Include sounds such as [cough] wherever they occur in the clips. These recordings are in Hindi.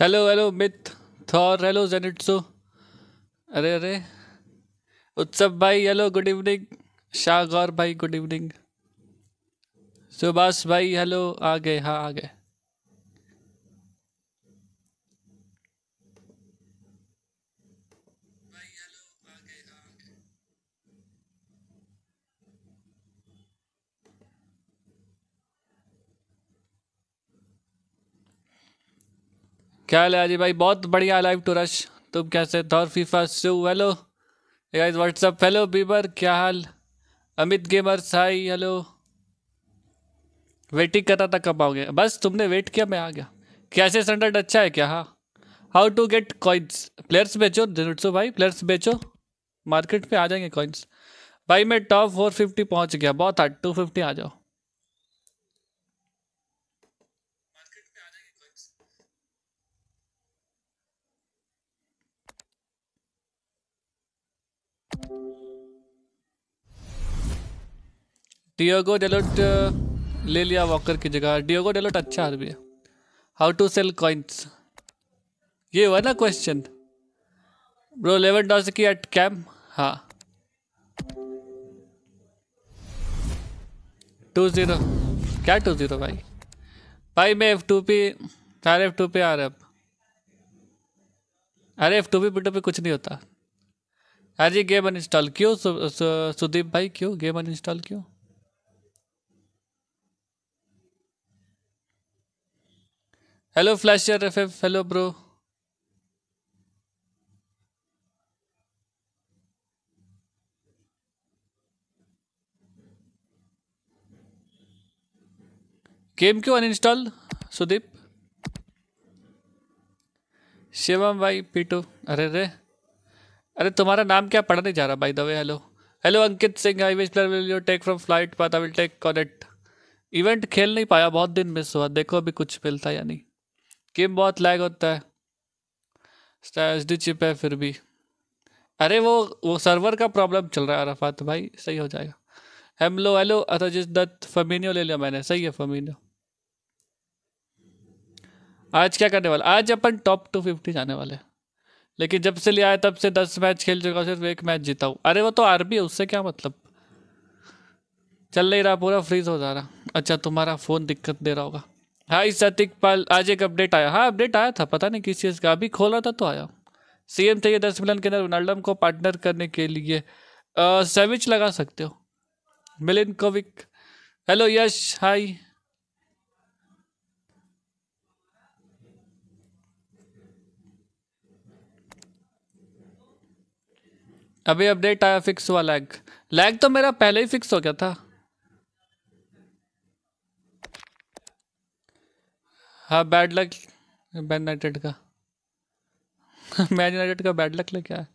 हेलो हेलो मित थॉर हेलो जेनिट्सो अरे अरे। उत्सव भाई hello good evening Shah Gaur भाई गुड इवनिंग सुभाष भाई हेलो आ गए हाँ आ गए। क्या हाल है अजी भाई? बहुत बढ़िया लाइव टू रश तुम कैसे? दौर फीफा सू hello guys what's up hello Bieber क्या हाल? Amit gamer Sai hello waiting कर रहा था कब आओगे? बस तुमने वेट किया, मैं आ गया। कैसे स्टैंडर्ड अच्छा है क्या? हाँ। How to get coins players बेचो दिनसो भाई प्लेयर्स बेचो। मार्केट पे आ जाएँगे कॉइन्स भाई, मैं टॉप फोर फिफ्टी पहुँच गया। बहुत हार्ड टू फिफ्टी आ जाओ। डियोगो डेलोट ले लिया वॉकर की जगह। डियोगो डेलोट अच्छा आदमी है। हाउ टू सेल कॉइन्स ये हुआ ना क्वेश्चन ब्रो लेवन डॉस की एट कैम हाँ। टू ज़ीरो क्या टू ज़ीरो भाई? भाई, मैं एफ़ टू पी सारे एफ़ टू पे आ रहे अब। अरे एफ़ टू पी पे कुछ नहीं होता। अरे गेम अनइंस्टॉल क्यों सुदीप भाई, क्यों? गेम अनइंस्टॉल क्यों? Hello flasher F F hello bro game क्यों अनइंस्टॉल सुदीप शिवम भाई पीटू अरे रे। अरे, तुम्हारा नाम क्या पढ़ा नहीं जा रहा भाई the way hello hello Ankit Singh I which player will you take from flight पाता विल टेक कनेक्ट इवेंट खेल नहीं पाया, बहुत दिन मिस हुआ, देखो अभी कुछ मिलता या नहीं। गेम बहुत लैग होता है। एस डी चिप है फिर भी। अरे वो वो सर्वर का प्रॉब्लम चल रहा है अरफात भाई, सही हो जाएगा। हेमलो हेलो अच्छा जिस दत्त फमीनियो ले लिया मैंने, सही है फमीनियो आज क्या करने वाला? आज अपन टॉप टू फिफ्टी जाने वाले। लेकिन जब से लिया है, तब से दस मैच खेल चुका हूँ, सिर्फ़ एक मैच जीता हूँ। अरे वो तो आर है, उससे क्या मतलब? चल नहीं रहा, पूरा फ्रीज हो जा रहा। अच्छा तुम्हारा फ़ोन दिक्कत दे रहा होगा। हाँ सतिक पाल, आज एक अपडेट आया। हाँ अपडेट आया था, पता नहीं किस चीज़ का। अभी खोला था तो आया। सीएम थे ये दस मिलियन के अंदर रोनाल्डो को पार्टनर करने के लिए। सेविच लगा सकते हो। मिलिन कोविक। हेलो यश, हाय। अभी अपडेट आया, फिक्स हुआ लैग लैग तो मेरा पहले ही फिक्स हो गया था। हाँ बैड लक मैन यूनाइटेड का। [laughs] मैन यूनाइटेड का बैड लक लेके आया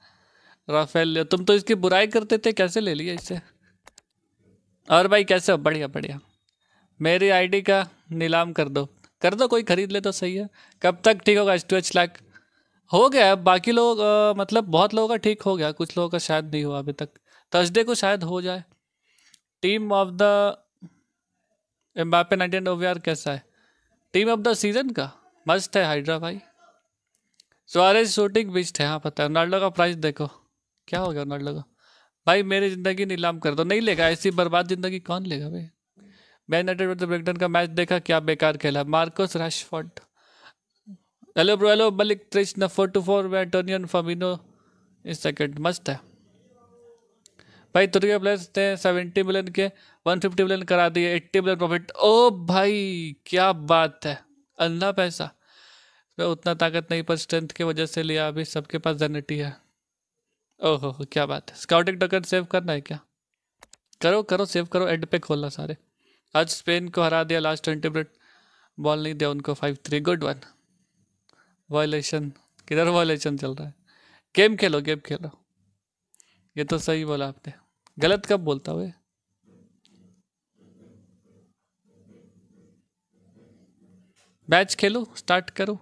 राफेल तुम तो इसकी बुराई करते थे कैसे ले लिया इसे? और भाई कैसे हो? बढ़िया बढ़िया। मेरी आईडी का नीलाम कर दो। कर दो कोई खरीद ले तो सही है। कब तक ठीक होगा? एच टू एच लैक हो गया बाकी लोग आ, मतलब बहुत लोगों का ठीक हो गया। कुछ लोगों का शायद नहीं हुआ अभी तक। थर्सडे को शायद हो जाए। Team of the Mbappe nineteen OVR कैसा है? टीम ऑफ़ द सीज़न का? मस्त है हाइड्रा भाई। सुआरेज शूटिंग बिस्ट है हाँ पता है। रोनाल्डो का प्राइस देखो। क्या हो गया रोनाल्डो का? भाई, मेरी ज़िंदगी नीलाम कर दो। नहीं लेगा, ऐसी बर्बाद ज़िंदगी कौन लेगा भाई? मैन यूनाइटेड ब्रिगटन का मैच देखा, क्या बेकार खेला। Marcos Rashford hello bro hello Malik त्रिश four two four में एंटोनियन फमिनो इस सेकंड मस्त है। भाई तुर्की प्लेयर्स थे सेवेंटी मिलियन के वन फिफ्टी मिलियन करा दिए एट्टी मिलियन प्रॉफिट ओ भाई, क्या बात है। अंधा पैसा। तो उतना ताकत नहीं, पर स्ट्रेंथ की वजह से लिया अभी सबके पास जनरेटी है। ओहो, क्या बात है। स्काउटिंग टोकन सेव करना है क्या? करो करो सेव करो एंड पे खोलना सारे। आज स्पेन को हरा दिया लास्ट ट्वेंटी मिनट बॉल नहीं दिया उनको five three good one violation किधर वायलेशन चल रहा है? गेम खेलो गेम खेलो। ये तो सही बोला आपने। गलत कब बोलता हुए? मैच खेलो स्टार्ट करो।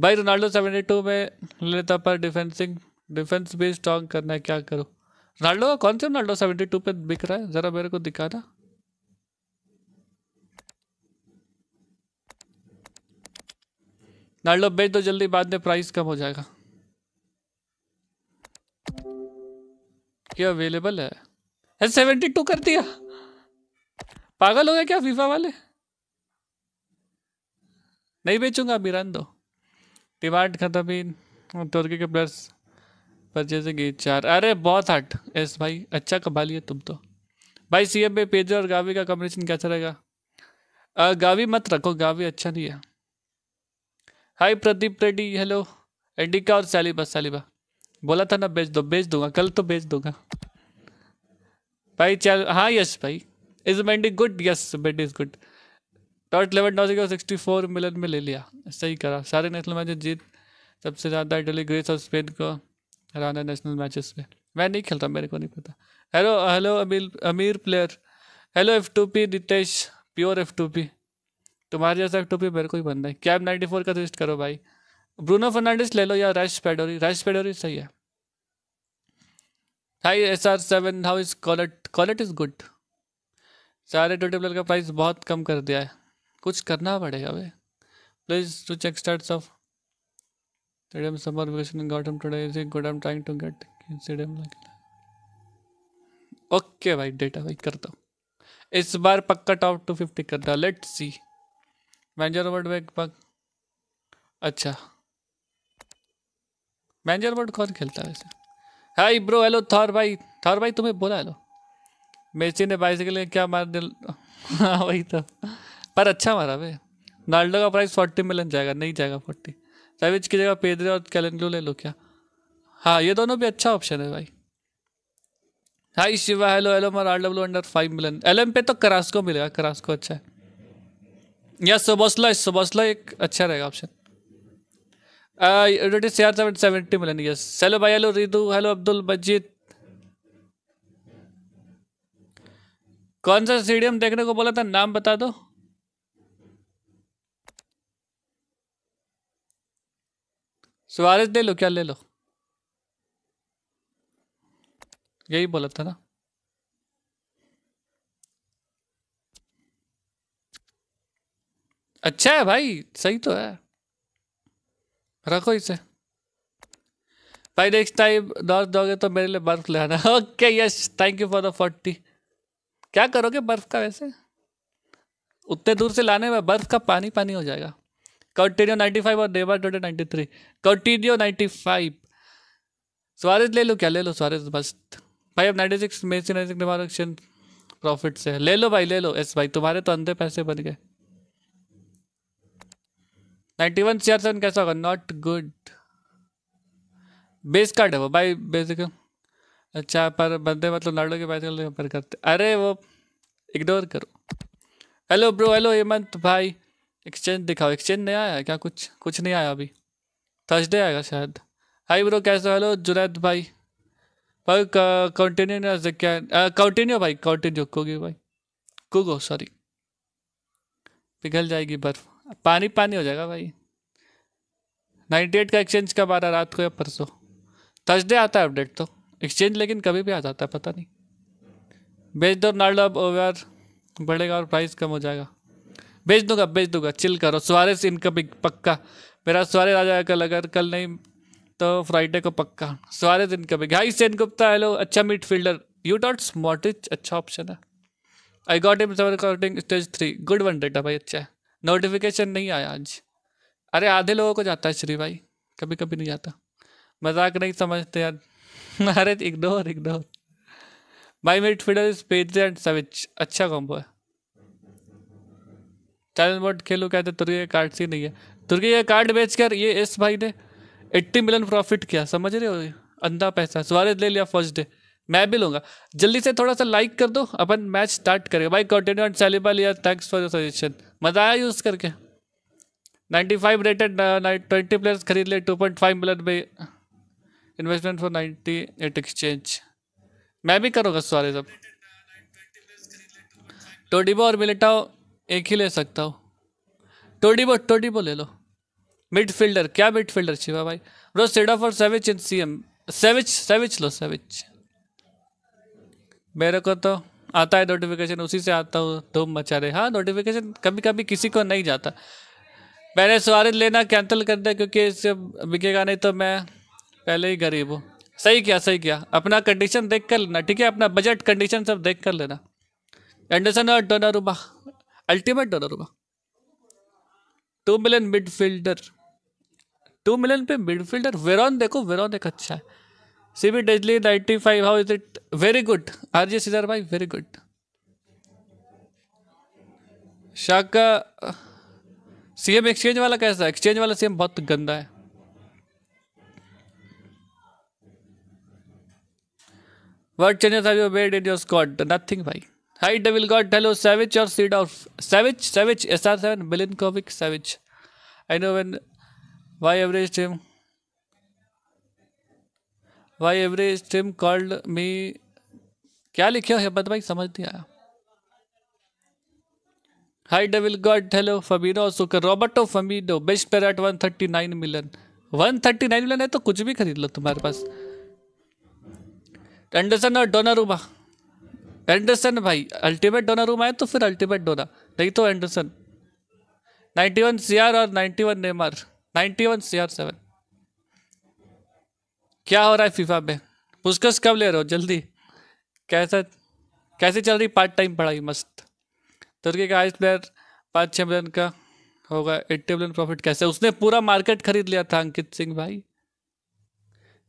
भाई रोनाल्डो सेवेंटी टू में लेता पर डिफेंसिंग डिफेंस भी स्ट्रॉन्ग करना है, क्या करो? रोनाल्डो, कौन से रोनाल्डो सेवेंटी टू पे बिक रहा है? ज़रा मेरे को दिखा दिखाना। नाल्डो बेच दो, जल्दी बाद में प्राइस कम हो जाएगा। क्या अवेलेबल है। सेवेंटी टू कर दिया। पागल हो गया क्या फीफा वाले? नहीं बेचूँगा, अभी रन दो। डिमांड खत्म ही, तुर्की के प्लस परचेज की चार अरे, बहुत हट एस भाई अच्छा कमा लिया तुम तो। भाई सीएम में पेजर और गावी का कॉम्बिनेशन कैसा रहेगा? गावी मत रखो, गावी अच्छा नहीं है। हाय प्रदीप रेड्डी हेलो एंडिका और सालिबा सालिबा। बोला था ना, बेच दो, बेच दूँगा, कल तो बेच दूँगा। भाई, चल हाँ यस भाई। Is Mendy good yes bad is good dot eleven now sixty four million में ले लिया। सही करा। सारे नेशनल मैच जीत। सबसे ज़्यादा इटली ग्रेस और स्पेन को हराना नेशनल मैचेस में। मैं नहीं खेलता, मेरे को नहीं पता। Hello hello Amir Amir player hello F two P Nitesh pure F two P तुम्हारे जैसा एफ़ टू पी मेरे को ही बनना है। कैब नाइन्टी फोर का लिस्ट करो भाई। ब्रूनो फर्नांडिस ले लो या रैश पेडोरी रैश पेडोरी सही है। Hi S R seven how is Collet Collet is good सारे ट्वेंटी प्लेयर का प्राइस बहुत कम कर दिया है। कुछ करना पड़ेगा भाई। Please to check start of Stadium summer vacation got him today. Is good? I'm trying to get stadium okay भाई डेटा भाई कर दो इस बार पक्का टॉप टू फिफ्टी कर दो लेट सी मैनेजर वर्ड में पक अच्छा। मैनेजर वर्ड कौन खेलता है वैसे? हाय ब्रो हेलो थॉर भाई. थॉर भाई, तुम्हें बोला हेलो मेसी ने लिए क्या मार दिल? [laughs] हाँ वही तो. पर अच्छा मारा भाई नाल्डो का प्राइस फोर्टी मिलियन जाएगा. नहीं जाएगा फोर्टी सैविज की जगह पेदरे और कैलेंडो ले लो क्या? हाँ ये दोनों भी अच्छा ऑप्शन है भाई. हाई शिवा हेलो हेलो मार R W under five million L M पे तो करास्को मिलेगा. करास्को अच्छा है. या सुबोसला सुबोसला एक अच्छा रहेगा option seventy million yes hello भाई हेलो रिदू हेलो अब्दुल मजीद कौन सा स्टेडियम देखने को बोला था? नाम बता दो। सुवारिस ले लो, क्या ले लो? यही बोला था ना। अच्छा है भाई, सही तो है। रखो इसे। भाई नेक्स्ट टाइम दौड़ दोगे तो मेरे लिए बर्फ़ ले आना। Okay yes thank you for the forty क्या करोगे बर्फ़ का वैसे? उतने दूर से लाने में बर्फ़ का पानी पानी हो जाएगा। कंटिन्यू नाइन्टी फाइव और नेवर टोटे 93 कॉन्टिन्यू 95 स्वारेज ले लो क्या? ले लो स्वारेज बस भाई, अब 96 मेसी 96 नेवर एक्शन प्रॉफिट से। ले लो भाई, ले लो। एस भाई, तुम्हारे तो अंधे पैसे बन गए। 91 सीआर सेवन कैसा होगा नॉट गुड बेस कार्ड है वो भाई बेसिक अच्छा पर बंदे मतलब लाडो के पैसे पर करते। अरे वो इग्नोर करो। हेलो ब्रो हेलो हेमंत भाई। एक्सचेंज दिखाओ। एक्सचेंज नहीं आया क्या कुछ? कुछ नहीं आया अभी। थर्सडे आएगा शायद। हाई ब्रो कैसे हेलो जुनैद भाई। भाई कंटिन्यू नहीं क्या? कंटिन्यू भाई कंटिन्यू कोगी भाई। कुगो सॉरी पिघल जाएगी बर्फ़। पानी पानी हो जाएगा भाई। नाइन्टी एट का एक्सचेंज कब आ रहा रात को या परसों? थर्सडे आता है अपडेट तो। एक्सचेंज लेकिन कभी भी आ जाता है, पता नहीं। बेच दो नाल्डो, अब ओवर बढ़ेगा और प्राइस कम हो जाएगा। बेच दूँगा बेच दूँगा चिल करो। सुवारेस इनकमिंग पक्का। मेरा सुवारे आ जाएगा कल, अगर कल नहीं तो फ्राइडे को पक्का। Suarez incoming hi Sen Gupta hello अच्छा मिड फील्डर यू डॉट स्मॉटिच अच्छा ऑप्शन है। I got him recording stage three good one data भाई अच्छा है। नोटिफिकेशन नहीं आया आज। अरे, आधे लोगों को जाता है श्री भाई। कभी कभी नहीं जाता। मज़ाक नहीं समझते यार। [laughs] अरे इग्नोर इग्नोर भाई मिड फील्डर इज़ पेज एंड सविच अच्छा कॉम्बो है। चैलेंज मोड खेलो, कहते तुर्की का कार्ड सी नहीं है। तुर्की का कार्ड बेच कर, ये इस भाई ने एट्टी मिलियन प्रॉफिट किया। समझ रहे हो? अंधा पैसा। सुवारेज ले लिया फ़र्स्ट डे मैं भी लूँगा। जल्दी से थोड़ा सा लाइक कर दो, अपन मैच स्टार्ट करेगा। भाई कंटिन्यू एंड सेलिबा लिया थैंक्स फॉर सजेशन मज़ा आया यूज़ करके। 95 रेटेड ट्वेंटी प्लेयर्स खरीद ले 2.5 मिलियन में इन्वेस्टमेंट फॉर 98 एक्सचेंज मैं भी करूँगा सुवारेज अब टोडीबो और मिलिटाओ एक ही ले सकता हूँ। टोडीबो टोडीबो ले लो। मिड फील्डर क्या मिड फील्डर शिवा भाई? Bro सेडा for Savic in C M Savic Savic low Savic मेरे को तो आता है नोटिफिकेशन उसी से आता हूँ तुम मचा रहे। हाँ नोटिफिकेशन कभी कभी किसी को नहीं जाता। मैंने सुआरिज लेना कैंसिल कर दिया क्योंकि इससे बिकेगा नहीं तो मैं पहले ही गरीब हूँ। सही किया सही किया। अपना कंडीशन देख कर लेना, ठीक है? अपना बजट कंडीशन सब देख कर लेना। एंडरसन और Donnarumma ultimate Donnarumma two million midfielder two million पे मिडफील्डर वेरॉन देखो वेरॉन एक अच्छा है। CB Desailly ninety five how is it very good R G Sidhar भाई वेरी गुड शाका सीएम एक्सचेंज वाला कैसा है एक्सचेंज वाला सीएम बहुत गंदा है word changes are you wed in your Scott nothing भाई hi double god hello Savic और seed of Savic Savic S R seven Milinkovic Savic I know when why average team Why every stream called me क्या लिखे हो हेमंत भाई? समझ नहीं आया। Hi devil god hello Firmino सुकर Roberto Firmino best pair at 139 million 139 million है तो कुछ भी खरीद लो तुम्हारे पास। एंडरसन और डोनारूमा एंडरसन भाई अल्टीमेट डोनारूमा है तो फिर अल्टीमेट डोना नहीं तो Anderson ninety one C R और 91 नेमार 91 सीआर सेवन क्या हो रहा है फीफा में? पुस्कस कब ले रहे हो? जल्दी। कैसा कैसे चल रही? पार्ट टाइम पढ़ाई मस्त। तुर्की का आइस प्लेयर पाँच छः मिलियन का होगा। एट्टी मिलियन प्रॉफिट कैसे? उसने पूरा मार्केट खरीद लिया था अंकित सिंह भाई।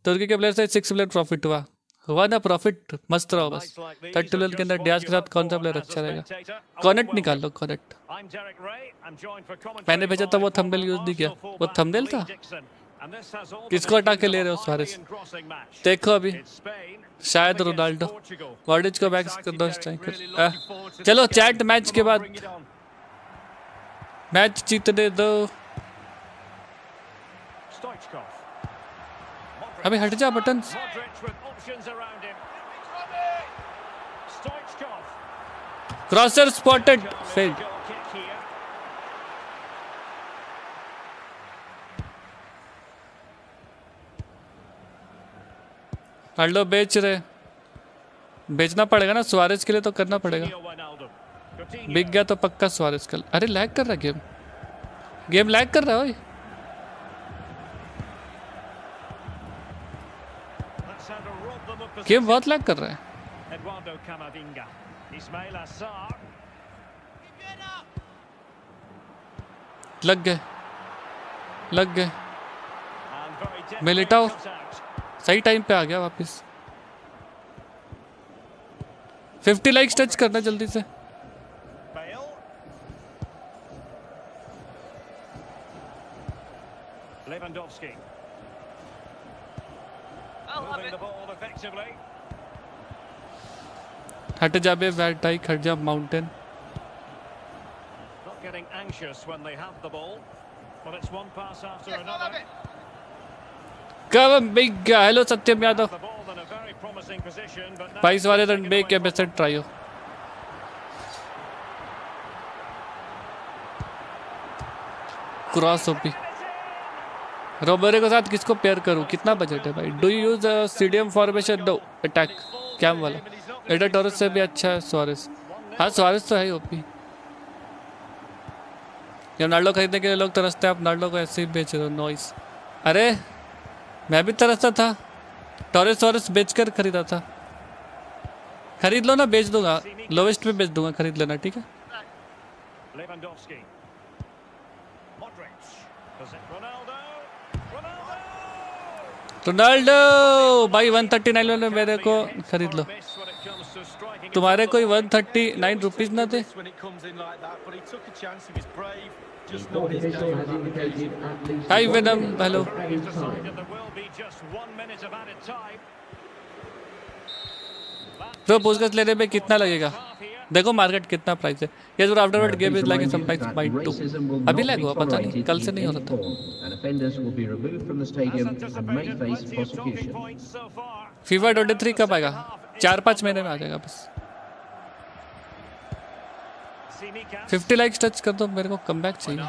तुर्की के प्लेयर से सिक्स मिलियन प्रॉफिट हुआ। हुआ ना प्रॉफिट मस्त रहो बस। थर्ड ट्वेल्व के अंदर डियाज के साथ कौन सा प्लेयर अच्छा रहेगा? कॉनेट निकाल लो कॉनेट मैंने भेजा था वो थंबनेल यूज़ नहीं किया। वो थंबनेल था? किसको हटा के ले रहे हो सुआरेस देखो अभी। शायद रोनाल्डो। वॉर्डिज को बैक स्ट्राइकर चलो चैट मैच के बाद मैच जीतने दो। अभी हट जा button crosser spotted failed Ronaldo बेच रहे बेचना पड़ेगा ना सुआरेज के लिए तो करना पड़ेगा। बिक गया तो पक्का सुआरेज कल अरे लैग कर रहा है गेम गेम लैग कर रहा है गेम बहुत लैग कर रहा है। लग गए। लग गए। मिलिटाओ। सही टाइम पे आ गया वापस 50 लाइक्स टच करना जल्दी से Lewandowski. हट जा बे बैट टाइक हट जा mountain Not getting anxious when they have the ball, but it's one pass after another. कब बिग हेलो सत्यम यादव बाईस वाले रन बे के बेस्ट ट्राई हो. क्रॉस ओपी रोबरे के साथ किसको पेयर करूँ? कितना बजट है भाई? Do you use CDM formation no attack CAM वाला. एडा टॉरस से भी अच्छा है सोरेस हाँ सोरेस तो है ओपी जब नाल्डो खरीदने के लिए लोग तरसते हैं, आप नाल्डो को ऐसे ही बेच रहे हो नॉइस अरे! मैं भी तरसता था। टॉरस टॉरस बेच कर खरीदा था। खरीद लो ना बेच दूँगा। लोवेस्ट में बेच दूँगा खरीद लेना ठीक है? रोनाल्डो भाई 139 में मेरे को खरीद लो। तुम्हारे कोई 139 रुपीस ना थे? Hi Venom, hello. तो पोस्टगस लेने में कितना लगेगा? देखो मार्केट कितना प्राइस है। ये जो afterward game is like some price bite to अभी लैग हुआ पता नहीं कल से नहीं हो रहा था फीवर 23 कब आएगा? चार पाँच महीने में आ जाएगा बस। 50 लाइक्स टच कर दो मेरे को कम बैक चाहिए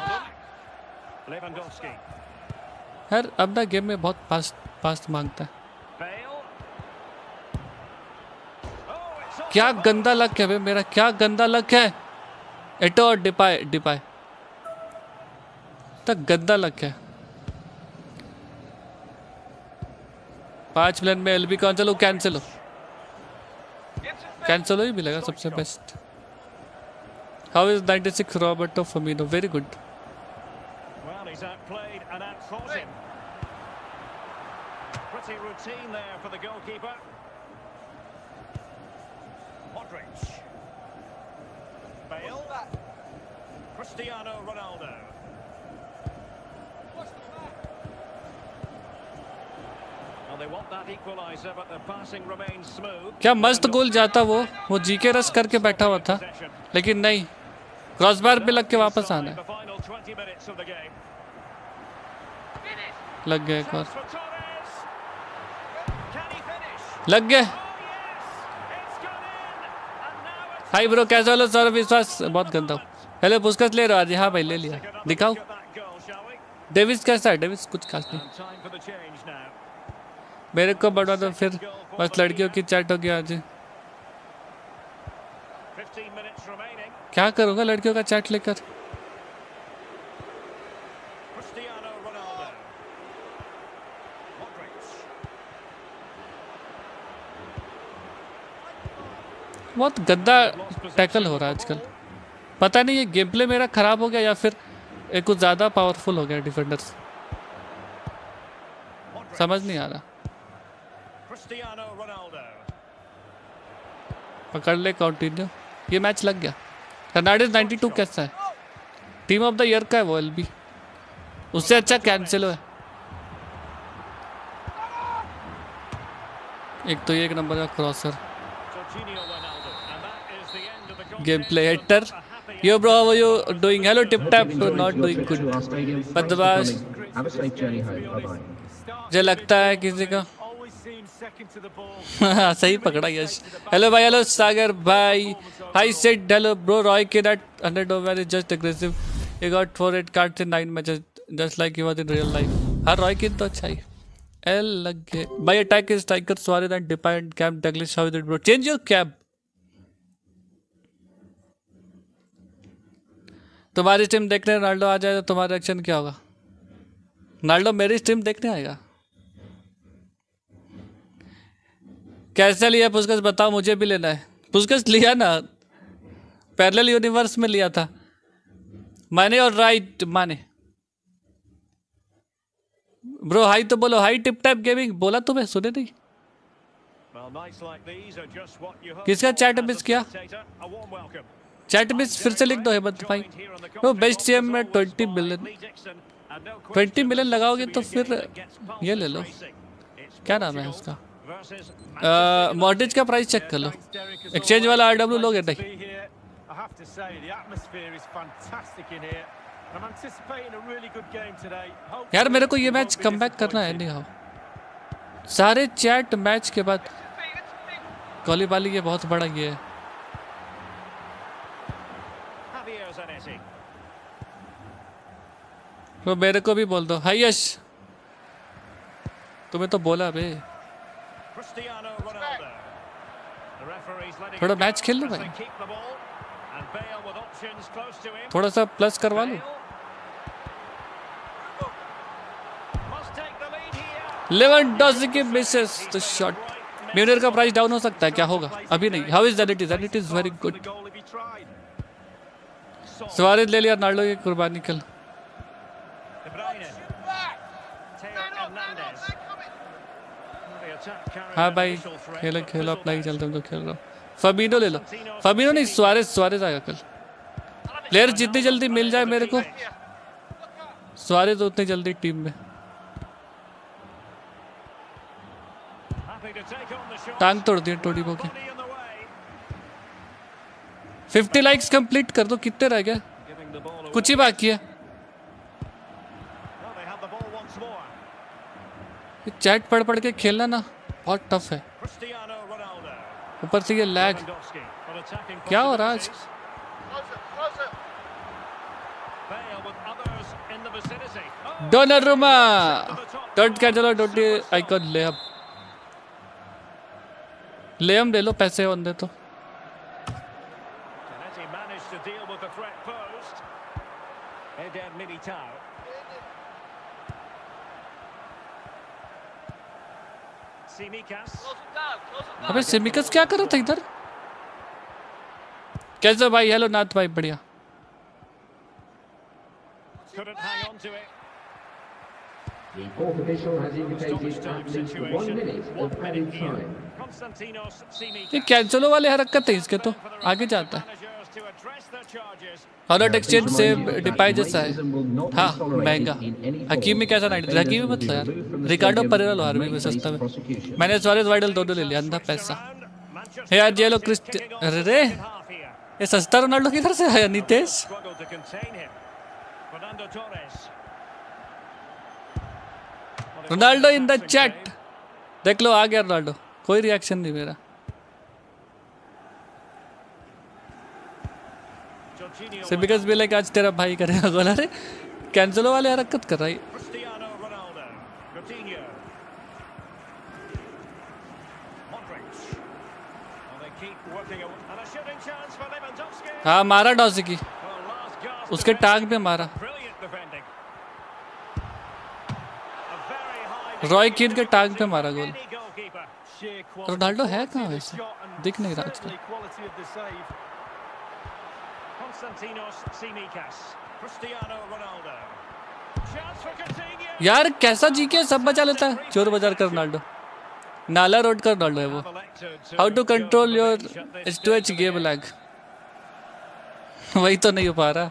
यार अब ना गेम में बहुत फास्ट फास्ट माँगता है। क्या गंदा लक है भाई मेरा क्या गंदा लक है? एटो और डिपाए डिपाए तक गंदा लग गया पाँच मिनट में एल बी कैंसिल हो कैंसिल हो कैंसिल हो ही मिलेगा सबसे best how is 96 Roberto Firmino very good Well, he's outplayed and outthought him. Pretty routine there for the goalkeeper. Modric. Bale. Cristiano Ronaldo. Well, they want that equaliser, but the passing remains smooth. क्या मस्त गोल जाता वो वो जीके रस करके बैठा हुआ था लेकिन नहीं क्रॉसबार पे लग के वापस आना लग गए लग गए हाय ब्रो कैसे हो सौरभ, विश्वास। बहुत गंदा हो। पहले पुस्कस ले रहे हो आज? हाँ भाई, ले लिया। दिखाओ। डेविस कैसा है? डेविस कुछ खास नहीं। मेरे को बढ़वा दो फिर। बस लड़कियों की चैट हो गया आज। क्या करूँगा लड़कियों का चैट लेकर. बहुत गंदा टैकल हो रहा है आजकल। पता नहीं ये गेम प्ले मेरा खराब हो गया या फिर ये कुछ ज़्यादा पावरफुल हो गया डिफेंडर्स समझ नहीं आ रहा। पकड़ ले कंटिन्यू ये मैच लग गया। फर्नाडिस 92 कैसा है? टीम ऑफ़ द ईयर का है वो एलबी उससे अच्छा कैंसिल है। एक तो ये एक नंबर का crosser game play hater yo bro how you doing hello tip tap not doing good बदबाश मुझे लगता है किसी का। [laughs] सही पकड़ा यश। हेलो भाई हेलो सागर भाई hi set hello bro Roy के that hundred over is just aggressive he got four red card in nine matches just like he was in real life हाँ रॉय की तो अच्छा ही। एल लग गए। भाई attack is striker sorry that depend cap Dalglish how it bro change your cap तुम्हारी स्ट्रीम देखने रोनाल्डो आ जाए तो तुम्हारा रिएक्शन क्या होगा? रोनाल्डो मेरी स्ट्रीम देखने आएगा? कैसे लिया? पुस्कस बताओ, मुझे भी लेना है। पुस्कस लिया ना? पैरेलल यूनिवर्स में लिया था। मैंने और राइट माने। ब्रो हाई तो बोलो हाई टिप टैप गेमिंग बोला तुम्हें सुने नहीं। किसका चैट miss किया? चैट में फिर से लिख दो हेमंत भाई। नो बेस्ट सीएम में ट्वेंटी मिलियन ट्वेंटी मिलियन लगाओगे तो फिर ये ले लो। क्या नाम है उसका मॉर्टेज का प्राइस चेक कर लो। एक्सचेंज वाला RW लोगे नहीं? Have to say, the atmosphere is fantastic in here. I'm anticipating a really good game today. यार मेरे को ये match won't be come back करना है नहीं आओ सारे चैट मैच के बाद कॉली बाली ये बहुत बड़ा ये है तो मेरे को भी बोल दो हाय यश तुम्हें तो बोला बे थोड़ा मैच खेल लो भाई। they keep the ball. And Bale with options close to him. थोड़ा सा प्लस करवा लो? Lead here. Lewandowski misses the shot Meunier का प्राइस डाउन हो सकता है क्या होगा? अभी नहीं। How is that it is that it is very good. Suarez ले लिया नाल्डो की कुर्बानी कल। हाँ भाई खेलो खेलो अपना ही चलते हम तो खेल रहा हूँ फबीनो ले। लो फबीनो नहीं सुआरेज सुआरेज आएगा कल। प्लेयर जितनी जल्दी मिल जाए मेरे को। सारे तो उतनी जल्दी टीम में। टांग तोड़ दिए टोडी बो के फिफ्टी लाइक्स कंप्लीट कर दो, कितने रह गए? कुछ ही बाकी है। चैट पढ़ पढ़ के खेलना ना, बहुत टफ है। ऊपर से ये लैग क्या हो रहा है Donnarumma don't catch the don't I call ले अब ले हम ले लो पैसे बंदे तो। अबे सिमिकस क्या कर रहा था इधर? कैसे भाई? हेलो नाथ भाई बढ़िया। The fourth official has indicated at least one minute of penalty time. ये कैंसलो वाले हरकत है इसके तो आगे जाता है। हालत एक्सचेंज से डिपाई जैसा है। हाँ महँगा। हकीम में कैसा नाइट हकीम में मतलब यार रिकार्डो परेरा लोहार में सस्ता है। मैंने स्वारेज वाइडल दोनों ले लिया अंधा पैसा। यार जेलो क्रिस्ट रे ये सस्ता रोनाल्डो किधर से है Nitesh? Ronaldo in the chat देख लो आ गया रोनाल्डो कोई रिएक्शन नहीं मेरा बिकॉज़ बी लाइक आज तेरा भाई करेगा बोला अरे कैंसलो वाले हरकत कर रहा है हाँ मारा डॉसी की। उसके टांग पे मारा। रॉय किन के टांग पे मारा गोल। रोनाल्डो है कहा वैसे? दिख नहीं रहा आजकल यार कैसा जी के सब बचा लेता है? चोर बाज़ार का रोनाल्डो नाला रोड का रोनाल्डो है वो। How to control your H to H game lag वही तो नहीं हो पा रहा।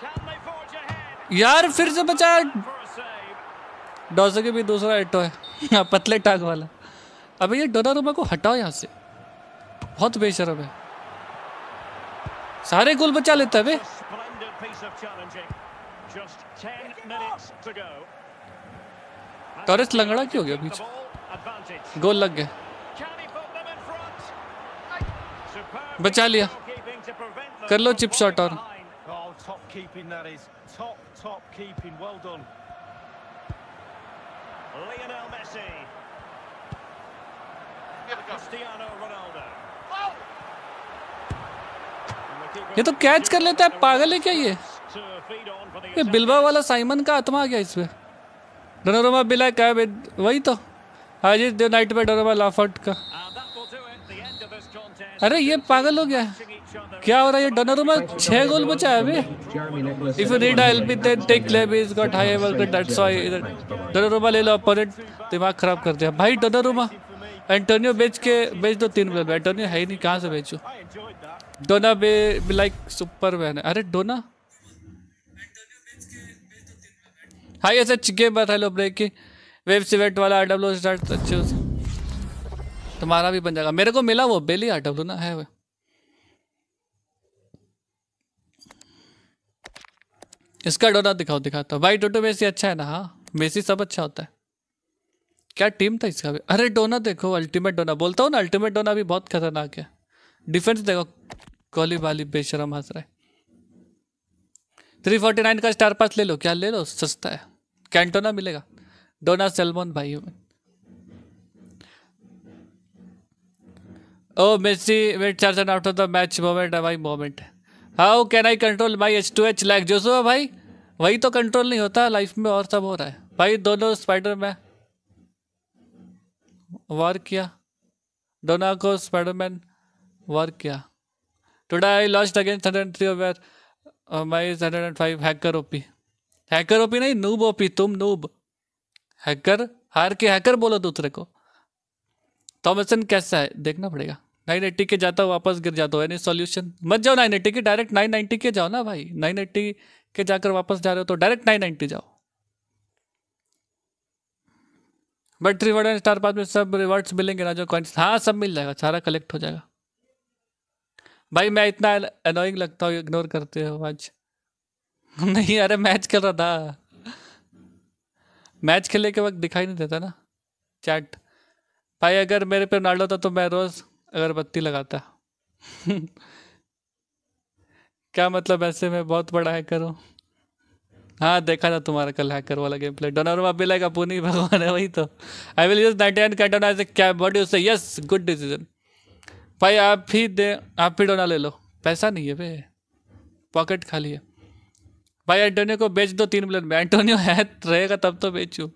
Can they forge ahead? यार फिर से बचा? डॉसो के भी दूसरा एटो है। पतले टांग वाला। अबे ये डोनारुमा को हटाओ यहाँ से। बहुत बेशरम है। सारे गोल बचा लेता है बे Splendid piece of challenging. Just 10 minutes to go. Torres लंगड़ा क्यों हो गया बीच। गोल लग गया। बचा लिया। कर लो चिप शॉट और। ये तो कैच कर लेता है, पागल है क्या ये? ये बिल्वा वाला साइमन का आत्मा आ गया इसमें। डोनारुमा बिला है वही तो आज इस नाइट पे डोनारुमा लाफट का. अरे ये पागल हो गया क्या हो रहा है ये डोनारुमा छह गोल बचा है. If you need a help with that, take Leb. He's got high work. That's why. Donnarumma ले लो अपोनेंट दिमाग खराब कर दिया भाई डोनारुमा एंटोनियो बेच के बेच दो तीन गोल एंटोनियो है ही नहीं कहाँ से बेचो. डोना बे लाइक सुपर मैन है अरे डोना हाई ऐसा गेम बता लो ब्रेक की। वेब सिवेट वाला आरडब्ल्यू स्टार्ट अच्छे हो तुम्हारा भी बन जाएगा। मेरे को मिला वो बेली आरडब्ल्यू ना, है वो। इसका डोना दिखाओ, दिखाता हूँ। भाई, डोटो मेसी अच्छा है ना हाँ? मेसी सब अच्छा होता है। क्या टीम था इसका भी? अरे, डोना देखो अल्टीमेट डोना। बोलता हूँ ना अल्टीमेट डोना भी बहुत खतरनाक है। डिफेंस देखो कोहली वाली बेशरम हंस रहा है। थ्री फोर्टी नाइन का स्टार पास ले लो, क्या ले लो? सस्ता है। कैंटोना मिलेगा। डोना सेल्मोन भाई। ओ Messi wait charge and after the match moment है भाई moment how can I control my H two H lag जोसो भाई, वही तो कंट्रोल नहीं होता लाइफ में और सब हो रहा है। भाई, दोनों स्पाइडर मैन वार किया। डोना को स्पाइडरमैन वार किया। Today I lost against hundred three where my hundred and five hacker OP. Hacker OP नहीं, नूब ओपी, तुम नूब। हैकर, हार के हैकर बोलो दूसरे को। थॉमसन कैसा है? देखना पड़ेगा। नाइन एट्टी के जाता हूँ, वापस गिर जाता हूँ। एनी सॉल्यूशन मत जाओ नाइन एट्टी के डायरेक्ट नाइन नाइन्टी के जाओ ना भाई। नाइन एट्टी के जाकर वापस जा रहे हो तो डायरेक्ट नाइन नाइन्टी जाओ। But reward and star pass में सब रिवॉर्ड्स मिलेंगे ना जो कॉइन्स हाँ सब मिल जाएगा, सारा कलेक्ट हो जाएगा। भाई, मैं इतना अनोइंग लगता हूँ इग्नोर करते हो आज [laughs] नहीं, अरे मैच खेल रहा था। मैच खेलने के वक्त दिखाई नहीं देता ना चैट भाई, अगर मेरे पे रोनाल्डो था तो मैं रोज़ अगरबत्ती लगाता। [laughs] क्या मतलब ऐसे में बहुत बड़ा हैकर हूँ? हाँ देखा था तुम्हारा कल हैकर वाला गेम प्ले डोनर भी लाइक अपुनी, भगवान है वही तो। I will use ninety nine Cantona as a क्या what you say yes good decision भाई आप ही दे, आप भी डोना ले लो। पैसा नहीं है बे। पॉकेट खाली है। भाई एंटोनियो को बेच दो तीन मिलियन में। एंटोनियो है, रहेगा तब तो बेचू।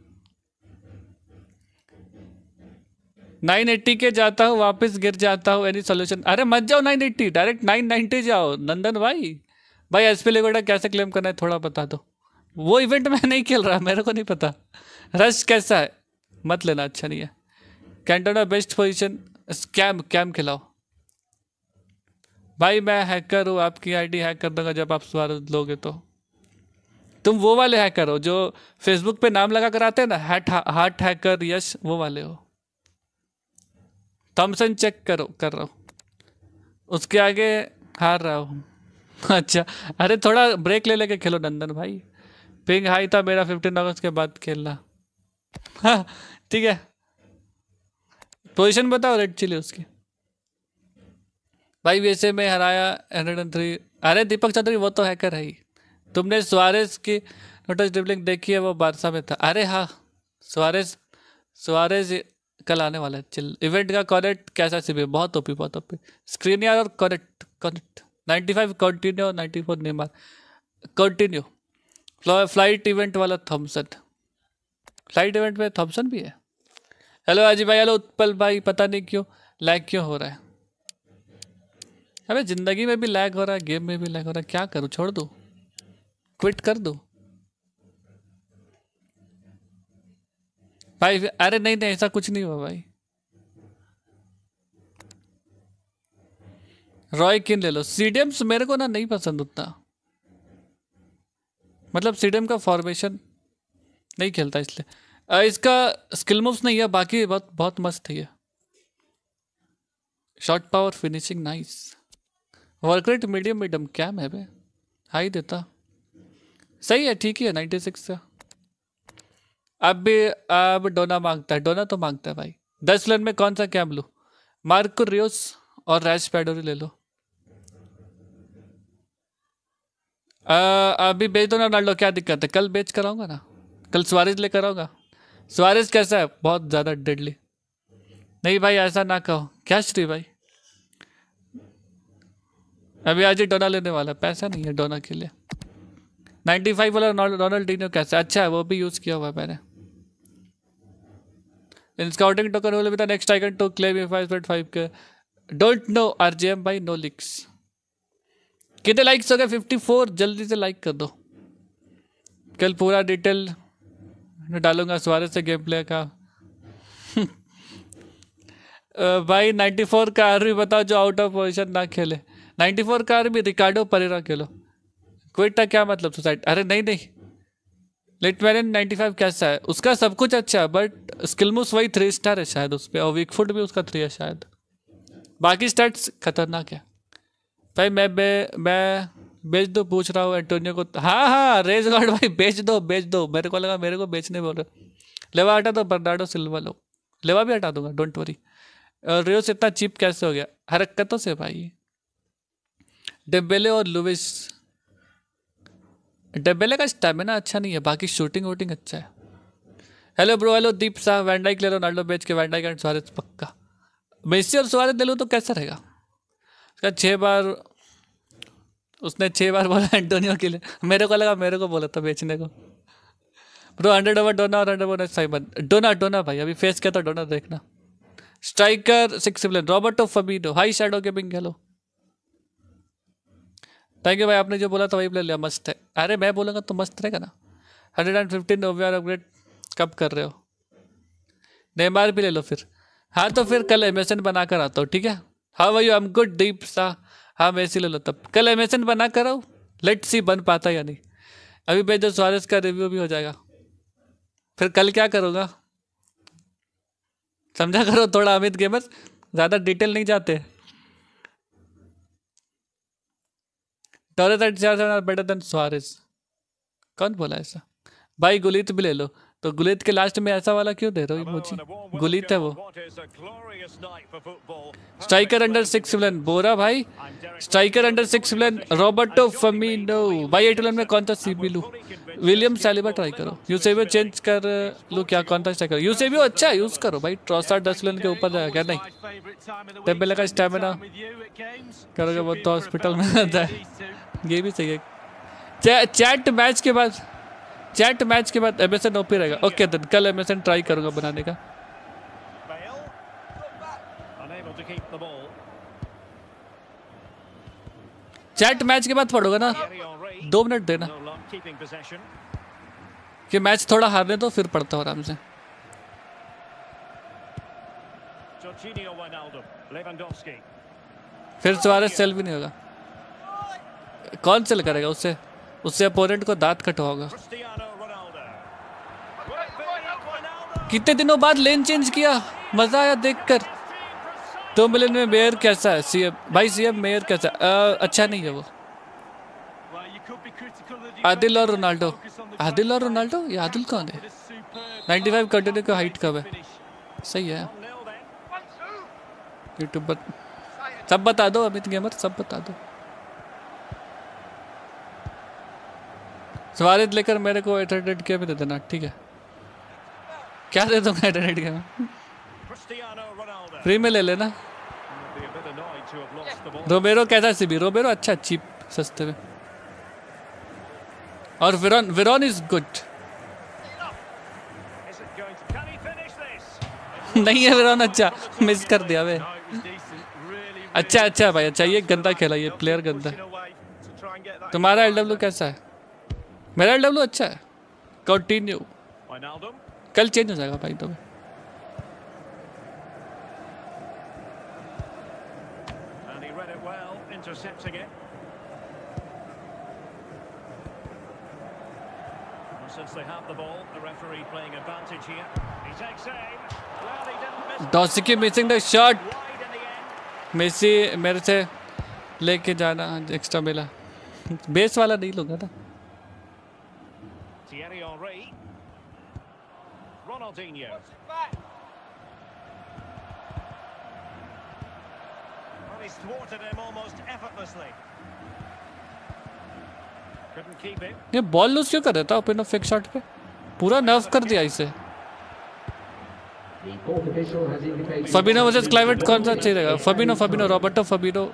नाइन एट्टी के जाता हूँ, वापस गिर जाता हूँ एनी सोल्यूशन अरे मत जाओ nine eighty direct nine ninety जाओ। नंदन भाई भाई एस पी लेगोडा कैसे क्लेम करना है थोड़ा बता दो। वो इवेंट मैं नहीं खेल रहा, मेरे को नहीं पता। रश कैसा है? मत लेना अच्छा नहीं है। Cantona best position scam CAM खिलाओ। भाई, मैं हैकर हूँ, आपकी आईडी हैक कर दूँगा जब आप सवार लोगे तो। तुम वो वाले हैकर हो जो फेसबुक पे नाम लगा कर आते हैं ना हैट हार्ट हैकर यश, वो वाले हो। थॉमसन चेक करो, कर रहा हूँ। उसके आगे हार रहा हूँ। [laughs] अच्छा अरे थोड़ा ब्रेक ले लेके खेलो, नंदन भाई। पिंग हाई था मेरा फिफ्टीन अगस्त के बाद खेलना। हाँ [laughs] ठीक है। पोजीशन बताओ रेड चिली उसकी। भाई, वैसे में हराया हंड्रेड एंड थ्री अरे, दीपक चौधरी, वो तो हैकर है ही। तुमने सुआरेस की नोटिस ड्रिबलिंग देखी है, वो बादशाह में था। अरे हाँ सुआरेस सुआरेस कल आने वाला है, चिल। इवेंट का कॉनेक्ट कैसा सी भी बहुत ओपी बहुत ओपी स्क्रीन यार और connect connect ninety five continue ninety four Neymar continue flight event वाला थॉमसन फ़्लाइट इवेंट में थॉमसन भी है। हेलो अजी भाई। हेलो उत्पल भाई, पता नहीं क्यों लैग क्यों हो रहा है? अबे, ज़िंदगी में भी लैग हो रहा है गेम में भी लैग हो रहा है, क्या करूँ? छोड़ दूँ। क्विट कर दूँ। भाई, अरे नहीं नहीं, ऐसा कुछ नहीं हुआ भाई। रॉय किन ले लो। सीडियम्स मेरे को ना नहीं पसंद उतना। मतलब सीडियम का फॉर्मेशन नहीं खेलता इसलिए। इसका स्किल मूव्स नहीं है, बाकी बहुत बहुत मस्त है short power finishing nice work rate medium medium क्या है बे। हाई देता। सही है ठीक ही है नाइन्टी सिक्स का अब भी अब डोना माँगता है डोना तो माँगता है भाई। दस रन में कौन सा कैम लूँ? मार्को रियोस और रैश पैडोरी ले लो। आ, अभी बेच दो ना रोनाल्डो क्या दिक्कत है? कल बेच कर आऊँगा ना? कल सुआरेज लेकर आऊँगा। सुआरेज कैसा है? बहुत ज़्यादा डेडली नहीं भाई ऐसा ना कहो। क्या श्री भाई? अभी आज ही डोना लेने वाला पैसा नहीं है डोना के लिए। 95 वाला रोनाल्डिनो कैसा है? अच्छा है, वो भी यूज़ किया हुआ है मैंने। In scouting token next icon to claim if I spend 5k don't know RJM by no leaks कितने लाइक्स हो गए? 54 जल्दी से लाइक कर दो। कल पूरा डिटेल डालूँगा सुआरे से गेम प्ले का [laughs] भाई 94 का आर भी बताओ जो आउट ऑफ़ पोजिशन ना खेले। 94 का आर्मी रिकार्डो परेरा खेलो क्विटा क्या मतलब सुसाइड अरे नहीं नहीं। लेट मैरन 95 कैसा है? उसका सब कुछ अच्छा है बट स्किलमुस वही थ्री स्टार है शायद उस पर और वीक फुट भी उसका थ्री है शायद। बाकी स्टैट्स खतरनाक है। भाई, मैं मैं मैं बेच दो, पूछ रहा हूँ एंटोनियो को। हाँ हाँ रेज गार्ड भाई, बेच दो बेच दो। मेरे को लगा मेरे को बेचने बोल रहे लेवा हटा दो बर्नाडो सिल्वा लो। लेवा भी हटा दूँगा डोंट वरी रियोस इतना चीप कैसे हो गया? हरकतों से भाई। डेबेले और लुविस डेबेले का स्टेमिना अच्छा नहीं है, बाकी शूटिंग वूटिंग अच्छा है। Hello bro, hello Deep Shah van Dijk ले लो, नाल्डो बेच के वैंडाइक एंड सुआरेज पक्का। मेसी और सुआरेज ले लो तो कैसा रहेगा? उसका छः बार, उसने छः बार बोला एंटोनियो के लिए। मेरे को लगा, मेरे को बोला था बेचने को। ब्रो हंड्रेड ओवर डोना और हंड्रेड ओवर साइमन डोना डोना भाई, अभी फेस किया था डोना, देखना। Striker, six Roberto फबीडो high shadow gaming hello. Thank you भाई, आपने जो बोला था वही ले लिया, मस्त है। अरे मैं बोलूँगा तो मस्त रहेगा ना। Hundred and fifteen over upgrade कब कर रहे हो? नेमार भी ले लो फिर। हाँ तो फिर कल एमेसन बना कर आता हूँ, ठीक है? हाँ भाई आई एम गुड डीप सा। हाँ वैसे ले लो तब। कल एमेसन बना कर आओ लेट सी बन पाता या नहीं। अभी भेजो स्वारस का रिव्यू भी हो जाएगा। फिर कल क्या करूँगा? समझा करो, थोड़ा अमित गेमर ज़्यादा डिटेल नहीं जाते। टॉरेस एट चार seven are better than Suarez कौन बोला ऐसा? भाई गुलीत भी ले लो। तो गुलित के लास्ट में ऐसा वाला क्यों दे रहे हो? warm गुलित है वो. स्ट्राइकर अंडर सिक्स मिलन बोरा भाई। Striker under six Milan Roberto Firmino भाई एट विलन में कौन सा सीबी लू विलियम सैलिबा ट्राई करो। यूसेबियो चेंज कर लूँ क्या कौन सा स्ट्राइकर यूसेबियो अच्छा यूज़ करो भाई। ट्रॉसा दस मिलन के ऊपर जाएगा क्या नहीं? टेम्पेले का games. करोगे वो तो हॉस्पिटल में रहता है. ये भी सही है चे- चैट मैच के बाद, चैट मैच के बाद एमएसएन ओपी रहेगा ओके देन कल एमएसएन ट्राई करूँगा बनाने का. चैट मैच के बाद पढ़ोगा ना दो मिनट देना. कि मैच थोड़ा हारने दो, फिर पढ़ता हूँ आराम से. फिर सवारे सेल भी नहीं होगा कौन सेल करेगा उससे? उससे अपोनेंट को दांत be Wijnaldum? कितने दिनों बाद लेन चेंज किया? मज़ा आया देखकर। दो मिलियन में मेयर कैसा है? सीएम भाई सीएम मेयर कैसा? अ, अच्छा नहीं है वो। आदिल और रोनाल्डो। आदिल और रोनाल्डो? ये आदिल कौन है? but a superb 95 कंटिन्यू का हाइट कब है? सही है। यूट्यूब सब बता दो अमित गेमर सब बता दो। सवारित लेकर मेरे को एट हंड्रेड के में दे देना ठीक है। क्या दे दूँगा एट हंड्रेड के में फ्री में ले लेना. रोबेरो कैसा सीबी रोबेरो अच्छा चीप सस्ते में। और विरॉन विरॉन इज़ गुड? नहीं है विरॉन अच्छा मिस कर दिया वे। अच्छा अच्छा भाई अच्छा ये गंदा खेला ये प्लेयर गंदा। तुम्हारा एलडब्ल्यू कैसा है? मेरा डब्लो अच्छा है। कंटिन्यू कल चेंज हो जाएगा भाई तो। डॉसिकी मिसिंग द शॉट मेसी मेरे से लेके जाना एक्स्ट्रा मिला। [laughs] बेस वाला नहीं लूँगा था Ronaldinho. Well, he's thwarted him almost effortlessly. Couldn't keep it. ये बॉल लूज क्यों कर रहा था ओपन ऑफ़ फेक शॉट पे पूरा नर्व कर दिया इसे फबिनो वर्सेस क्लाइवेट कौन सा चाहिए रहेगा फबिनो फबिनो रॉबर्टो फबिनो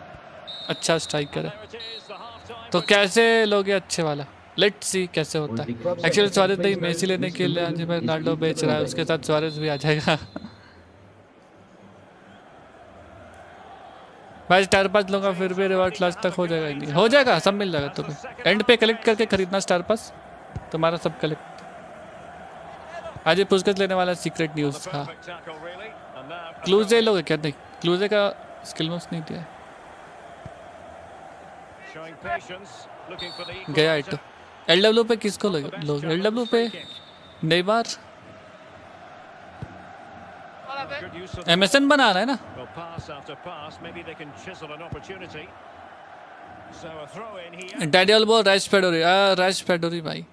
अच्छा है the half-time तो कैसे लोगे अच्छे वाला लेट सी कैसे होता है। एक्चुअली स्वारेज नहीं मेसी लेने के लिए आज मैं रोनाल्डो बेच रहा है उसके साथ स्वारेज भी आ जाएगा। भाई स्टार पास लूँगा फिर भी रिवार्ड लास्ट तक हो जाएगा नहीं। हो जाएगा सब मिल जाएगा तुम्हें। एंड पे कलेक्ट करके खरीदना स्टार पास तुम्हारा सब कलेक्ट आज ये पुस्तक लेने वाला सीक्रेट न्यूज़ था। क्लूजे लोगे क्या? नहीं क्लूजे का स्किल मोस्ट नहीं दिया। गया equaliser. एलडब्ल्यू पे किसको लोग एलडब्ल्यू पे? नेमार एमएसएन बना रहा है ना? डैडियल बोल राइस फेडोरी राइस फेडोरी भाई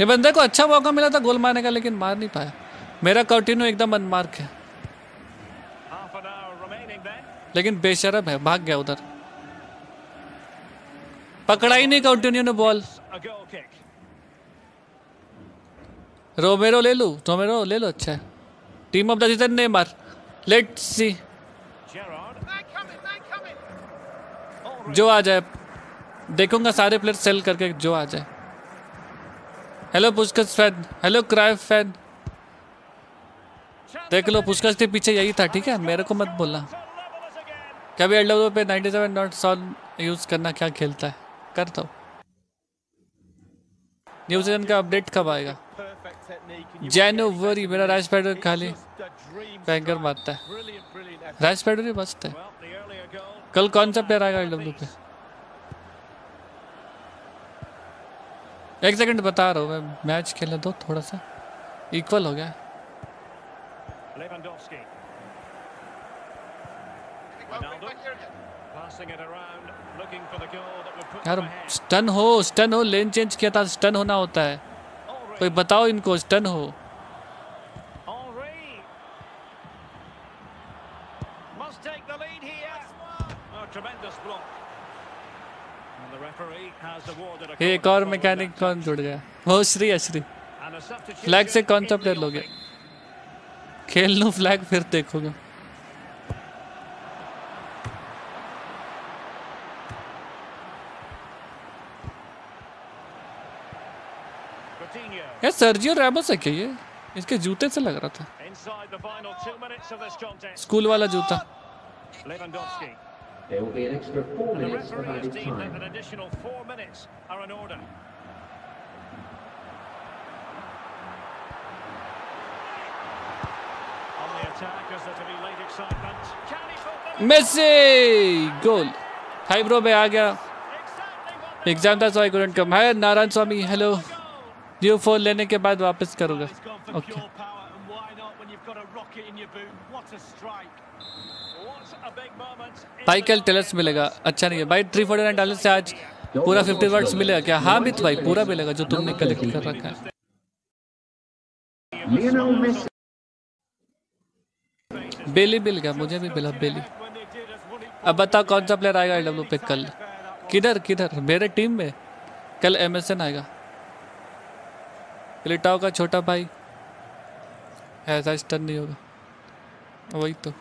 ये बंदे को अच्छा मौका मिला था गोल मारने का लेकिन मार नहीं पाया। मेरा कॉन्टिन्यू एकदम अनमार्क है. लेकिन बेशरम है भाग गया उधर। पकड़ा ही नहीं कॉन्टिन्यू ने बॉल. रोमेरो ले लूँ? रोमेरो ले लो? अच्छा है। टीम ऑफ़ द सीज़न ने मार लेट सी जो आ जाए। देखूँगा सारे प्लेयर सेल करके जो आ जाए। Hello Puskas fan hello Cruyff fan देख लो पुष्कस के पीछे यही था, ठीक है? मेरे को मत बोलना. कभी एल पे 97 नॉट सॉल्व यूज़ करना क्या खेलता है? करता हूँ। न्यूजीलैंड का अपडेट कब आएगा? जनवरी मेरा राज पैडर खाली बैंकर मारता है। राज पैडर ही मस्त है. कल कौन सा प्लेयर आएगा एलडब्ल्यू पे? एक सेकंड बता रहा हूँ मैं मैच खेलने दो थोड़ा सा। इक्वल हो गया Lewandowski. Ronaldo passing it around, looking for the goal that would put यार स्टन हो स्टन हो लेन चेंज किया था स्टन होना होता है। कोई बताओ इनको स्टन हो। एक और मैकेनिक कौन जुड़ गया? वो श्री अश्री। फ्लैग से कौन सा प्लेयर लोगे? खेल लो फ्लैग फिर देखोगे। ये सर्जियो रैमस है क्या ये? इसके जूते से लग रहा था। स्कूल वाला जूता। गोल हाय ब्रो मैं आ गया। एग्ज़ाम था so I come hi Narayan Swami hello new phone लेने के बाद वापस करूँगा। In भाई कल. टेलर्स मिलेगा। अच्छा नहीं है। भाई थ्री फोर्टी नाइन डॉलर से आज पूरा फिफ्टी वर्ड्स मिलेगा। क्या? हाँ मित भाई पूरा मिलेगा जो तुमने कलेक्ट कर रखा है। बेली मिल गया। मुझे भी मिला बेली अब बताओ कौन सा प्लेयर आएगा डब्ल्यू पे कल? किधर किधर? मेरे टीम में? कल एमएसएन आएगा। क्लिटाओ का छोटा भाई। ऐसा स्टन नहीं होगा। वही तो।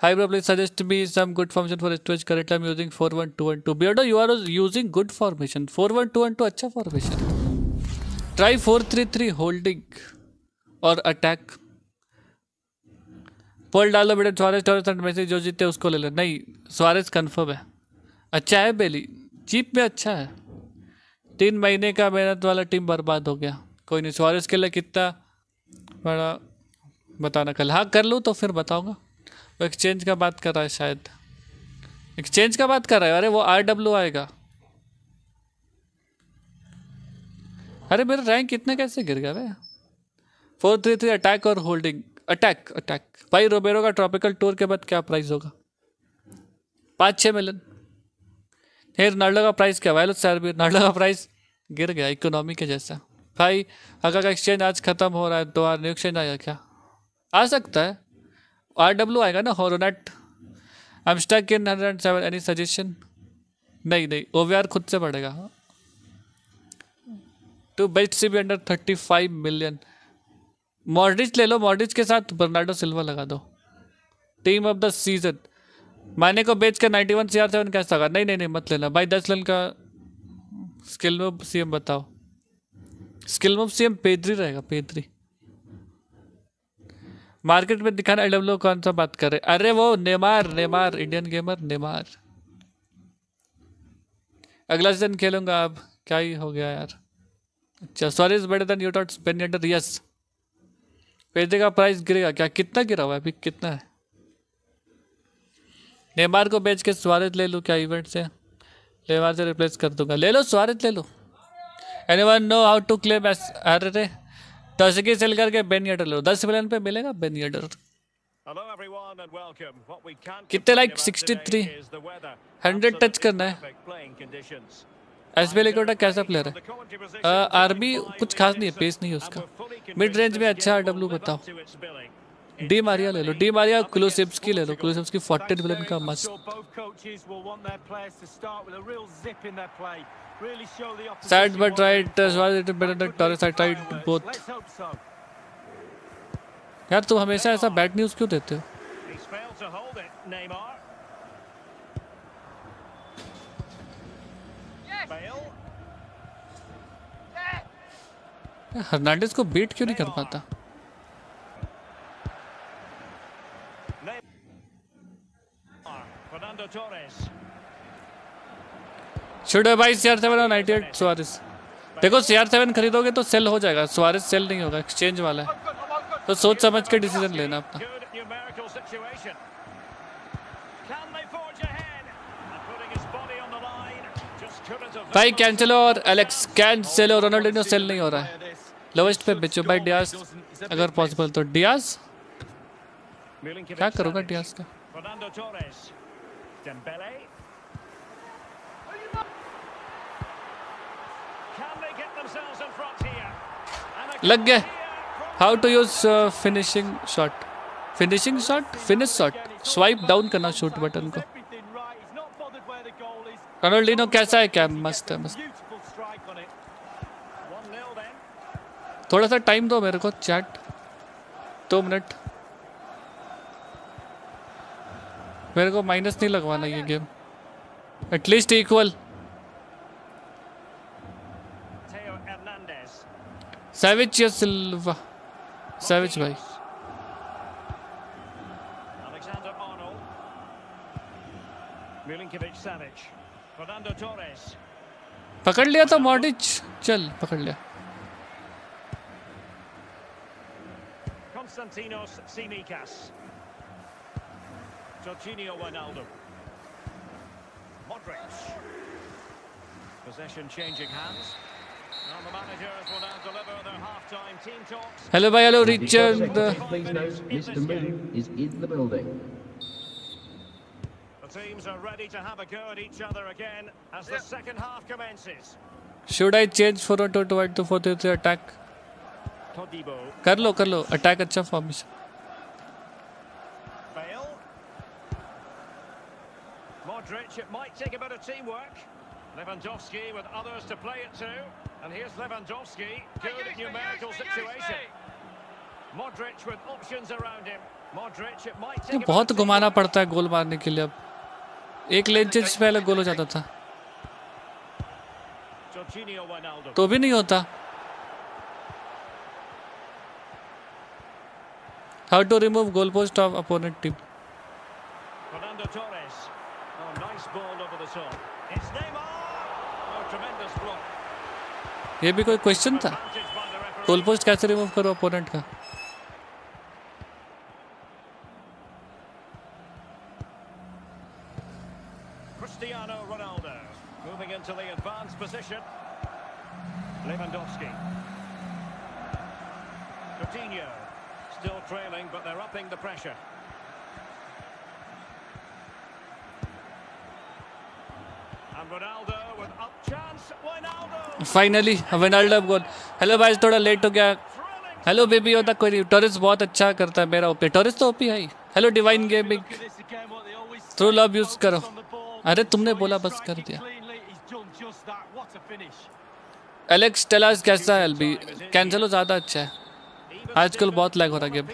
Hi bro please suggest me some good formation for storage correct I am using four one two one two beardo you are using good formation four one two one two अच्छा formation try four three three holding और अटैक पोल डालो बेटे स्वारेज टॉरेस एंड मैसेज जो जीते उसको ले लो। नहीं स्वारेज कन्फर्म है। अच्छा है बेली चीप में अच्छा है। तीन महीने का मेहनत वाला टीम बर्बाद हो गया। कोई नहीं स्वारेस के लिए कितना बड़ा बताना कल। हाँ कर लूँ तो फिर बताऊँगा। वो एक्सचेंज का बात कर रहा है शायद। एक्सचेंज का बात कर रहा है? अरे, वो आर डब्ल्यू आएगा। अरे, मेरा रैंक इतना कैसे गिर गया भाई फोर थ्री थ्री अटैक और होल्डिंग अटैक अटैक भाई रोबेरो का ट्रॉपिकल टूर के बाद क्या प्राइस होगा? पाँच छः मिलियन फिर रोनाल्डो का प्राइस क्या वायलो सर भी रोनाल्डो का प्राइस गिर गया इकोनॉमी के जैसा। भाई, अगर एक्सचेंज आज खत्म हो रहा है तो आज न्यू एक्सचेंज आएगा क्या? आ सकता है। आर डब्ल्यू आएगा ना हॉरोनेट I am stuck in hundred seven any suggestion नहीं नहीं ओ वी आर खुद से बढ़ेगा। Two best C B under thirty five million Modric ले लो मॉडरिच के साथ बर्नाडो सिल्वा लगा दो। टीम ऑफ़ द सीज़न माने को बेच कर ninety one C R seven कैसा नहीं नहीं नहीं, मत लेना। भाई, दस लन का स्किल मूव सी एम बताओ। Skill move C M Pedri रहेगा पेदरी मार्केट में दिखाना एल डब्ल्यू कौन सा बात कर रहे अरे वो Neymar Neymar Indian gamer Neymar अगला सीज़न खेलूँगा अब। क्या ही हो गया यार। अच्छा sorry is better than you dot Spain yes Pedri का प्राइस गिरेगा क्या? कितना गिरा हुआ है अभी? कितना है? नेमार को बेच के स्वारित ले लूँ क्या इवेंट से? नेमार से रिप्लेस कर दूँगा। ले लो स्वारित ले लो। Any one know how to claim S अरे रे दस की सेल करके बेन यडर लो दस मिलियन पे मिलेगा बेन यडर कितने complain like about 63? today is the weather. 100 touch करना है. एस बी लिकोटा कैसा प्लेयर है? आरबी कुछ खास नहीं है पेस नहीं है उसका। मिड रेंज में अच्छा डब्ल्यू बताओ। डी मारिया ले लो डी मारिया क्लोसिप्स की ले लो क्लोसिप्स की 48 विलन का मस्त side but right edge well it better than Torres I try both यार तुम हमेशा ऐसा बैड न्यूज़ क्यों देते हो? हर्नांडिस को बीट क्यों नहीं कर पाता? शुड भाई सी आर सेवन और नाइनटी एट सुआरिस देखो सी आर सेवन खरीदोगे तो सेल हो जाएगा। सुआरिस सेल नहीं होगा एक्सचेंज वाला है। तो सोच समझ के डिसीज़न लेना अपना। भाई कैंसिलो और एलेक्स कैंसिलो रोनाल्डिनो सेल नहीं हो रहा है। लोवेस्ट पे बेचो। भाई डियास अगर पॉसिबल तो डियास क्या करूँगा डियास का. Dembele. Can they get themselves in front here? लग from how to use finishing shot finishing shot finish shot swipe down करना शूट बटन को. रोनाल्डिनो कैसा है क्या मस्त है मस्त Beautiful strike on it. 1-0 then. थोड़ा सा टाइम दो मेरे को चैट दो मिनट मेरे को माइनस नहीं लगवाना ये गेम एटलीस्ट इक्वल सैविच या सिल्वा सैविच भाई. पकड़ लिया तो मॉडिच चल पकड़ लिया. Constantinos Simikas Jorginho Wijnaldum. Modric. Possession changing hands. Now the managers will now deliver their half-time team talks. Hello भाई hello The Richard secretary, please note, Mr. Moon is in the building. The teams are ready to have a go at each other again as the second half commences. Should I change for two two two four three attack Todibo. कर लो कर लो अटैक अच्छा formation Modric, it might take a bit of teamwork. Lewandowski with others to play it to. And here's Lewandowski, good numerical me, situation. Modric with options around him. Modric, it might take a bit बहुत of घुमाना teamwork. पड़ता है गोल मारने के लिए अब एक लेन चेंज से पहले गोल हो जाता था Jorginho Wijnaldum. तो भी नहीं होता how to remove goal post of opponent team ये भी कोई क्वेश्चन था Advantage by the referee. Goal post कैसे रिमूव करो अपोनेंट का Cristiano Ronaldo moving into the advanced position. Lewandowski. Coutinho still trailing, but they're upping the pressure. Finally विनाल्डो goal hello भाई थोड़ा लेट हो गया। हेलो बेबी होता कोई टोरिस बहुत अच्छा करता है मेरा ओपी टोरिस तो ओपी है hello Divine gaming love use focus करो। अरे तुमने बोला बस कर दिया। एलेक्स टेलास कैसा है अभी? कैंसलो ज़्यादा अच्छा है। आजकल बहुत लैग हो रहा है गेम.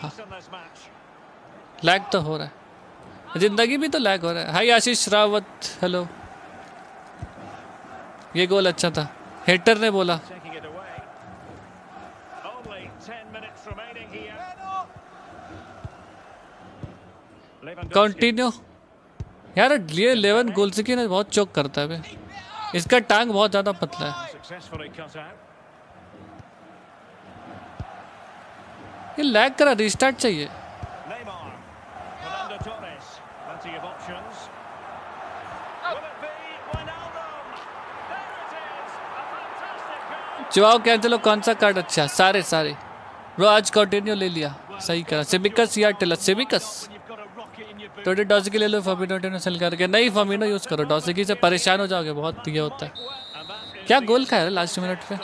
लैग तो हो रहा है। ज़िंदगी भी तो लैग हो रहा है। हाई आशीष रावत। हेलो ये गोल अच्छा था हेटर ने बोला Taking it away. Only 10 minutes remaining here. Lewandowski. Continue यार ये लेवन गोल से ना बहुत चौक करता है बे इसका टांग बहुत ज़्यादा पतला है. ये लैग करा रिस्टार्ट चाहिए Neymar. Fernando Torres. Plenty of options. Will it be Wijnaldum? There it is. A चुवाओ कैंसिल लो कौन सा कार्ड अच्छा? सारे सारे। ब्रो आज कॉन्टिन्यू ले लिया। सही करा। सिमिकस या टेलर सिमिकस थोड़ी डॉसिक ले लो फमिनो टेनो सेल करके। नहीं फमिनो यूज़ करो। डॉसिकी से परेशान हो जाओगे बहुत ये होता है। क्या गोल खाया लास्ट मिनट पे?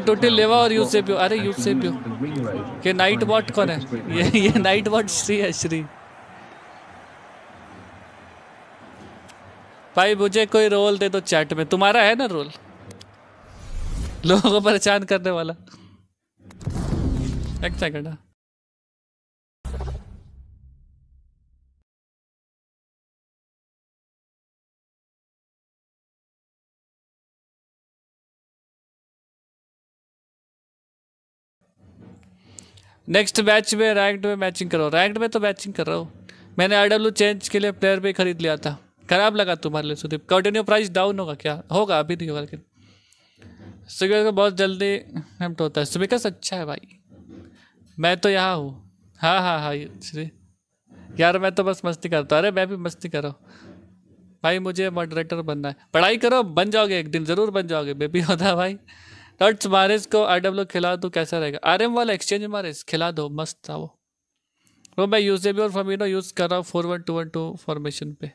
टोटी लेवा और यूज़ से प्यो अरे यूज़ से पियो के नाइट वॉट कौन है? ये ये नाइट बॉट श्री है श्री। भाई, मुझे कोई रोल दे दो चैट में। तुम्हारा है ना रोल? लोगों को परेशान करने वाला। एक सेकंड। नेक्स्ट मैच में रैंक्ड में मैचिंग करो। रैंक्ड में तो मैचिंग कर रहा हूँ। मैंने आर चेंज के लिए प्लेयर भी खरीद लिया था। खराब लगा तुम्हारे लिए, सुदीप। कंटिन्यू प्राइस डाउन होगा क्या? होगा, अभी नहीं होगा, लेकिन सुबह को बहुत जल्दी हेम्प्ट होता है। का अच्छा है भाई। मैं तो यहाँ हूँ। हाँ हाँ हाँ श्री यार, मैं तो बस मस्ती करता हूँ। अरे, मैं भी मस्ती कर रहा हूँ। भाई, मुझे मॉडरेटर बनना है। पढ़ाई करो, बन जाओगे एक दिन, ज़रूर बन जाओगे। बेबी होता भाई। टट्स मारिस को आर डब्ल्यू खिला दो, कैसा रहेगा? आर एम वाला एक्सचेंज मारिस खिला दो, मस्त था वो। वो मैं यूजेबी और फमीनो यूज़ कर रहा हूँ four one two one two formation पे।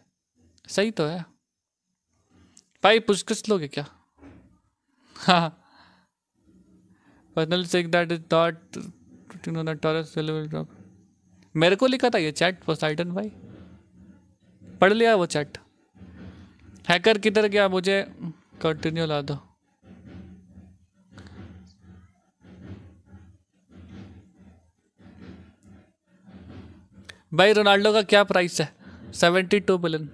सही तो है। भाई पुष्कस लोगे क्या? हाँ। Personal sec that is not Torres drop मेरे को लिखा था ये चैट पोसाइडन भाई। पढ़ लिया वो चैट हैकर किधर गया? मुझे कंटिन्यू ला दो। भाई, रोनाल्डो का क्या प्राइस है? सेवेंटी टू बिलियन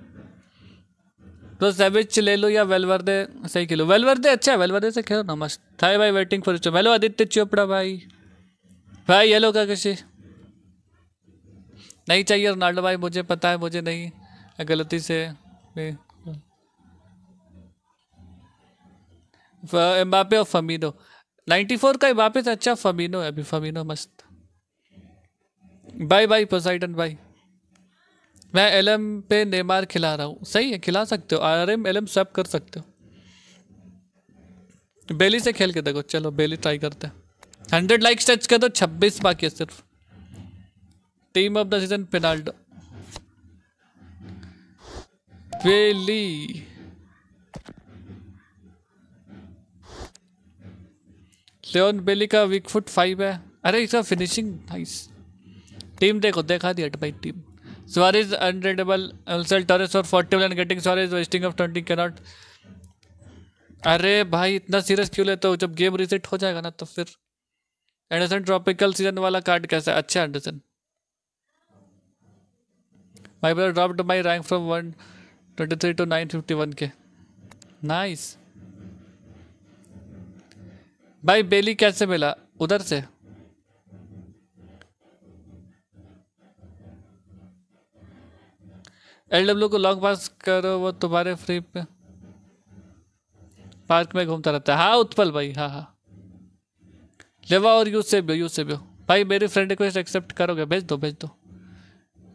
तो सेविच ले लो या वेलवर्दे, सही खेलो। वेलवर्दे अच्छा है, वेलवर्दे से खेलो ना मस्त। थाई भाई वेटिंग फॉर चो हेलो आदित्य चोपड़ा भाई। भाई येलो का किसी नहीं चाहिए रोनाल्डो भाई, मुझे पता है, मुझे नहीं। गलती से एम्बापे और फमीनो। 94 का एम्बापे से अच्छा फमीनो है अभी। फमीनो मस्त। बाय बाय, पोसाइडन भाई मैं एलएम पे नेमार खिला रहा हूँ। सही है, खिला सकते हो। आर एम एल सब कर सकते हो। बेली से खेल के देखो। चलो, बेली ट्राई करते हैं। हंड्रेड लाइक्स टच कर दो छब्बीस बाकी है सिर्फ़। टीम ऑफ़ द सीज़न पेनाल्डो बेली। लेन बेली का वीक फुट फाइव है। अरे, इसका फिनिशिंग नाइस टीम देखो, देखा दिया भाई team Suarez unreadable also Torres for 40 million getting Suarez, wasting of 20 cannot. अरे भाई, इतना सीरियस क्यों लेते हो? जब गेम रिसेट हो जाएगा ना तो फिर। एंडरसन ट्रॉपिकल सीज़न वाला कार्ड कैसा है? अच्छा Anderson my brother dropped my rank from 123 to 951 के। नाइस भाई बेली कैसे मिला? उधर से। एल डब्ल्यू को लॉक पास करो वो तुम्हारे फ्री पे। पार्क में घूमता रहता है। हाँ उत्पल भाई हाँ हाँ। लेवा और यूज़ से यूज़ से भाई, मेरी फ्रेंड रिक्वेस्ट एक्सेप्ट करोगे? भेज दो भेज दो।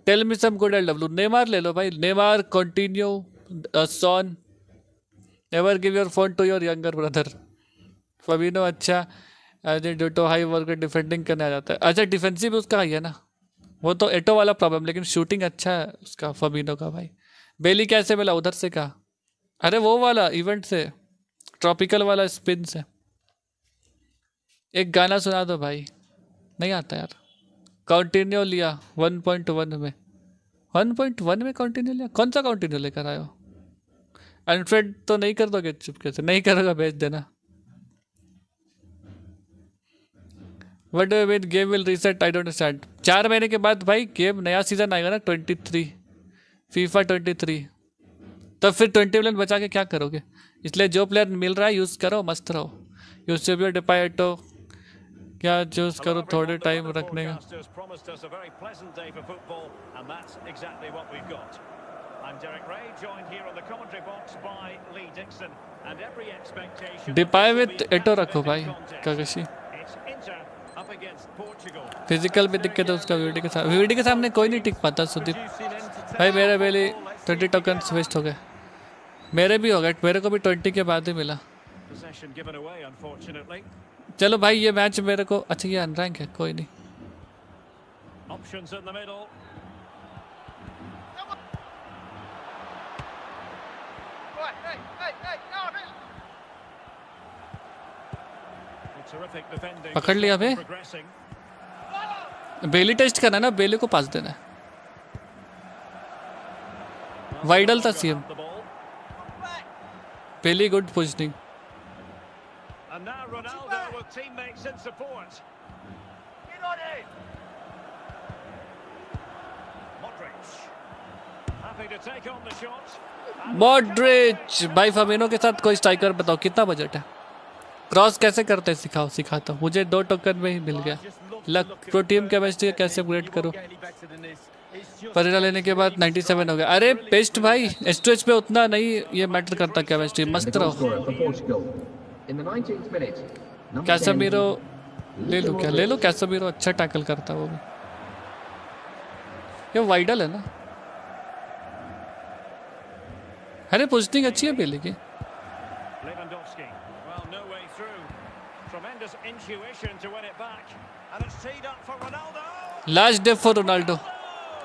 Tell me some good L W Neymar ले लो भाई। Neymar continue son never give your phone to your younger brother Fabinho अच्छा। Due to high work defending करने आ जाता है। अच्छा डिफेंसिव उसका ही है ना। वो तो एटो वाला प्रॉब्लम लेकिन शूटिंग अच्छा है उसका फबीनो का भाई। बेली कैसे मिला उधर से कहा अरे वो वाला इवेंट से ट्रॉपिकल वाला स्पिन से। एक गाना सुना दो भाई। नहीं आता यार। कंटिन्यू लिया वन पॉइंट वन में। वन पॉइंट वन में कंटिन्यू लिया? कौन सा कंटिन्यू लेकर आयो अनफ्रेड तो नहीं कर दोगे चुपके से, नहीं करोगा भेज देना। What mean game will reset I don't understand चार महीने के बाद भाई गेम नया सीज़न आएगा ना twenty three FIFA twenty three तब फिर ट्वेंटी मिलियन बचा के क्या करोगे? इसलिए जो प्लेयर मिल रहा है यूज़ करो मस्त रहो। यूज़ से भी डिपाइटो क्या चूज़ करो थोड़े टाइम रखने का। डिपाई विथ एटो रखो भाई कागशी। फ़िज़िकल भी दिक्कत है उसका वीडियो के साथ। वीडियो के सामने कोई नहीं टिक पाता सुदीप। भाई मेरे पहले ट्वेंटी टोकन वेस्ट हो गए। मेरे भी हो गए मेरे को भी ट्वेंटी के बाद ही मिला। चलो भाई ये मैच मेरे को अच्छा ये अनरैंक है कोई नहीं। पकड़ लिया बे। बेली टेस्ट करना है ना बेली को पास देना है। वाइडल था CM Bale good positioning. Modric भाई फमीनो के साथ कोई स्ट्राइकर बताओ कितना बजट है? क्रॉस कैसे करते हैं? सिखाओ, सिखाता हूँ। मुझे दो टोकन में ही मिल गया। लक प्रो टीम केमिस्ट्री कैसे अपग्रेड करो? परेरा लेने के बाद 97 हो गया। अरे पेस्ट भाई एस पे उतना नहीं, ये मैटर करता केमिस्ट्री मस्त रहो। कैसा मीरो ले लो क्या? ले लो कैसा मीरो अच्छा टैकल करता वो भी ये वाइडल है ना? अरे पोजिशनिंग अच्छी है पहले की tremendous intuition to win it back. And it's teed up for Ronaldo. intuition to win it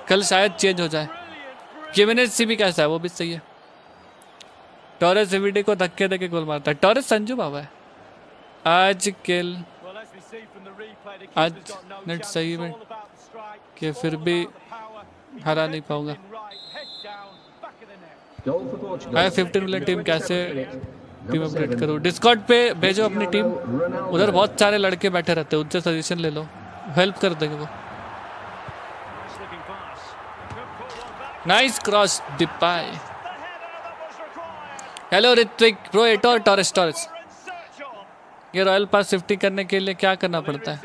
कल शायद चेंज हो जाए। जिमेनेस से भी कैसा है? वो भी सही है। टॉरेस को धक्के धक्के गोल मारता है। टॉरेस संजू बाबा है। आज किल आज नेट सही में के फिर भी हरा नहीं पाऊँगा। 15 मिनट टीम कैसे टीम अपडेट करो। डिस्कॉट पे भेजो अपनी टीम। उधर बहुत सारे लड़के बैठे रहते हैं, उनसे सजेशन ले लो। हेल्प कर देंगे वो। Nice cross Depay hello Ritvik bro Ettore Torres Torres ये रॉयल पास शिफ्टिंग करने के लिए क्या करना पड़ता है?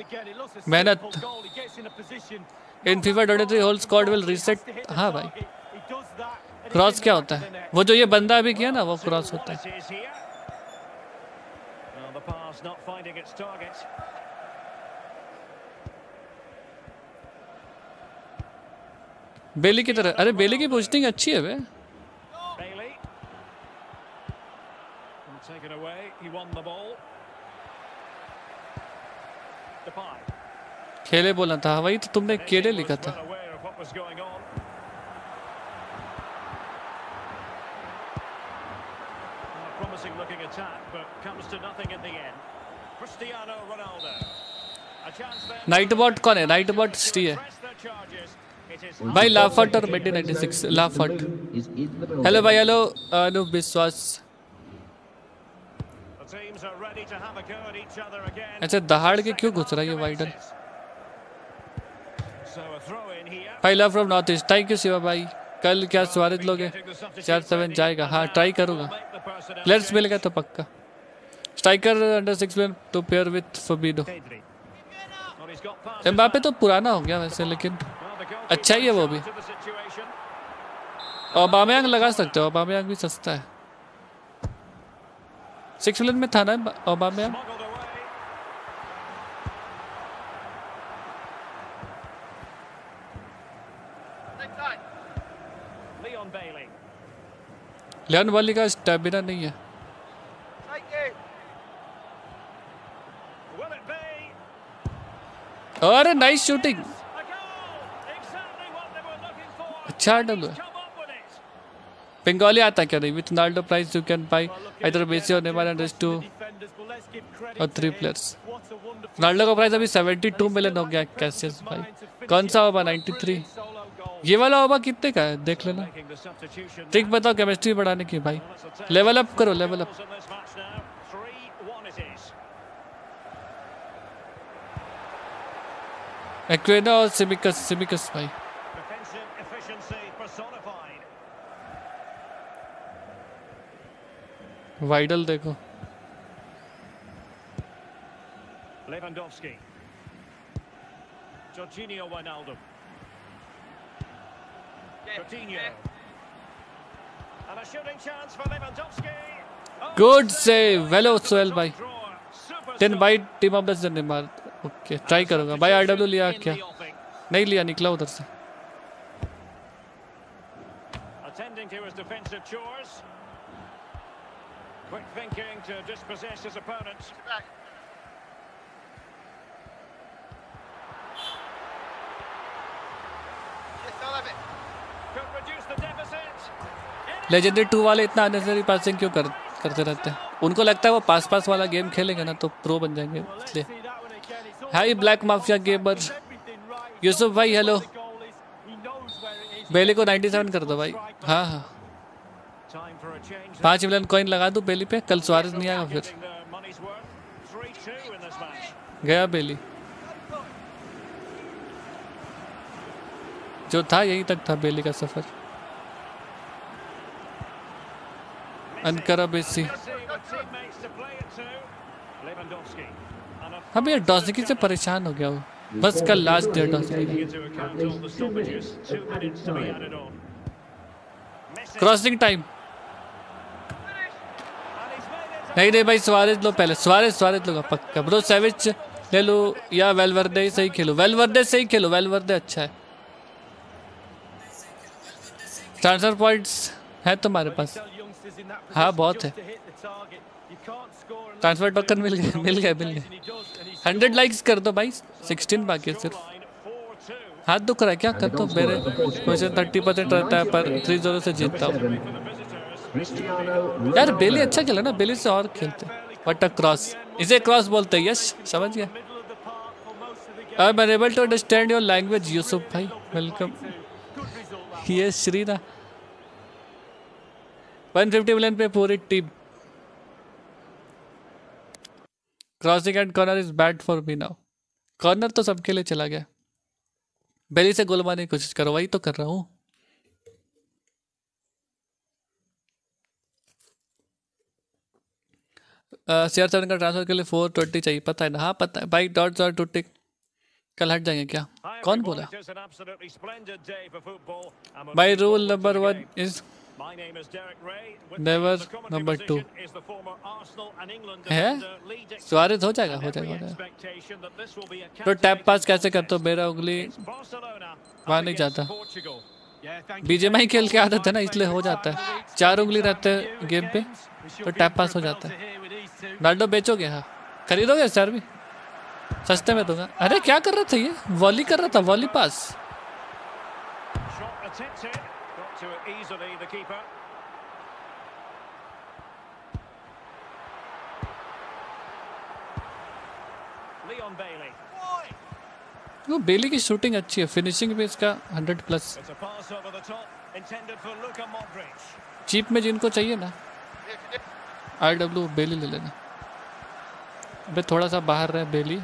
मेहनत। In FIFA dot whole squad will reset हाँ भाई। क्रॉस क्या होता है? वो जो ये बंदा अभी किया ना, वो क्रॉस होता है। Pass not finding its target. बेली की तरह अरे बेली की पोस्टिंग अच्छी है बे taken away. He won the ball. खेले बोला था वही तो तुमने केले लिखा था well aware of what was going on. Well, a promising looking attack, but comes to nothing in the end. Cristiano Ronaldo. A chance there. Nightbot कौन है? नाइट बॉट स्टी है। भाई लाफट और मेटी 96 लाफट। Is in the building. Hello भाई हेलो अनु विश्वास. अच्छा दहाड़ के क्यों घुस रहा है ये here. भाई love from North East thank you Shiva भाई। कल क्या स्वागत लोगे चार सेवन जाएगा। हाँ ट्राई करूँगा। प्लेयर्स मिलेगा तो पक्का। स्ट्राइकर अंडर सिक्स मिलियन तो पेयर विथ फबीडो Pedri. Well, he's got past Mbappe तो पुराना हो गया वैसे, लेकिन अच्छा ही है वो भी situation. ओबामयांग लगा सकते हो ओबामयांग भी सस्ता है सिक्स मिलियन में था ना ओबामयांग. लियान वाली का स्टेमिना नहीं है Will it be अरे nice shooting a goal? Exactly what they were looking for. अच्छा डल है Come up with it. Bengali आता क्या नहीं with Naldo price you can buy इधर बेसी और नेमार एंड टू और थ्री. प्लेयर्स रोनाल्डो का प्राइस अभी 72 मिलियन हो गया कैसियस भाई कौन सा होगा 93 solo goal. ये वाला होगा कितने का है देख लेना. ट्रिक बताओ केमिस्ट्री बढ़ाने की भाई. लेवल अप करो level up Goals in this match now. 3-1 it is. एक्वेना और सिमिकस सिमिकस भाई. वाइडल देखो Lewandowski. Jorginho Wijnaldum. Coutinho. And a shooting chance for Lewandowski. Oh, Sohail भाई drawer. Super ten stop by team of the Neymar okay try करूँगा। भाई आरडब्ल्यू लिया क्या? नहीं लिया निकला उधर से। Attending to his defensive chores. Quick thinking to dispossess his opponent. Could reduce the deficit. Legendary two वाले इतना अननेसेसरी पासिंग क्यों कर करते रहते हैं? उनको लगता है वो पास पास वाला गेम खेलेंगे ना तो प्रो बन जाएँगे इसलिए। Hi black mafia gamer Yusuf भाई हेलो बेली को 97 कर दो भाई हाँ हाँ पाँच मिलियन कॉइन लगा दो बेली पे कल स्वारस नहीं आएगा फिर गया बेली जो था यही तक था बेली का सफ़र अनकर बेसी अब ये डॉसिकी से परेशान हो गया वो। बस कल लास्ट डेट डॉसिकी क्रॉसिंग टाइम नहीं रे भाई स्वारेज लो पहले। स्वारेज स्वारेज लो पक्का। ब्रो सैविच ले लो या वेलवर्दे सही खेलो। वेलवर्दे सही खेलो। वेलवर्दे अच्छा है। ट्रांसफ़र पॉइंट्स है तुम्हारे पास। हाँ बहुत है। ट्रांसफ़र टक्कर मिल गया मिल गया मिल गया। हंड्रेड लाइक्स कर दो भाई सिक्सटीन बाकी है सिर्फ़। हाथ दुख रहा है क्या? कर दो मेरे क्वेश्चन थर्टी परसेंट रहता है पर थ्री ज़ीरो से जीतता हूँ। यार बेली अच्छा खेला ना बेली से और खेलते वट अ क्रॉस इसे क्रॉस बोलते हैं यश समझ गया. I am able to understand your language Yusuf भाई। वेलकम. ये श्रीना 150 मिलियन पे पूरी team crossing and corner is bad for me now corner तो सबके लिए चला गया। बेली से गोल मारने की कोशिश करो वही तो कर रहा हूँ। सी आर सेवन का ट्रांसफ़र के लिए फोर ट्वेंटी चाहिए पता है ना? हाँ पता है। भाई डॉट्स और टूटिक कल हट जाएँगे क्या? कौन बोला? भाई rule number one is My name is Derek Ray. Never number two. position is the former Arsenal and England है. सुआरेज हो जाएगा हो जाएगा हो जाएगा तो टैप पास कैसे करते हो मेरा उंगली वहाँ नहीं जाता. बीजेएमआई खेल के आदत है ना इसलिए हो जाता है चार उंगली रहते हैं गेम पे तो टैप पास हो जाता है नाल्डो बेचोगे हाँ खरीदोगे सर भी सस्ते में दूँगा अरे क्या कर रहा था ये वॉली कर रहा था volley pass Shot attempted. Got to it easily, the keeper. Leon Bailey. वो बेली की शूटिंग अच्छी है फिनिशिंग भी इसका हंड्रेड प्लस. चीप में जिनको चाहिए ना आर डब्ल्यू बेली ले लेना अबे थोड़ा सा बाहर रहे बेली?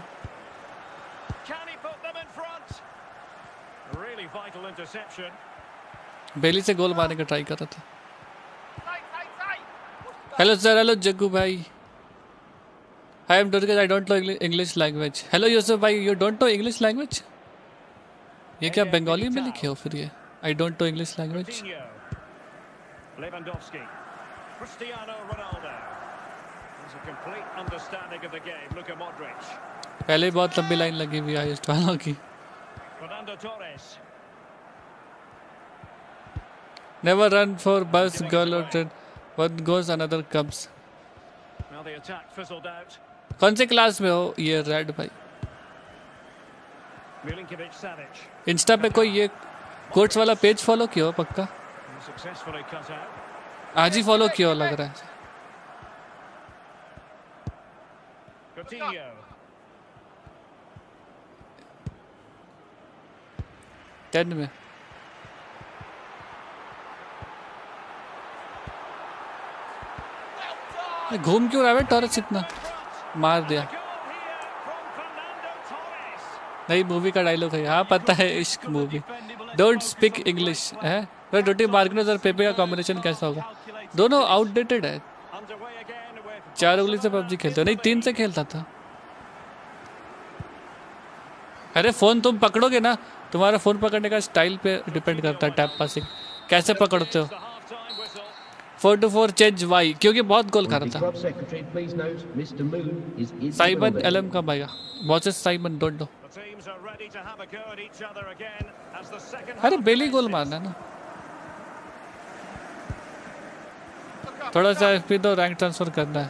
Really vital interception. बेली से गोल मारने का ट्राई कर रहा था। हेलो सर हेलो जग्गू भाई। I am डोरगेज I don't know English language hello Yusuf भाई. You don't know English language ये क्या बंगाली में लिखे हो फिर ये? I don't know English language. पहले बहुत लंबी लाइन लगी हुई हाईएस्ट वालों की। Fernando Torres. और train one goes another comes Now the attack fizzled out. कौन से क्लास में हो ये रेड भाई? इंस्टा पे कोई ये कोट्स वाला पेज फॉलो किया हो पक्का. आज ही फॉलो किया लग रहा है। टेन में। घूम क्यों रहा है टॉरस इतना मार दिया. नई मूवी का डायलॉग है। हाँ पता है, इश्क मूवी डोंट स्पीक इंग्लिश है? तो डोटी मार्गनस और पेपे का कॉम्बिनेशन कैसा होगा? दोनों आउटडेटेड है। चार उंगली से पबजी खेलते हो। नहीं, तीन से खेलता था। अरे फ़ोन तुम पकड़ोगे ना, तुम्हारा फ़ोन पकड़ने का स्टाइल पे डिपेंड करता है टैप पासिंग कैसे पकड़ते हो. Four two four chase why क्योंकि बहुत गोल कर रहा था साइबन एलम का भाई वॉचेस साइबन डोंट डो अरे बेली गोल मारना ना। थोड़ा सा एफपी दो रैंक ट्रांसफ़र करना है।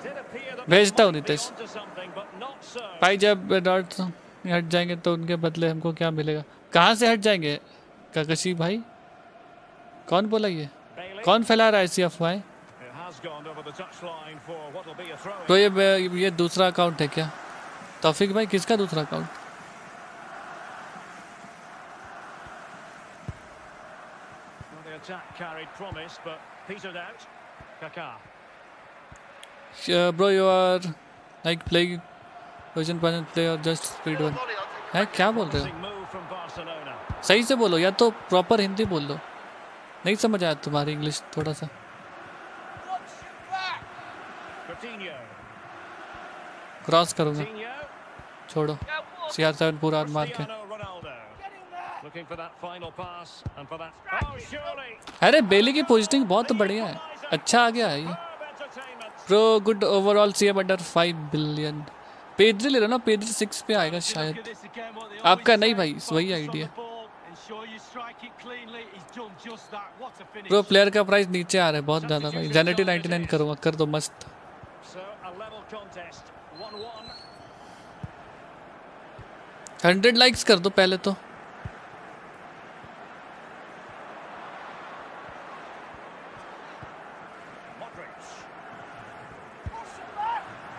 भेजता हूँ नितेश। भाई जब डॉट हट जाएँगे तो उनके बदले हमको क्या मिलेगा? कहाँ से हट जाएँगे? काकशी भाई? कौन बोला ये? कौन फैला रहा है ऐसी अफवाहें तो ये ये दूसरा अकाउंट है क्या? तौफिक भाई किसका दूसरा account bro you are like play question पर प्ले और जस्ट स्पीड वन है? क्या बोल रहे हो? सही से बोलो या तो प्रॉपर हिंदी बोल दो। नहीं समझ आया तुम्हारी इंग्लिश थोड़ा सा। क्रॉस करूँगा छोड़ो। सी आर सेवन पूरा मार के. अरे बेली की पोजिशनिंग बहुत बढ़िया है। अच्छा आ गया है ये। Pro good overall C M under five billion Pedri ले लो ना पेड्री सिक्स पे आएगा शायद। आपका नहीं भाई, वही आइडिया प्रो प्लेयर का प्राइस नीचे आ रहा है बहुत ज़्यादा भाई। जेनेटी 99 करूँगा कर दो मस्त। So a contest. 1-1. Hundred likes कर दो पहले तो Modric.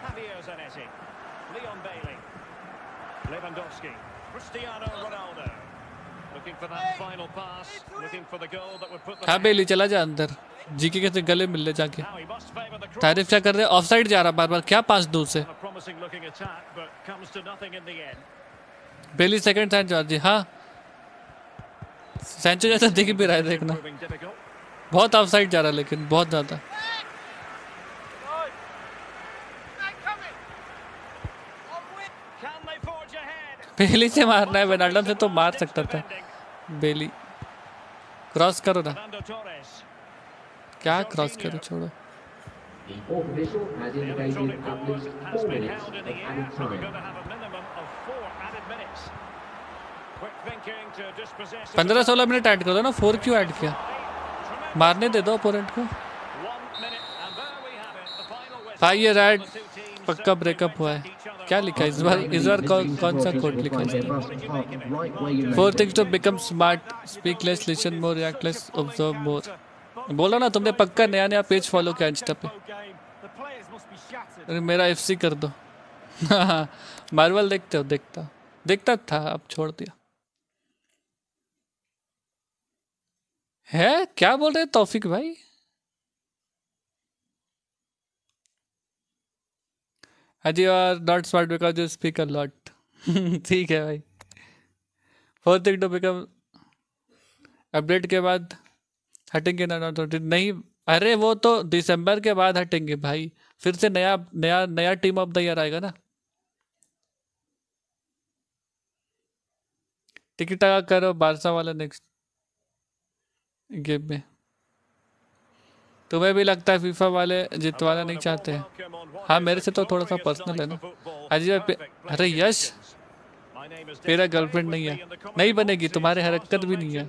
Javier Zanetti. Leon Bailey. Lewandowski. Cristiano Ronaldo. Looking for that final pass. Looking for the goal that would put them हाँ बेली चला जा अंदर। जीके के से गले मिल ले जाके. तारीफ़ क्या कर रहे ऑफ़ साइड जा रहा बार बार। क्या पास दूर से. बेली सेकंड साइड जा जी। हाँ। सैंचो जैसा दिख भी रहा है देखना। बहुत ऑफ़ साइड जा रहा है लेकिन बहुत ज़्यादा? बेली से मारना है वेनाल्डम से तो मार सकता था। बेली क्रॉस करो ना। क्या क्रॉस करो छोड़ो। पंद्रह सोलह मिनट ऐड करो ना फोर क्यों ऐड किया? मारने दे दो अपोनेंट को। फाइव रेड पक्का ब्रेकअप हुआ है। क्या लिखा है? इस बार इस बार कौन कौन सा कोड लिखा है? Four things to become smart speak less listen more react less observe more बोला ना तुमने, पक्का नया नया पेज फॉलो किया इंस्टा पे. अरे मेरा एफसी कर दो। [laughs] मार्वल देखते हो? देखता। देखता था, अब छोड़ दिया। है? क्या बोल रहे तौफिक भाई? हाजी are not smart because you speak a lot ठीक है भाई। Four thing to become update के बाद हटेंगे ना नॉट नहीं। अरे वो तो दिसंबर के बाद हटेंगे भाई। फिर से नया नया नया टीम ऑफ़ द ईयर आएगा ना। टिकट करो बारसा वाला नेक्स्ट गेम में। तुम्हें भी लगता है फीफा वाले जितवाना नहीं चाहते? हाँ मेरे से तो थोड़ा सा पर्सनल है ना। अजी भाई पे- अरे यश! तेरा गर्लफ्रेंड नहीं है। नहीं बनेगी तुम्हारे हरकत भी नहीं है।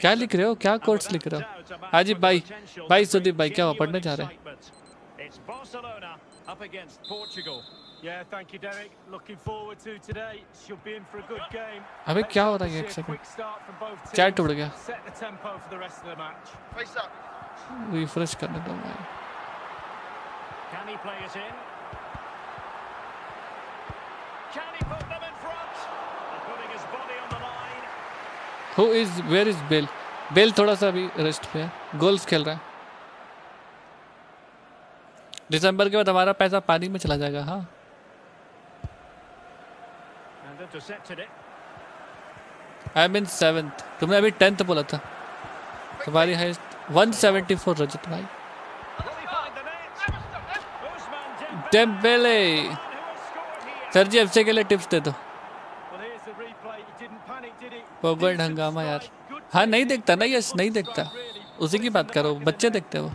क्या लिख रहे हो? क्या कोर्स लिख रहे हो? हाजी भाई भाई सुदीप भाई क्या हुआ? पढ़ने जा रहे हैं. अबे क्या हो रहा है? एक सेकंड चैट. टूट गया। रिफ्रेश करने दो मैं। Who is where is Bale Bale थोड़ा सा अभी रेस्ट पे है। गोल्स खेल रहा है। दिसंबर के बाद हमारा पैसा पानी में चला जाएगा हाँ। आई मीन सेवेंथ तुमने अभी टेंथ बोला था। तुम्हारी हाइस्ट 174 रजत भाई डेम्बेले सर जी एफसी के लिए टिप्स दे दो। बबल हंगामा यार हाँ नहीं देखता ना यस नहीं देखता। उसी की बात करो, बच्चे देखते हो।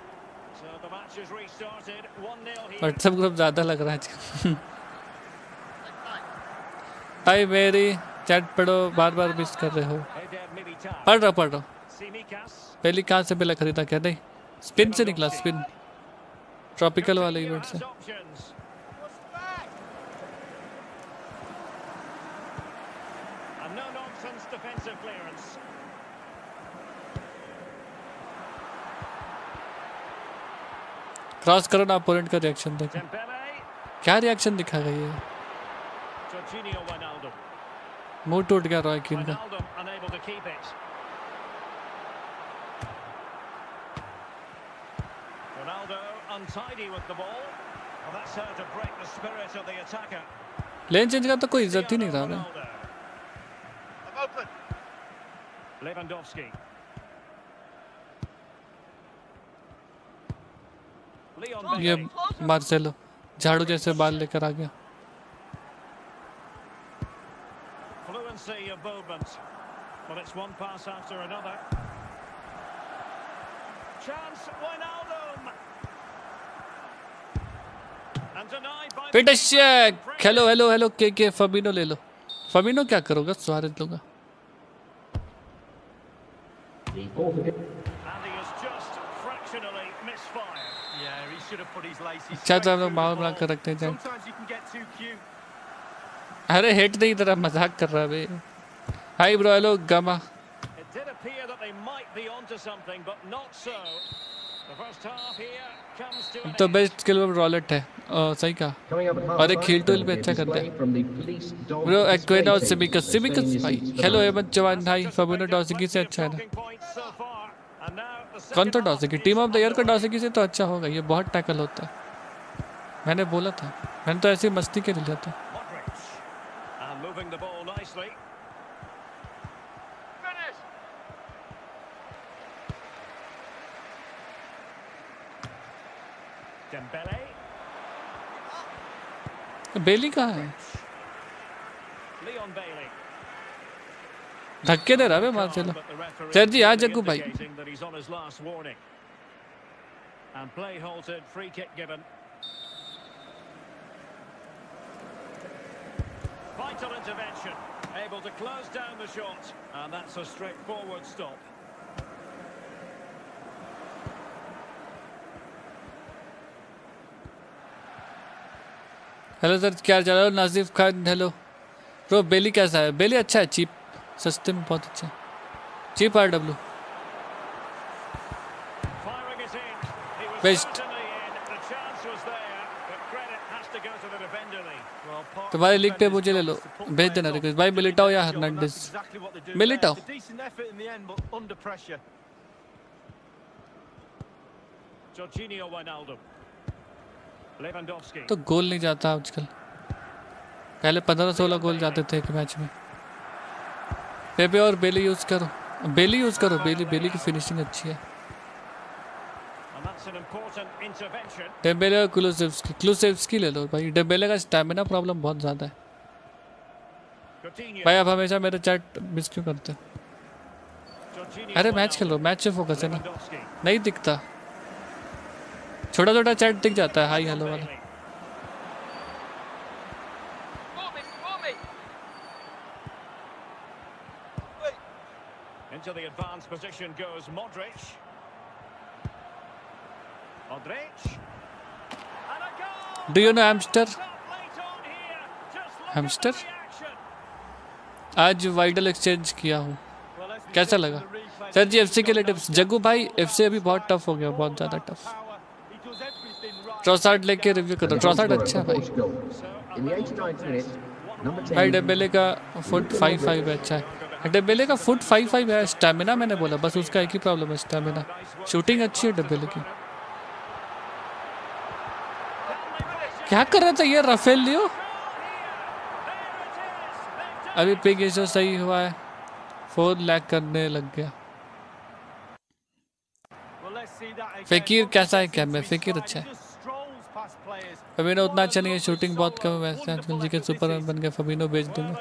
व्हाट्सएप ग्रुप ज़्यादा लग रहा है आई [laughs] मेरी चैट पढ़ो बार बार मिस कर रहे हो। पढ़ रहा पढ़ रहा पहली कहाँ से पहले खरीदा क्या नहीं? स्पिन से निकला स्पिन ट्रॉपिकल वाले इवेंट से. क्रॉस करो ना अपोनेंट का रिएक्शन देखो। क्या रिएक्शन ये Jorginho Wijnaldum. मुँह टूट गया रॉय कीन का Wijnaldum unable to keep it. Ronaldo untidy with the ball. Well, that's how to break the spirit of the attacker. Lane change का तो कोई इज़्ज़त ही नहीं Cristiano भाई Lewandowski. ये मार्सेलो झाड़ू जैसे बाल लेकर आ गया Fluency of movement. Well, it's one pass after another. Chance, Wijnaldum. Hello hello hello के के फमिनो ले लो। फमिनो क्या करोगा? स्वारेज लूँगा। अच्छा तो हम लोग माहौल बना कर रखते हैं अरे हेट नहीं तरह मज़ाक कर रहा है हाय ब्रो हेलो गमा तो बेस्ट स्किल रॉलेट है। सही कहा। अरे खेल तो भी अच्छा करते हैं। हेलो जवान भाई डॉसिकी से अच्छा है कौन तो डॉसिकी टीम ऑफ़ द ईयर का डॉसिकी से तो अच्छा होगा ये बहुत टैकल होता है। मैंने बोला था मैंने तो ऐसी मस्ती के लिया था। Dembele. बेली कहाँ है धक्के दे रहा है मार्सेलो But the जी, हाँ, clearly जग्गू भाई। And play halted, free kick given. Vital intervention, able to close down the shot, and that's a straightforward stop. Hello sir क्या चल रहा है? नाजिफ खान हेलो रो बेली कैसा है? बेली अच्छा है चीप सस्ते में बहुत अच्छा चीप आर डब्ल्यू बेस्ट तुम्हारे लिख पे मुझे ले लो. भेज देना रिक्वेस्ट भाई मिलिटाओ या हर्नांडिस मिलिटाओ Jorginho Wijnaldum. तो गोल नहीं जाता आजकल। पहले पंद्रह सोलह गोल जाते थे एक मैच में। पेपे और बेली यूज़ करो। बेली यूज़ करो। बेली बेली की फिनिशिंग अच्छी है. डेम्बेले और क्लूसेव्सकी क्लूसेव्सकी ले लो भाई। डेम्बेले का स्टैमिना प्रॉब्लम बहुत ज़्यादा है। भाई आप हमेशा मेरे चैट मिस क्यों करते हो? अरे मैच खेलो मैच से फोकस है ना। नहीं दिखता। छोटा छोटा चैट दिख जाता है हाई हेलो वाला Into the advanced position goes Modric. Modric. And a goal! here. Just look Hamster? reaction. आज वाइडल एक्सचेंज किया हूँ कैसा लगा सर जी एफसी के लिए टिप्स जग्गू भाई एफसी अभी बहुत टफ हो गया बहुत ज़्यादा tough power. He does everything right. Trossard लेके रिव्यू करो ट्रोसार्ड अच्छा भाई Portugal. So, a In the level 89th minute, number 10. भाई डेबेले का फुट फाइव फाइव है अच्छा है। डेबेले का फुट फाइव फाइव है स्टेमिना मैंने बोला बस उसका एक ही प्रॉब्लम है स्टेमिना शूटिंग अच्छी है डेबेले की। क्या कर रहा था ये राफेल लियो अभी पिग इशू सही हुआ है फ़ोन लैग करने लग गया. फकीर कैसा है क्या में? फकीर अच्छा है just strolls past players. फबीनो उतना अच्छा नहीं है शूटिंग बहुत कम है वैसे आजकल, जी के सुपर बन गए फबीनो भेज दूँगा।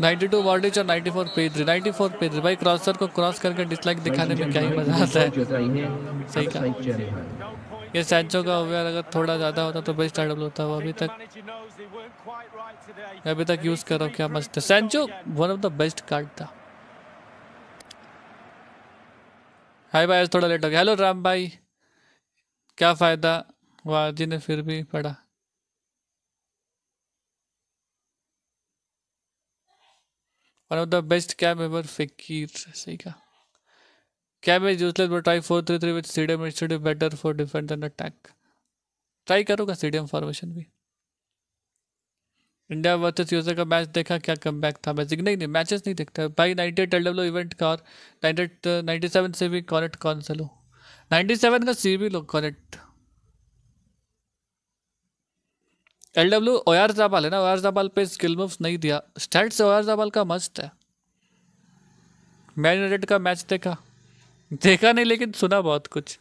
92 वॉल्टेज और 94 फोर पेज थ्री भाई क्रॉसर को क्रॉस करके डिसलाइक दिखाने में क्या ही मज़ा आता है। सही कहा। ये सैंचो का ओवर अगर थोड़ा ज़्यादा होता तो बेस्ट आइडल होता वो अभी तक। अभी तक यूज़ कर रहा हूँ, क्या मस्त है। Sancho one of the best card था। हाय भाई, आज थोड़ा लेट हो गया। हेलो राम भाई। क्या फ़ायदा? वाह जी ने फिर भी पढ़ा। One of the best cab ever फकीर सही का cam is useless but try four three three with CDM it should better for defence and attack try करूँगा सीडीएम फॉर्मेशन भी। इंडिया वर्सेस यूज़र का मैच देखा, क्या कम बैक था? मैजिक नहीं नहीं मैचेस नहीं देखता। भाई नाइनटी एट एल इवेंट का और नाइनटी नाइन्टी सेवन से भी कनेक्ट कौन सा लो? नाइन्टी सेवन का सी भी लो connect L W O R Jabala है ना? ओ आर जाबाल पे स्किल मूव्स नहीं दिया। स्टैट से ओ आर जाबाल का मस्त है। मैन यूनाइटेड का मैच देखा। देखा नहीं, लेकिन सुना बहुत कुछ।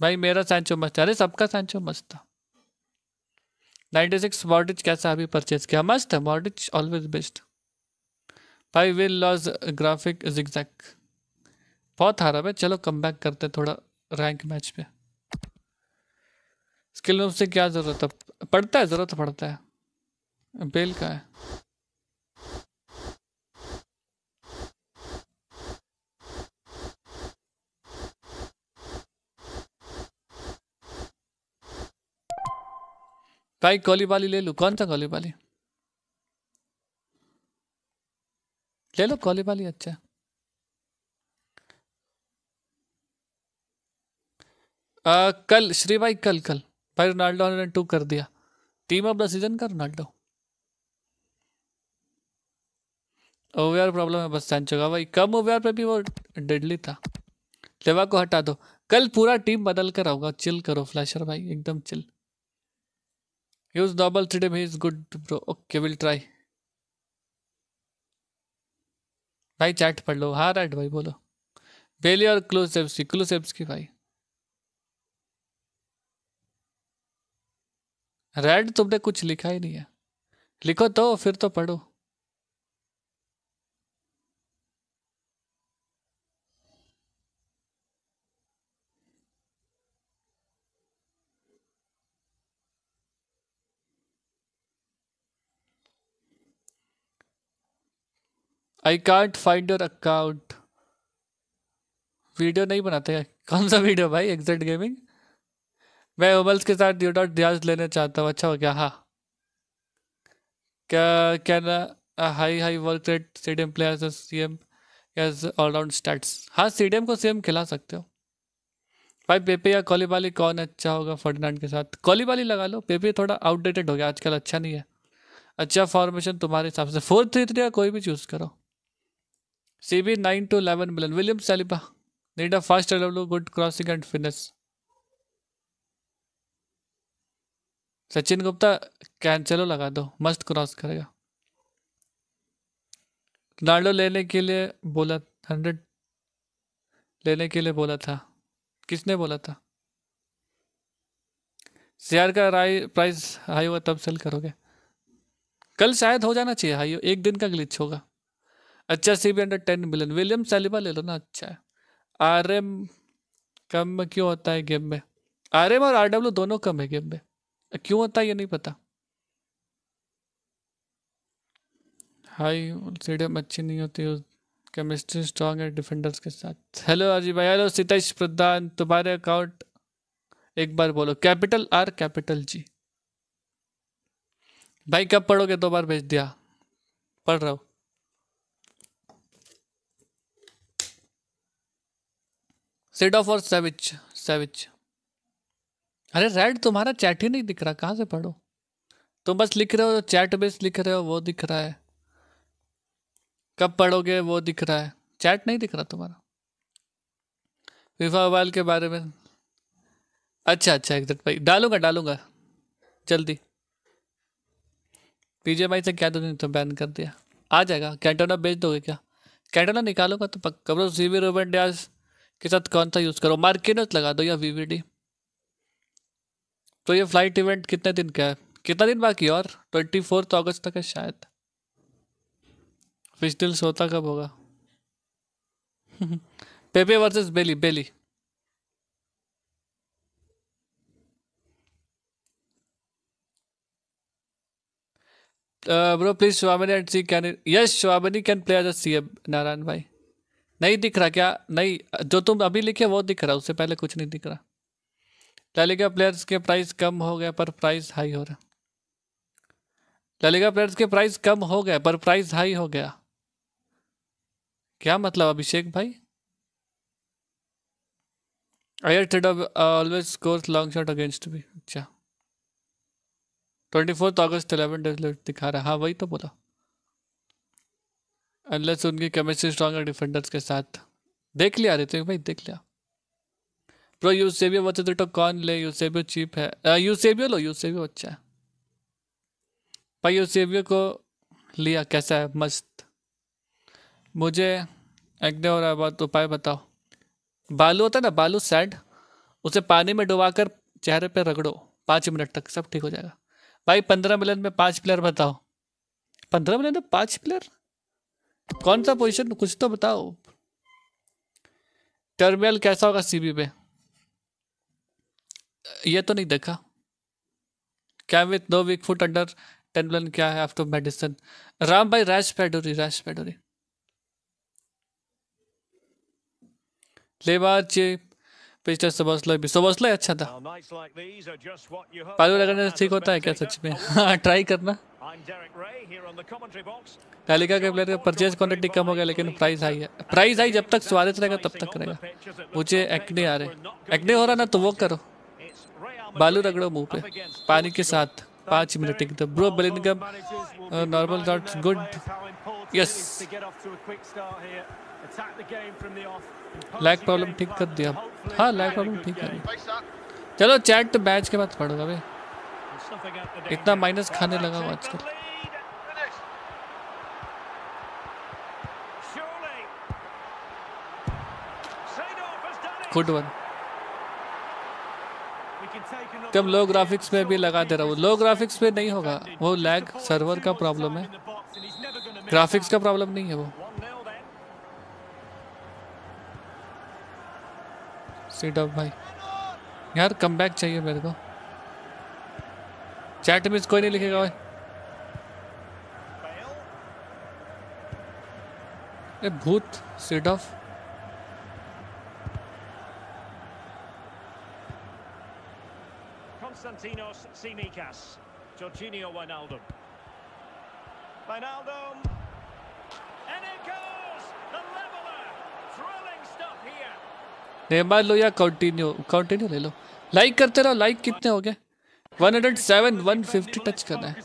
भाई, मेरा सैंचो मस्त है। अरे, सबका सैंचो मस्त था। 96 मॉर्डिच कैसा अभी परचेज किया? मस्त है मॉर्डिच always best five will laws graphic zigzag बहुत हारा भाई। चलो कम बैक करते हैं थोड़ा रैंक मैच पे। स्किल में से क्या ज़रूरत है? पड़ता है, ज़रूरत पड़ता है। बेल का है। भाई कॉली वाली ले लू। कौन सा कॉली वाली ले लो कोलीबाली अच्छा। आ, कल श्री भाई कल कल। भाई रोनाल्डो ने टू कर दिया। टीम ऑफ़ द सीज़न का रोनाल्डो। ओवीआर प्रॉब्लम है बस सैंचो का। भाई कम ओवीआर पे भी वो डेडली था। लेवा को हटा दो। कल पूरा टीम बदल कर आऊँगा चिल करो फ्लैशर भाई एकदम chill use double three D is good bro okay will try भाई चैट पढ़ लो हाँ राइट भाई, बोलो। बेली और क्लूसेव्स क्लूसेव्स की भाई। रेड तुमने कुछ लिखा ही नहीं है। लिखो तो फिर तो पढ़ो। I can't find your account video नहीं बनाते कौन सा वीडियो भाई? एग्जैक्ट गेमिंग मैं ओबल्स के साथ ड्यू डॉट ड्याज लेना चाहता हूँ। अच्छा हो गया हाँ। क्या क्या ना high high work rate stadium players C M as allround stats हाँ स्टेडियम को सेम खिला सकते हो। भाई पेपे या कोलीबाली कौन अच्छा होगा फर्डिनांड के साथ? कोलीबाली लगा लो। पेपे थोड़ा आउटडेटेड हो गया, आजकल अच्छा नहीं है। अच्छा फॉर्मेशन तुम्हारे हिसाब से। फोर थ्री थ्री या कोई भी चूज़ करो। B nine to eleven Milan William Saliba need a fast good crossing and finish Sachin Gupta Cancelo लगा दो। मस्त क्रॉस करेगा। रोनाल्डो लेने के लिए बोला हंड्रेड लेने के लिए बोला था। किसने बोला था? शेयर का राई प्राइस हाई हुआ, तब सेल करोगे। कल शायद हो जाना चाहिए हाई एक दिन का ग्लिच होगा। अच्छा C B under ten million William Saliba ले लो ना अच्छा है। आर एम कम में क्यों होता है गेम में? आर एम और आर डब्ल्यू दोनों कम है गेम में। क्यों होता है ये नहीं पता। हाई स्टेडियम अच्छी नहीं होती केमिस्ट्री स्ट्रांग है डिफेंडर्स के साथ। हेलो अजी भाई हेलो सीतेश प्रधान, तुम्हारे अकाउंट एक बार बोलो। कैपिटल आर कैपिटल जी भाई कब पढ़ोगे? दो बार भेज दिया। पढ़ रहा हूँ। सेड ऑफ़ और सेविच सेविच अरे रेड तुम्हारा चैट ही नहीं दिख रहा, कहाँ से पढ़ो? तुम बस लिख रहे हो चैट बेस लिख रहे हो, वो दिख रहा है। कब पढ़ोगे, वो दिख रहा है। चैट नहीं दिख रहा तुम्हारा। विफा मोबाइल के बारे में। अच्छा अच्छा एग्जैक्ट भाई, डालूँगा डालूँगा। जल्दी। पीजे भाई से क्या तो तो बैन कर दिया। आ जाएगा। कैंटोना बेच दोगे क्या? कैंटोना निकालूँगा तो पक्का। सी वी रोबन ड्यास के साथ कौन सा यूज़ करो? मार्किनोस लगा दो या वीवीडी तो ये फ़्लाइट इवेंट कितने दिन का है? कितना दिन बाकी और? ट्वेंटी फोर्थ अगस्त तक है शायद। फिस्टिल सोता कब होगा? Pepe versus Bailly Bailly bro please श्वामिनी and C can yes श्वामिनी can play as a C Narayan भाई नहीं दिख रहा क्या? नहीं, जो तुम अभी लिखे वो दिख रहा, उससे पहले कुछ नहीं दिख रहा। लालिगा प्लेयर्स के प्राइस कम हो गया, पर प्राइस हाई हो रहा। लालिगा प्लेयर्स के प्राइस कम हो गए पर प्राइस हाई हो गया। क्या मतलब अभिषेक भाई? आयर trade always scores long shot against भी अच्छा। Twenty fourth August eleven days दिखा रहा। हाँ वही तो बोला। अनलेस उनकी केमिस्ट्री स्ट्रॉन्ग है डिफेंडर्स के साथ। देख लिया थे भाई, देख लिया। प्रो यूसेबियो बचे तो कौन ले यूसेबियो चीप है। यूसेबियो लो यूसेबियो अच्छा है। भाई यूसेबियो को लिया, कैसा है? मस्त। मुझे एक्ने हो रहा है बहुत उपाय बताओ। बालू होता है ना, बालू सैड उसे पानी में डुबा कर चेहरे पर रगड़ो। पाँच मिनट तक, सब ठीक हो जाएगा। भाई, पंद्रह मिनट में पाँच प्लेयर बताओ। पंद्रह मिनट में पाँच प्लेयर कौन सा पोजीशन कुछ तो बताओ। टर्मिनल कैसा होगा सीबी पे ये तो नहीं देखा। क्या with no weak foot under ten million क्या है आफ्टर मेडिसिन राम भाई रैश पेडोरी रैश पेडोरी लेबार चे पिछले सबसलो भी। सबसलो अच्छा था। पालू लगाने से ठीक होता है क्या सच में? हाँ ट्राई करना। तालिका के प्लेयर का परचेज क्वांटिटी कम हो गया लेकिन प्राइस हाई है। प्राइस हाई जब तक स्वादिष्ट रहेगा तब तक रहेगा मुझे एक्ने आ रहे एक्ने हो रहा ना तो वो करो। बालू रगड़ो मुँह पे। पानी के साथ पाँच मिनट एक bro Uh, normal shots, good. Yes. Lag problem ठीक कर दिया। हाँ लैग प्रॉब्लम ठीक है चलो चैट मैच के बाद पढ़ोगा भाई। इतना माइनस खाने लगा हूँ आजकल. गुड वन कब लो ग्राफिक्स में भी लगा दे रहा हूँ। लो ग्राफिक्स में नहीं होगा। वो लैग सर्वर का प्रॉब्लम है। ग्राफिक्स का प्रॉब्लम नहीं है वो। सीट ऑफ़ भाई। यार कम चाहिए मेरे को। चैट में कोई नहीं लिखेगा भाई भूत seat of Konstantinos Tsimikas. Jorginho Wijnaldum. Wijnaldum. And it goes! The leveller! Thrilling stuff here. Neymar लो या कंटिन्यू कंटिन्यू ले लो लाइक करते रहो लाइक कितने हो गए 107 150 टच करना है।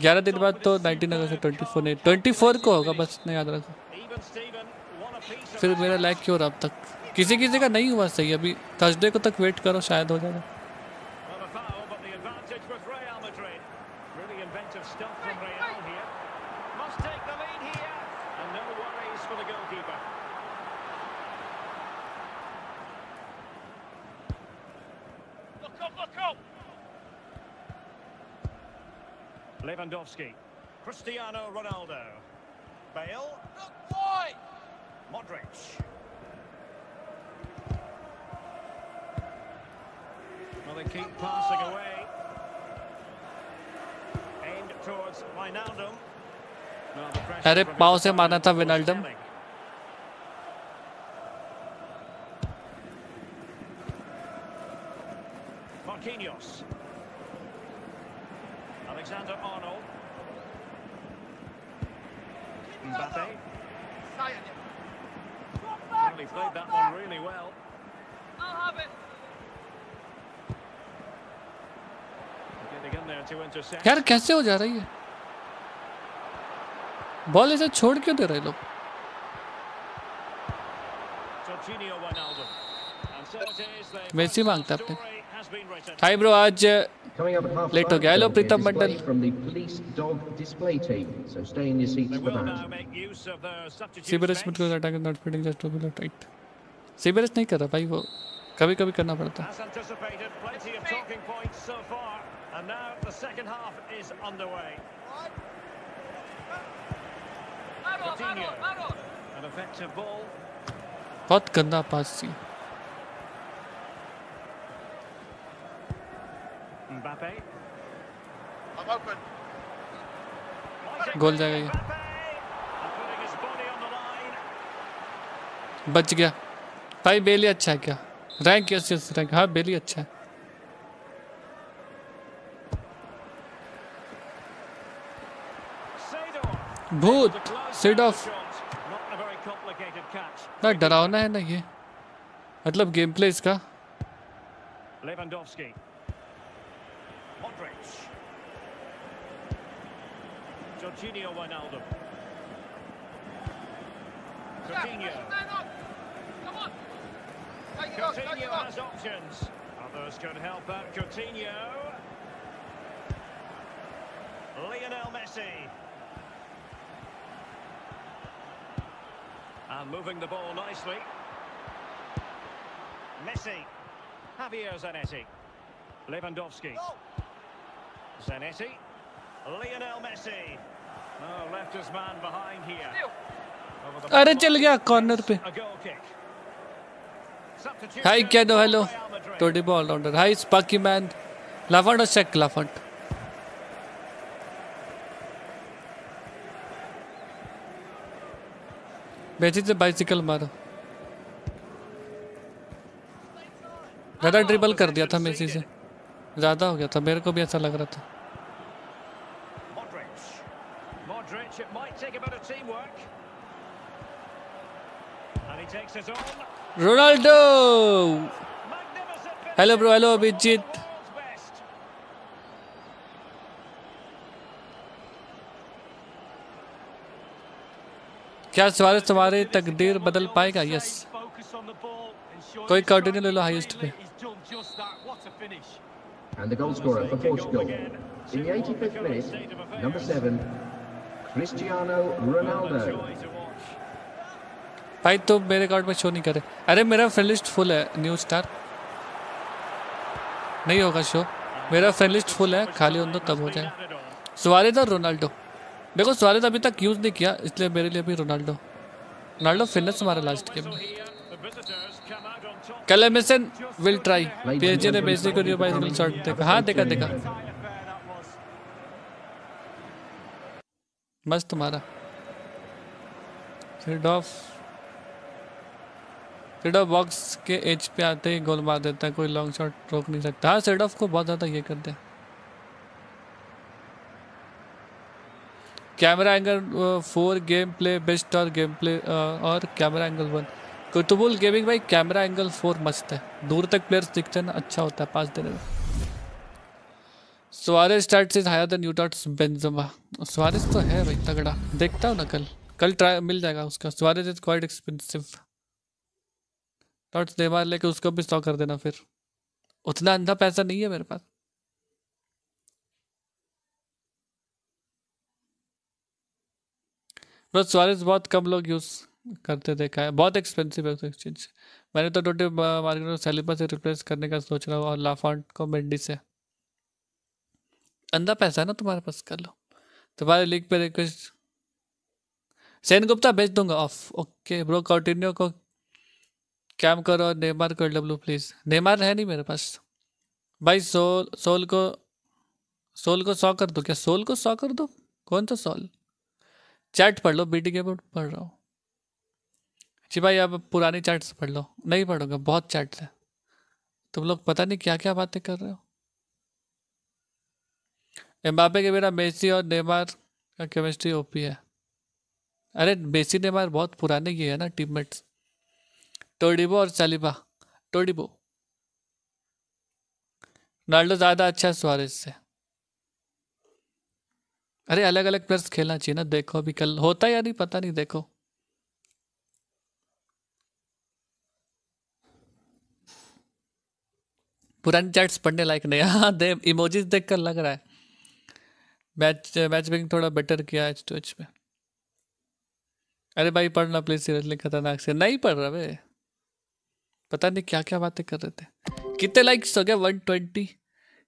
ग्यारह दिन बाद तो 19 अगस्त से 24 नहीं 24 को होगा, बस नहीं याद रखो। फिर मेरा लाइक क्यों रहा अब तक? किसी किसी का नहीं हुआ सही, अभी थर्सडे को तक वेट करो, शायद हो जाएगा। Lewandowski. Cristiano Ronaldo. Bale. Look wide! Modric. Well, they keep passing away. Aimed towards Wijnaldum. Well, the pressure अरे from his पाँव से opponent मारना था was विनाल्डम telling. Marquinhos. Alexander Arnold. Mbappe. Well, he played that one really well. In there to यार कैसे हो जा रही है बॉल ऐसे छोड़ क्यों दे रहे लोग it मेसी माँगता अपने. हाय ब्रो आज Coming up at half Late हो गया। Hello, Pritam Mandal. From the police dog display team, so stay in your seats for that. now make use of their substitute CBS bench. Mid को not feeding just to be right CBS नहीं कर रहा भाई वो कभी कभी करना पड़ता है As anticipated, plenty of talking points so far. And now the second half is underway. Coutinho. An effective ball. बहुत गंदा पास सी Mbappe. I'm open. गोल जाएगा ये बच गया। भाई बेली अच्छा है क्या? रैंक रैंक हाँ बेली अच्छा है। भूत सीड ऑफ़ ना डरावना है ना ये? मतलब गेम प्ले इसका Modric. Jorginho Wijnaldum. Coutinho. Coutinho has options. Others can help out Coutinho. Lionel Messi. And moving the ball nicely. Messi. Javier Zanetti. Lewandowski. Zanetti. Lionel Messi. Oh, left his man behind here. अरे चल गया कॉर्नर पे। Hi canoe hello Todi ball allrounder hi Sparky man Lafont और चेक लाफंट बेचित से बाइसिकल मारो। ज़्यादा ट्रिपल कर दिया था मेसी से। ज़्यादा हो गया था मेरे को भी ऐसा लग रहा था। Ronaldo! Hello bro hello Abhijit. क्या सवाल तुम्हारी तकदीर बदल पाएगा? यस कोई कंटिन्यू ले लो हाईएस्ट पे। And the goal scorer for Portugal. In the 85th minute, number seven, Cristiano Ronaldo. भाई तो मेरे कार्ड में शो नहीं करे। अरे मेरा फ्रेंड लिस्ट फुल है न्यू स्टार नहीं होगा शो मेरा फ्रेंड लिस्ट फुल है खाली हों दो तब हो जाए। On. और रोनाल्डो देखो सुवारेज अभी तक यूज़ नहीं किया इसलिए मेरे लिए भी रोनाल्डो रोनाल्डो फिटनेस हमारा लास्ट गेम में Here, the visitors come out on top. कल विल ट्राई पीएसजी ने मेसी को न्यू बाइसिकल शॉट देखा। हाँ देखा देखा। मस्त मारा। Thread of thread of box के एज पे आते ही गोल मार देता है। कोई लॉन्ग शॉट रोक नहीं सकता। हाँ थ्रेड ऑफ़ को बहुत ज़्यादा ये करते हैं। Camera angle four game play best और गेम प्ले और camera angle one Qutubul gaming भाई कैमरा एंगल फोर मस्त है। दूर तक प्लेयर्स दिखते हैं ना अच्छा होता है, पास देने में। Suarez start is higher than you dots Benzema Suarez तो है भाई, तगड़ा। देखता हूँ ना कल। कल ट्राई मिल जाएगा उसका। Suarez is quite expensive dots Neymar लेके उसको भी सौ कर देना फिर। उतना अंधा पैसा नहीं है मेरे पास। बस सुआरेज बहुत कम लोग यूज़ करते देखा है बहुत एक्सपेंसिव है उस चीज़ मैंने तो टोटे मार्केट में सैलिबा से रिप्लेस करने का सोच रहा हूँ और लाफॉन्ट को मेंडी से। अंधा पैसा है ना तुम्हारे पास, कर लो। तुम्हारे लीग पे रिक्वेस्ट सेन गुप्ता भेज दूँगा ऑफ़ ओके ब्रो कॉन्टिन्यू को। कैम करो और नेमार को डब्ल्यू प्लीज़ नेमार है नहीं मेरे पास। भाई सोल सोल को सोल को सौ कर दो क्या? सोल को सौ कर दो? कौन सा सोल चैट पढ़ लो बीटी के बोर्ड पढ़ रहा हूँ। जी भाई, अब पुरानी चैट्स पढ़ लो। नहीं पढ़ूँगा, बहुत चैट्स है। तुम लोग पता नहीं क्या क्या बातें कर रहे हो? एम्बापे के बिना मेसी और नेमार का केमिस्ट्री ओपी है। अरे, मेसी, नेमार बहुत पुराने ये है ना टीममेट्स टोडिबो और सालिबा। टोडिबो। रोनाल्डो ज़्यादा अच्छा है सुआरेज से। अरे अलग अलग प्लेयर्स खेलना चाहिए ना, देखो अभी कल होता या नहीं, पता नहीं, देखो। पुरानी चैट्स पढ़ने लायक नहीं हाँ। दे इमोजीज देख कर लग रहा है। मैच मैच बिंग थोड़ा बेटर किया एच टू एच में अरे भाई, पढ़ना प्लीज़ सीरियसली खतरनाक से नहीं पढ़ रहा बे पता नहीं क्या क्या बातें कर रहे थे। कितने लाइक्स हो गए? One twenty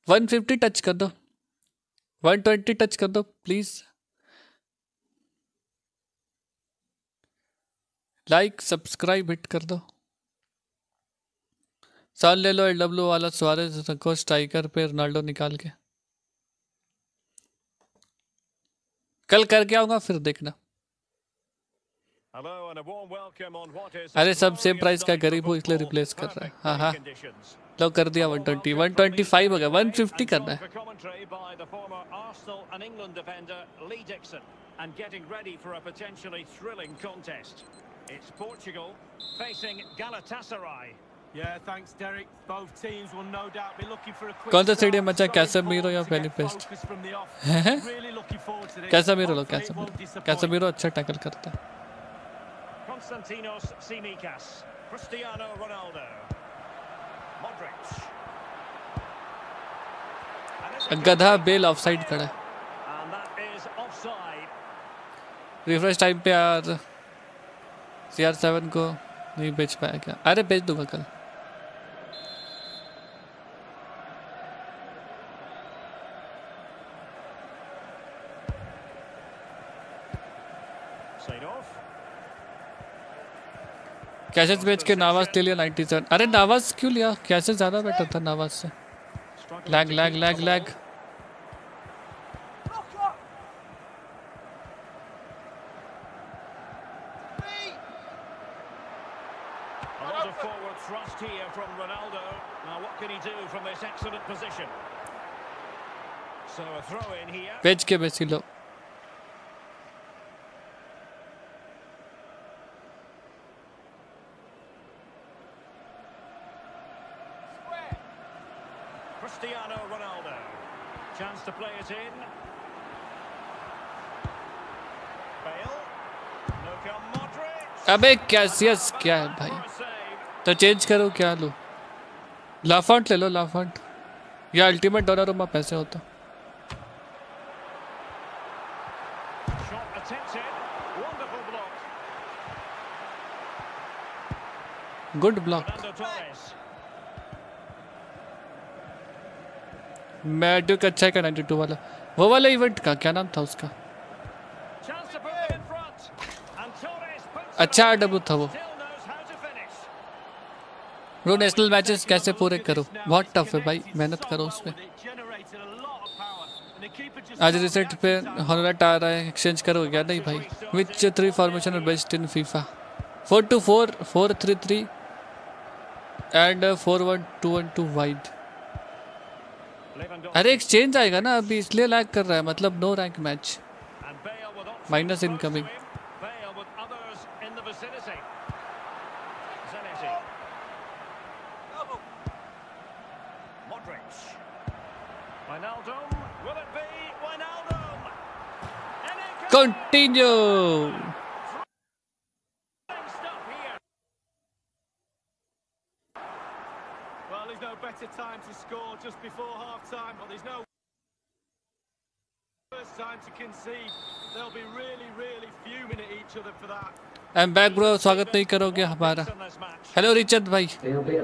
one fifty touch कर दो। वन ट्वेंटी टच कर दो प्लीज़ लाइक सब्सक्राइब हिट कर दो। साल ले लो एल डब्ल्यू वाला सुआरेज रखो स्ट्राइकर पे रोनाल्डो निकाल के कल करके आऊँगा फिर देखना अरे सब सेम प्राइस का गरीब हूँ इसलिए. रिप्लेस कर रहा है हाँ हाँ. लो कर दिया one twenty one twenty five हो गया वन फिफ्टी करना है and getting ready for a potentially thrilling contest. It's Portugal facing Galatasaray. कौन सा स्टेडियम मचा कैसे मीरो या फेलिपेस्ट कैसा मीरो लो कैसा मीरो कैसा मीरो अच्छा टैकल करता गधा बेल ऑफसाइड खड़ा रिफ्रेश टाइम पे यार सीआर सेवन को नहीं बेच पाया क्या? अरे बेच दूँगा कल। कैसे बेच के नावाज ले लिया 97 अरे नावाज क्यों लिया कैसे ज़्यादा बेटर था नावाज से lag lag lag lag thrust here from Ronaldo. Now, what can he do from this excellent position? So a throw in here. भेज के बेसी लो Cristiano Ronaldo. play it in. Bale. Luka Modric. क्या है भाई? तो चेंज करो क्या लो? लाफंट ले लो लाफंट या अल्टीमेट डॉलर में पैसे होता गुड ब्लॉक मैड्रिक अच्छा है का 92 वाला? वो वाला इवेंट का क्या नाम था उसका? अच्छा. आडबू था वो. ब्रो नेशनल मैचेस कैसे पूरे करो? बहुत टफ है भाई मेहनत करो उस पर आज रिसेट पे हॉनरेट आ रहा है एक्सचेंज करोगे क्या? नहीं भाई। Which three formation are best in FIFA four two four four three three and four one two one two wide. अरे एक्सचेंज आएगा ना, अभी इसलिए लैग कर रहा है मतलब no rank match minus Bale with options Minus close incoming. to him. Bale with others in the vicinity. Zanetti. Modric. Wijnaldum. Will it be Wijnaldum? And it goes. Continue Stop here. Well, there's no better time to score just before half time, but there's no worse time to concede. They'll be really, really fuming at each other for that. Am back bro स्वागत नहीं करोगे हमारा. हेलो रिचर्ड भाई of of.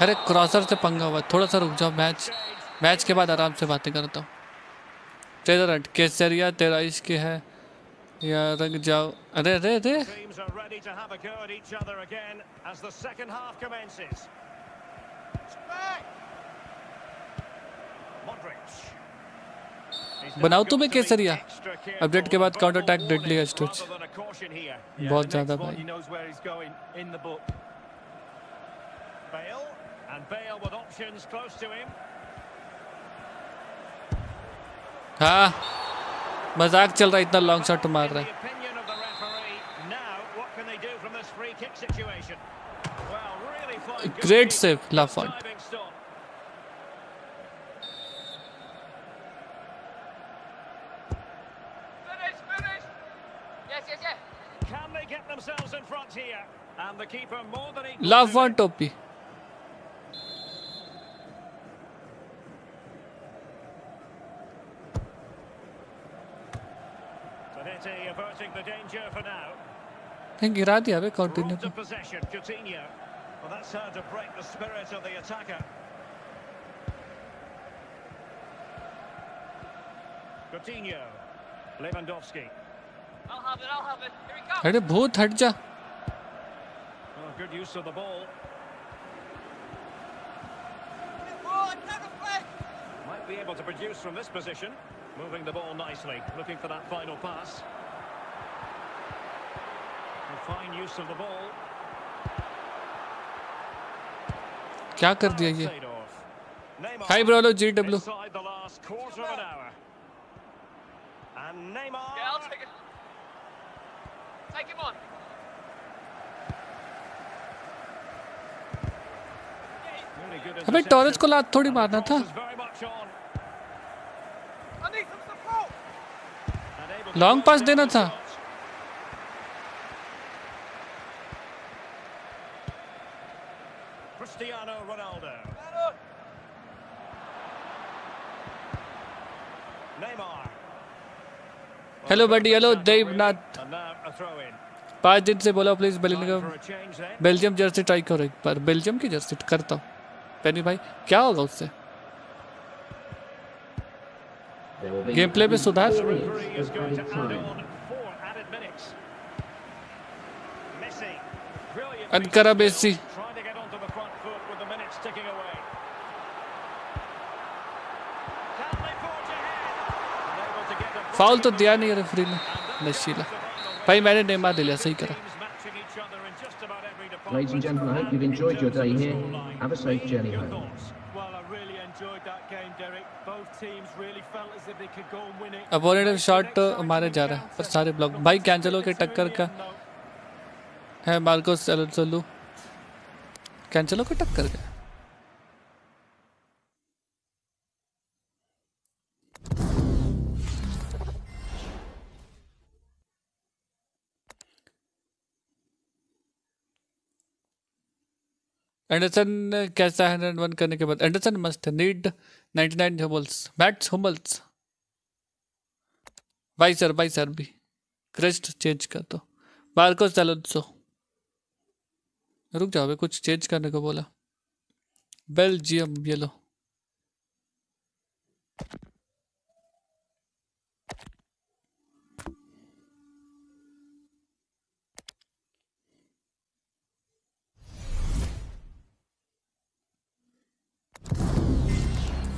अरे क्रॉसर से पंगा हुआ थोड़ा सा रुक जाओ मैच मैच के बाद आराम से बातें करता हूँ ट्रेजर हट केसरिया तेरा इश्क है या रंग जाओ अरे अरे अरे Teams are ready to have a go at each other again as the second half commences. बनाओ तुम्हें to be केसरिया अपडेट के बाद counter attack deadly here. Yeah, बहुत ज़्यादा भाई. हाँ मज़ाक चल रहा है इतना लॉन्ग शॉट मार रहा है of the referee, now what नहीं गिरा दिया बे continue Brought to possession, Coutinho. Well, that's how to break the spirit of the attacker. Coutinho. Lewandowski. I'll have it, I'll have it. Here we go. अरे भूत हट जा Oh, good use of the ball. Oh, take a play. Might be able to produce from this position. Moving the ball nicely, looking for that final pass. fine use of the ball. क्या कर दिया ये? हाई ब्रॉलो जी डब्ल्यू अबे टॉरेज को लात थोड़ी मारना था। लॉन्ग पास देना था। Hello buddy hello Devnath. पाँच दिन से बोला प्लीज़. बेल्जियम जर्सी ट्राई करो एक बार बेल्जियम की जर्सी करता हूँ पेनी भाई, क्या होगा उससे गेम प्ले में सुधार? four Referee minutes is of going to added add time. on four added minutes. Messi. Brilliant. अनकरा piece of बेसी skill, Trying to get onto the front foot with the minutes ticking away. Can they forge ahead? They foul तो दिया नहीं रेफरी ने नशीला भाई मैंने नेमा दिया सही करा Ladies and gentlemen, I hope you've enjoyed your day here. Have a safe journey home. Well, I really enjoyed that game, Derek. Both teams really felt as if they could go and win it. Opponent shot मारे जा रहा है पर सारे ब्लॉक भाई कैंचलो के टक्कर का है मार्कोस एलोसोलू कैंचलो के टक्कर का एंडरसन कैसा है हंड्रेड वन करने के बाद? एंडरसन मस्त है नीड 99 हुमल्स। मैट्स हुमल्स। भाई सर भाई सर भी। क्रेस्ट चेंज कर दो। Marcos Alonso. रुक जाओ कुछ चेंज करने को बोला। बेल्जियम ये लो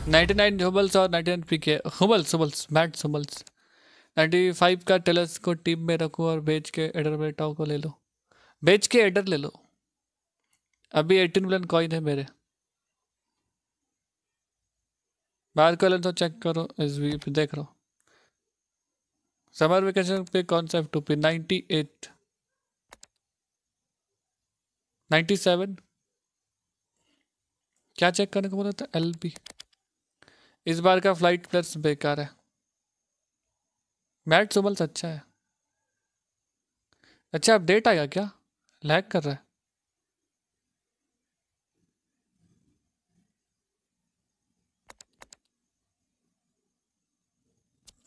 नाइन्टी नाइन हुबल्स और नाइन्टी नाइन पी के Hummels Hummels Mats Hummels ninety five का टेलस को टीम में रखो और बेच के एडर बेटाओ को ले लो। बेच के एडर ले लो। अभी एटीन मिलियन कॉइन है मेरे। बाहर को तो चेक करो एस वी पे देख रहा हूँ। समर वेकेशन पे कौन सा टू पे नाइन्टी एट नाइन्टी सेवन क्या चेक करने को बोला था? एल बी इस बार का फ़्लाइट प्लस बेकार है। मैट सुबल्स अच्छा है। अच्छा अपडेट आएगा क्या? लैग कर रहा है।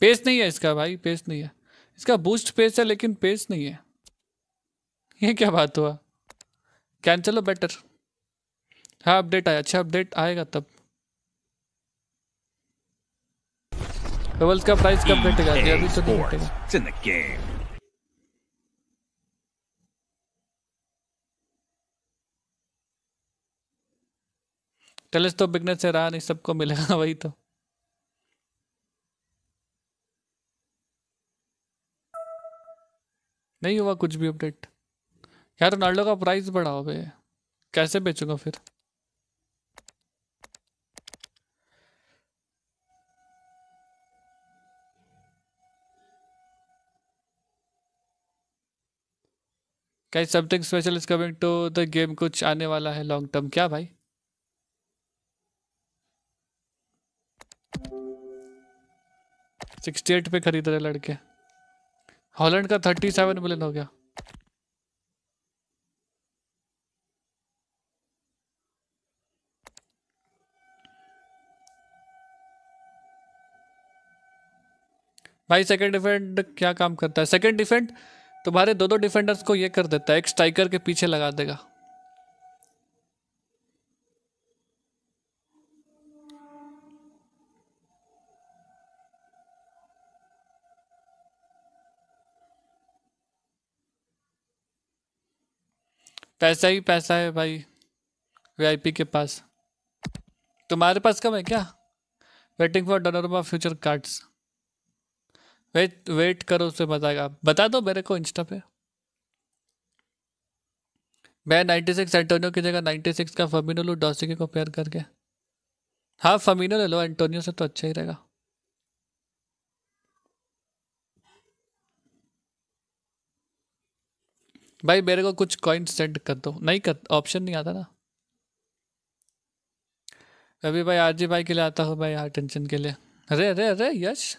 पेस नहीं है इसका भाई पेस नहीं है। इसका बूस्ट पेस है, लेकिन पेस नहीं है। ये क्या बात हुआ? कैंचलो बेटर हाँ अपडेट आया। अच्छा अपडेट आएगा तब। डबल्स का प्राइस कब घटेगा अभी तो नहीं घटेगा. टेलिस तो बिगनेस से रहा नहीं सबको मिलेगा वही तो नहीं हुआ कुछ भी अपडेट यार रोनाल्डो का प्राइस बढ़ाओ बे कैसे बेचूँगा फिर guys something special is coming to the game कुछ आने वाला है लॉन्ग टर्म क्या भाई? सिक्सटी एट पे खरीद रहे लड़के। हॉलैंड का थर्टी सेवन मिलियन हो गया। भाई सेकंड डिफेंड क्या काम करता है? सेकंड डिफेंड तुम्हारे दो दो डिफेंडर्स को ये कर देता है, एक स्ट्राइकर के पीछे लगा देगा। पैसा ही पैसा है भाई वीआईपी के पास। तुम्हारे पास कम है क्या? Waiting for Donnarumma future cards wait wait करो, उससे बताएगा बता दो मेरे को इंस्टा पे। मैं 96 एंटोनियो की जगह 96 का फमीनो लू डॉसी को कंपेयर करके। हाँ फमीनो ले लो एंटोनियो से तो अच्छा ही रहेगा। भाई, मेरे को कुछ कॉइन सेंड कर दो। नहीं, कर ऑप्शन नहीं आता ना। अभी भाई आरजी भाई के लिए आता हूँ भाई यहाँ टेंशन के लिए। अरे अरे अरे, यश!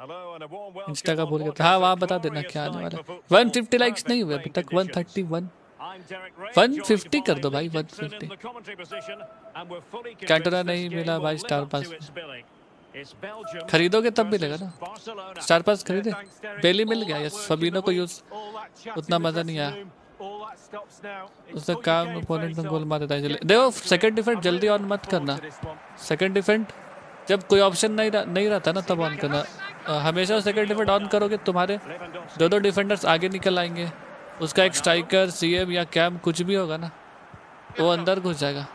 इंस्टा का बोल गया हाँ वहाँ बता देना क्या आने वाला है वन फिफ्टी लाइक्स नहीं हुए अभी तक वन थर्टी वन 150 कर दो भाई 150 कैंटोना नहीं मिला भाई स्टार पास खरीदोगे तब मिलेगा ना? स्टार पास खरीदे? बेली मिल गया यस फबीनो को यूज़ उतना मज़ा नहीं आया। उसका काम ओपोनेंट में गोल मार देता है जल्दी। देखो सेकंड डिफेंड जल्दी ऑन मत करना। सेकंड डिफेंट जब कोई ऑप्शन नहीं रह, नहीं रहता ना तब ऑन करना। हमेशा सेकेंड डिफेंड ऑन करोगे, तुम्हारे दो दो डिफेंडर्स आगे निकल आएँगे। उसका एक स्ट्राइकर सीएम या कैम्प कुछ भी होगा ना, वो अंदर घुस जाएगा।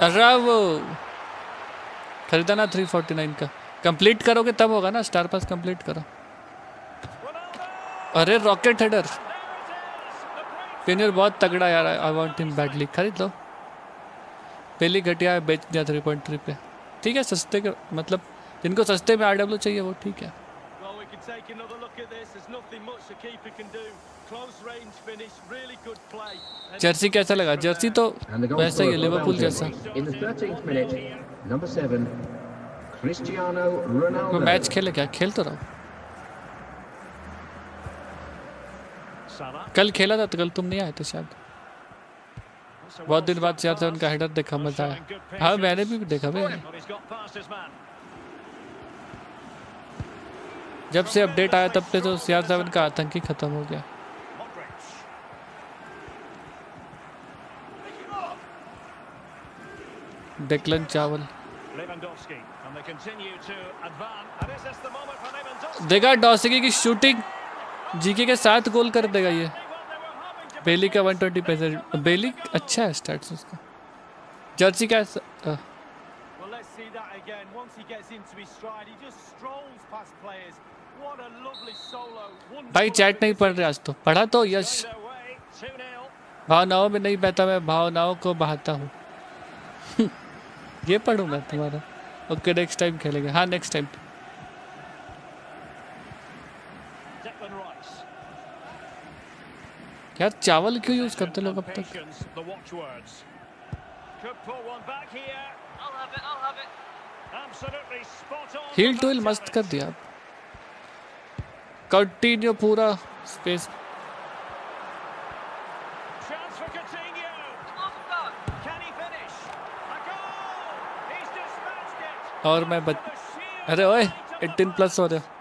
अरे वो खरीदा ना थ्री फोर्टी नाइन का। कंप्लीट करोगे, तब होगा ना स्टार पास कंप्लीट करो। अरे रॉकेट हेडर पेनियर बहुत तगड़ा यार आई वांट हिम बैडली खरीद लो। पहली घटिया है बेच दिया थ्री पॉइंट थ्री पे। ठीक है सस्ते के मतलब जिनको सस्ते में आरडब्ल्यू चाहिए वो ठीक है। जर्सी कैसा लगा? जर्सी तो वैसे ही लिवरपूल जैसा। मैच खेले क्या? खेल तो रहा। कल खेला था तो कल तुम नहीं आए थे शायद। बहुत दिन बाद चार सेवन हेडर देखा मज़ा आया। हाँ मैंने भी देखा भाई। जब से अपडेट आया तब से तो सीआर सेवन का आतंक ही खत्म हो गया। डेक्लन चावल देखा डॉसिकी की शूटिंग जीके के साथ गोल कर देगा ये। बेली का 120 ट्वेंटी बेली अच्छा है स्टार्ट उसका। जर्सी का भाई चैट नहीं पढ़ रहे आज तो। पढ़ा तो यश। भावनाओं में नहीं बहता मैं भावनाओं को बहाता हूँ। [laughs] ये पढ़ूँगा तुम्हारा। ओके नेक्स्ट टाइम खेलेंगे। हाँ नेक्स्ट टाइम यार चावल क्यों यूज़ करते लोग अब तक? हिल टू हिल मस्त कर दिया। कंटिन्यू पूरा स्पेस और मैं बच अरे ओए 18 प्लस हो रहे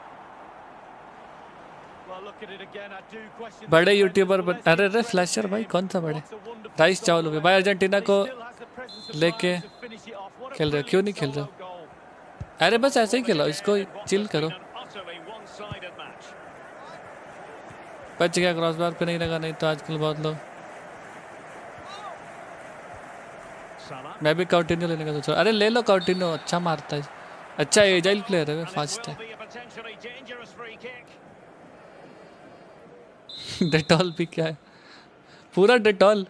बड़े यूट्यूबर बन अरे अरे फ्लैशर भाई कौन सा बड़े? राइस चावल हो गए भाई अर्जेंटीना को लेके खेल रहे हो। क्यों नहीं खेल रहे हो? अरे बस ऐसे ही खेलो इसको चिल करो. बच गया क्रॉस बार पे नहीं लगा नहीं तो आजकल बहुत लोग मैं भी काउटिन्यो लेने का सोच रहा अरे ले लो काउटिन्यो अच्छा मारता है। अच्छा एजाइल प्लेयर है फास्ट है be a potentially dangerous free kick. [laughs] Dettol भी क्या है? पूरा डेटॉल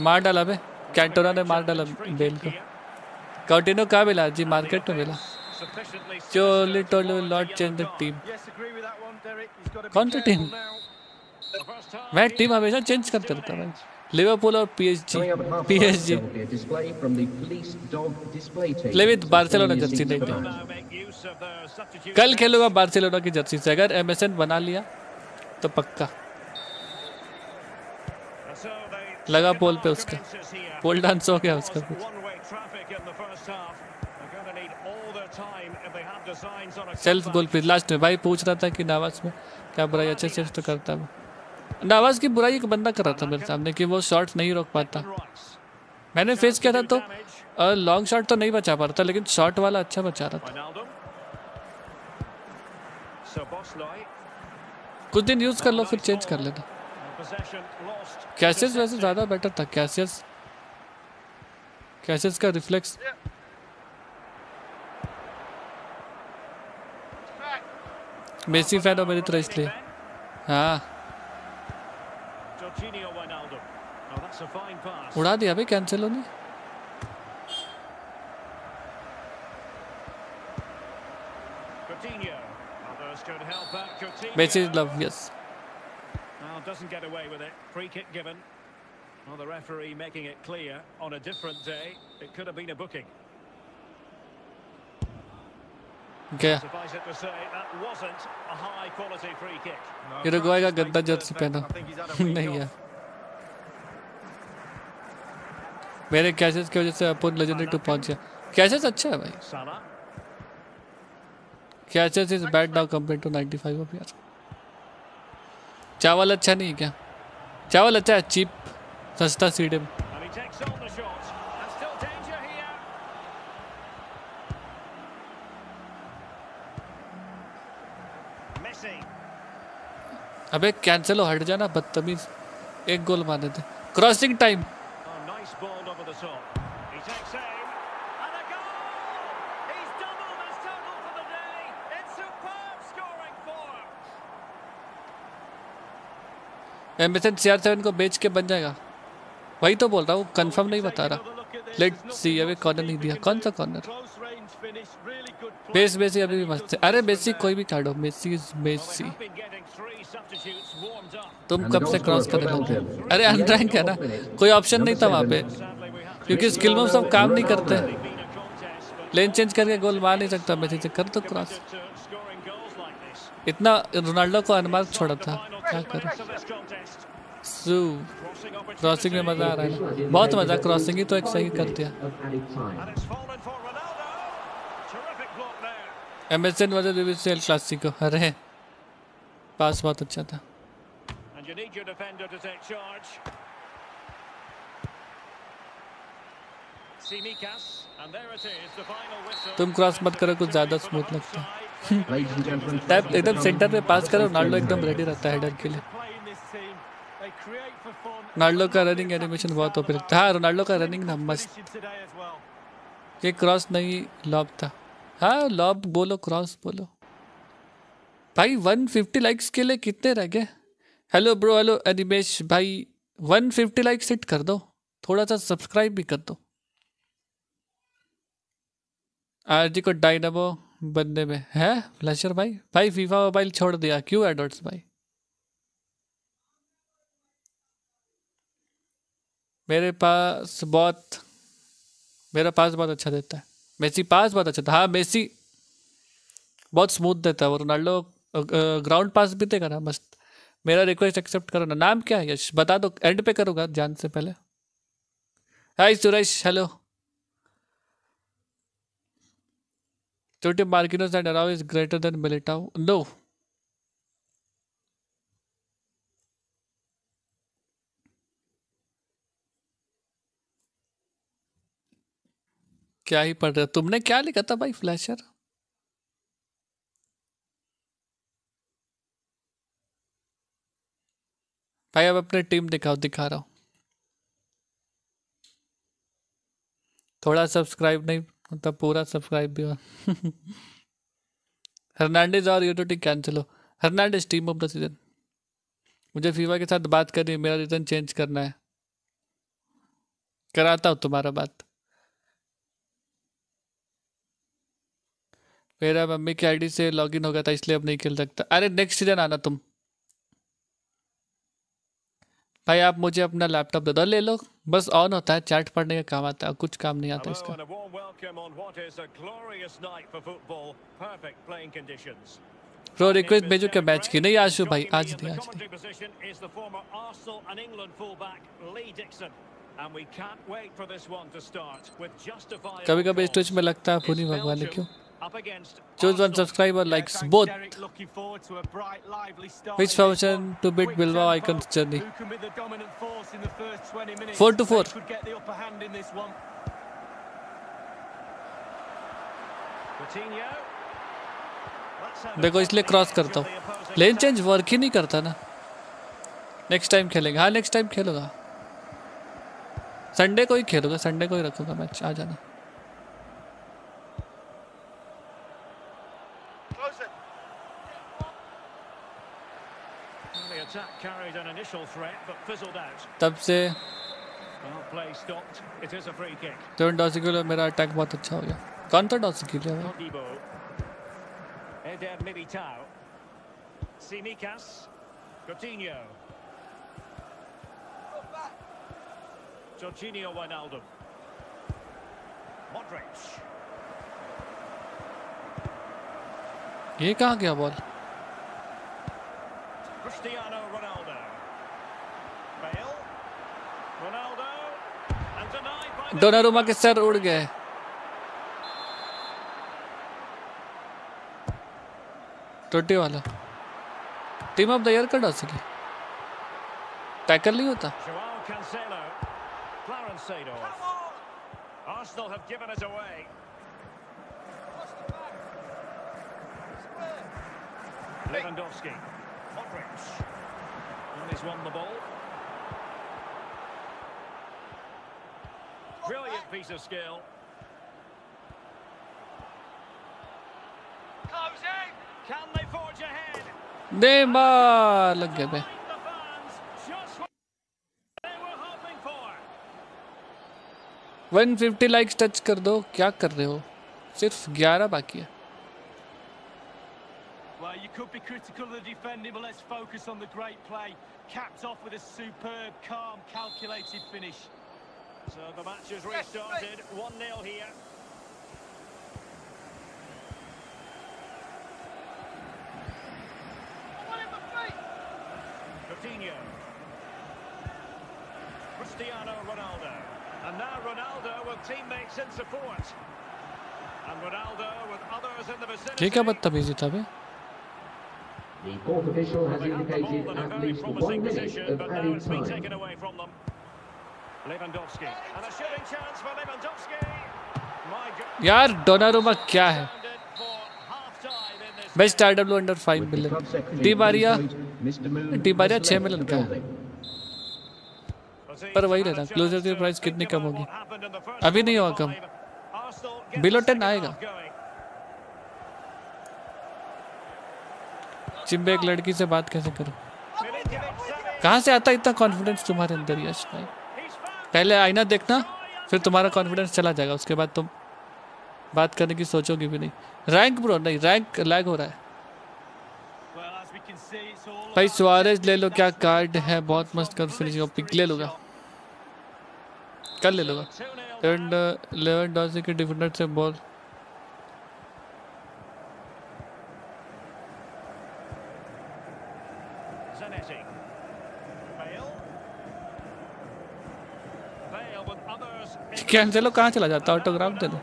मार डाला बे। कैंटोना ने मार डाला बेल को। कॉटिनो कहाँ मिला? जी मार्केट में मिला। जो little lord change the team कौन सी टीम मैं टीम हमेशा चेंज करता रहता भाई लिवरपूल और पीएचजी पीएचजी लेवित बार्सिलोना जर्सी नहीं थे कल खेलूँगा बार्सिलोना की जर्सी से। अगर एमएसएन बना लिया तो पक्का। लगा पोल पे उसका। पोल डांस हो गया उसका सेल्फ गोल पे लास्ट में भाई पूछ रहा था कि नवाज़ में क्या बुराई अच्छे से तो करता है नवाज़ की बुराई एक बंदा कर रहा था मेरे सामने कि वो शॉट्स नहीं रोक पाता। मैंने फेस किया था तो लॉन्ग शॉट तो नहीं बचा पा रहा था, लेकिन शॉट वाला अच्छा बचा रहा था. कुछ दिन यूज़ कर लो, फिर चेंज कर लेना. कैसियस वैसे ज़्यादा बेटर था। कैसियस कैसियस का रिफ्लेक्स मेसी फ़ैन हो मेरी तरह इसलिए। हाँ Jorginho Wijnaldum. Oh, that's a fine pass. उड़ा दिया भाई कैंसिलो ने. Messi love yes Well, doesn't get away with it. Free kick given. Well, the referee making it clear on a different day, it could have been a booking. गया Suffice it to say, that wasn't a high quality free kick. No, Uruguay का Francis गंदा makes जर्सी perfect. पहनो I think he's had a week नहीं off. यार मेरे कैसेस की वजह से अपन लेजेंडरी टू पहुँच गया कैसेस अच्छा है भाई. Cassius is bad now compare to 95 of यार। चावल अच्छा नहीं है क्या? चावल अच्छा है चीप सस्ता here. Messi. अबे कैंसिल हो हट जाना बदतमीज। एक गोल मारने थे। Crossing time Oh, nice ball over the top. He takes aim. And a goal! He's doubled his total for the day in superb scoring form. Ambition C R seven को बेच के बन जाएगा। वही तो बोल रहा हूँ कंफर्म नहीं बता रहा। लेट सी अभी कॉर्नर नहीं दिया। कौन सा कॉर्नर. बेस मेसी अभी भी मस्त है। अरे बेसी कोई भी काटो मेसी मेसी. तुम कब से क्रॉस कर लगे Belgium. अरे अनरैंक है ना। कोई ऑप्शन नहीं था वहाँ पे। क्योंकि स्किल में सब काम नहीं करते। लेन चेंज करके गोल मार नहीं सकता। मेसी से कर दो क्रॉस. इतना रोनाल्डो को अनमार्क छोड़ा था। क्या करो? क्रॉसिंग में मज़ा आ रहा है बहुत मज़ा क्रॉसिंग ही तो एक सही कर दिया। एमएसएन वाला रिव्यू क्लासिको अरे पास बहुत अच्छा था। तुम क्रॉस मत करो कुछ ज़्यादा स्मूथ लगता है। [laughs] टैप एकदम सेंटर पे पास करो रोनाल्डो एकदम रेडी रहता है हेडर के लिए. रोनाल्डो का रनिंग एनिमेशन बहुत ओपी लगता है। हाँ रोनाल्डो का रनिंग ना, मस्त. ये क्रॉस नहीं लॉब था। हाँ लॉब बोलो क्रॉस बोलो। भाई 150 लाइक्स के लिए कितने रह गए? हेलो ब्रो हेलो अनिमेश भाई 150 लाइक्स हिट कर दो। थोड़ा सा सब्सक्राइब भी कर दो। आरजी को डायनामो बनने में। है? फ्लैशर भाई? भाई फीफा मोबाइल छोड़ दिया। क्यों एडवर्ट्स भाई? मेरे पास बहुत, मेरा पास बहुत अच्छा देता है। मेसी पास बहुत अच्छा था। हाँ मेसी बहुत स्मूथ देता है। वो रोनाल्डो ग्राउंड पास भी देगा ना, मस्त। मेरा रिक्वेस्ट एक्सेप्ट करो ना। नाम क्या है? यश, बता दो। एंड पे करूँगा, जान से पहले। हाय सुरेश हेलो चोटी Marquinhos and Araujo is greater than Militao. No क्या ही पढ़ रहे तुमने क्या लिखा था भाई फ्लैशर भाई, अब अपने टीम दिखाओ, दिखा रहा हूँ। थोड़ा सब्सक्राइब नहीं मतलब पूरा सब्सक्राइब भी हो। हर्नांडेज और यूटिटी कैंसिल हो। Hernandez team of the season मुझे फीवा के साथ बात करनी है, मेरा रिटर्न चेंज करना है। कराता हूँ तुम्हारा बात। मेरा मम्मी की आईडी से लॉगिन हो गया था, इसलिए अब नहीं खेल सकता। अरे नेक्स्ट सीज़न आना तुम। भाई आप मुझे अपना लैपटॉप दे दो ले लो। बस ऑन होता है चैट पढ़ने का काम आता है कुछ काम नहीं आता इसका। प्रो रिक्वेस्ट भेजो क्या मैच की? नहीं आशु तो भाई आज दे आज कभी कभी इस में लगता है पूरी भगवान ने क्यों? To a bright, lively start Which one. to beat Bilbao. Icons journey? Who can be the dominant force in the first 20 minutes? Four to They four. could get the upper hand in this one. Coutinho. Let's have a देखो इसलिए क्रॉस करता हूँ लेन चेंज वर्क ही नहीं करता ना नेक्स्ट टाइम खेलेंगे हाँ नेक्स्ट टाइम खेलूँगा संडे को ही खेलूँगा संडे को ही रखूँगा मैच आ जाना Close it. The attack carried an initial threat but fizzled out. तब से Well, play stopped. It is a free kick. तो डॉसिक्यूलो मेरा अटैक बहुत अच्छा हो गया कौन था डॉसिक्यूलो. Coutinho. Jorginho Wijnaldum. Modric. ये कहाँ गया ball Cristiano Ronaldo. Bale. Ronaldo. And denied by Donnarumma के सर उड़ गए टोटी वाला टीम ऑफ़ द ईयर का डॉसिकी टैकल नहीं होता Joao Cancelo. Clarence Seedorf. Arsenal have given it away. Lewandowski. Modric. And he's won the ball. Brilliant piece of skill. Closing. Can they forge ahead? Neymar लग गए पे वन फिफ्टी लाइक्स टच कर दो क्या कर रहे हो सिर्फ़ ग्यारह बाकी है Well, you could be critical of the defending, but let's focus on the great play. Capped off with a superb, calm, calculated finish. So the match has restarted. 1-0 here. One in the feet. Coutinho. Cristiano Ronaldo. And now Ronaldo with teammates in support. And Ronaldo with others in the ये vicinity. The fourth official has indicated at least one minute position, of added been time. taken away from them. Lewandowski. And a shooting chance for Lewandowski. My God. यार डोनारुमा क्या है best R W under 5 With the club million Di Maria Di Maria has 6 left million का है पर वही रहता क्लोजर की प्राइस कितनी कम होगी अभी नहीं होगा कम Below 10 आएगा। चिंबे, एक लड़की से बात कैसे करूँ? कहाँ से आता इतना कॉन्फिडेंस तुम्हारे अंदर, यश भाई? पहले आईना देखना, फिर तुम्हारा कॉन्फिडेंस चला जाएगा। उसके बाद तुम बात करने की सोचोगे भी नहीं। रैंक ब्रो नहीं रैंक लैग हो रहा है। भाई सुआरेज ले लो, क्या कार्ड है? बहुत मस्त कर फिनिशिंग पिक ले लूँगा। कल ले लूँगा। एंड लेवन डॉसी के डिफेंडर से ball Zanetti. Bale. Bale with others in cancel हो कहाँ चला जाता है ऑटोग्राफ दे दो।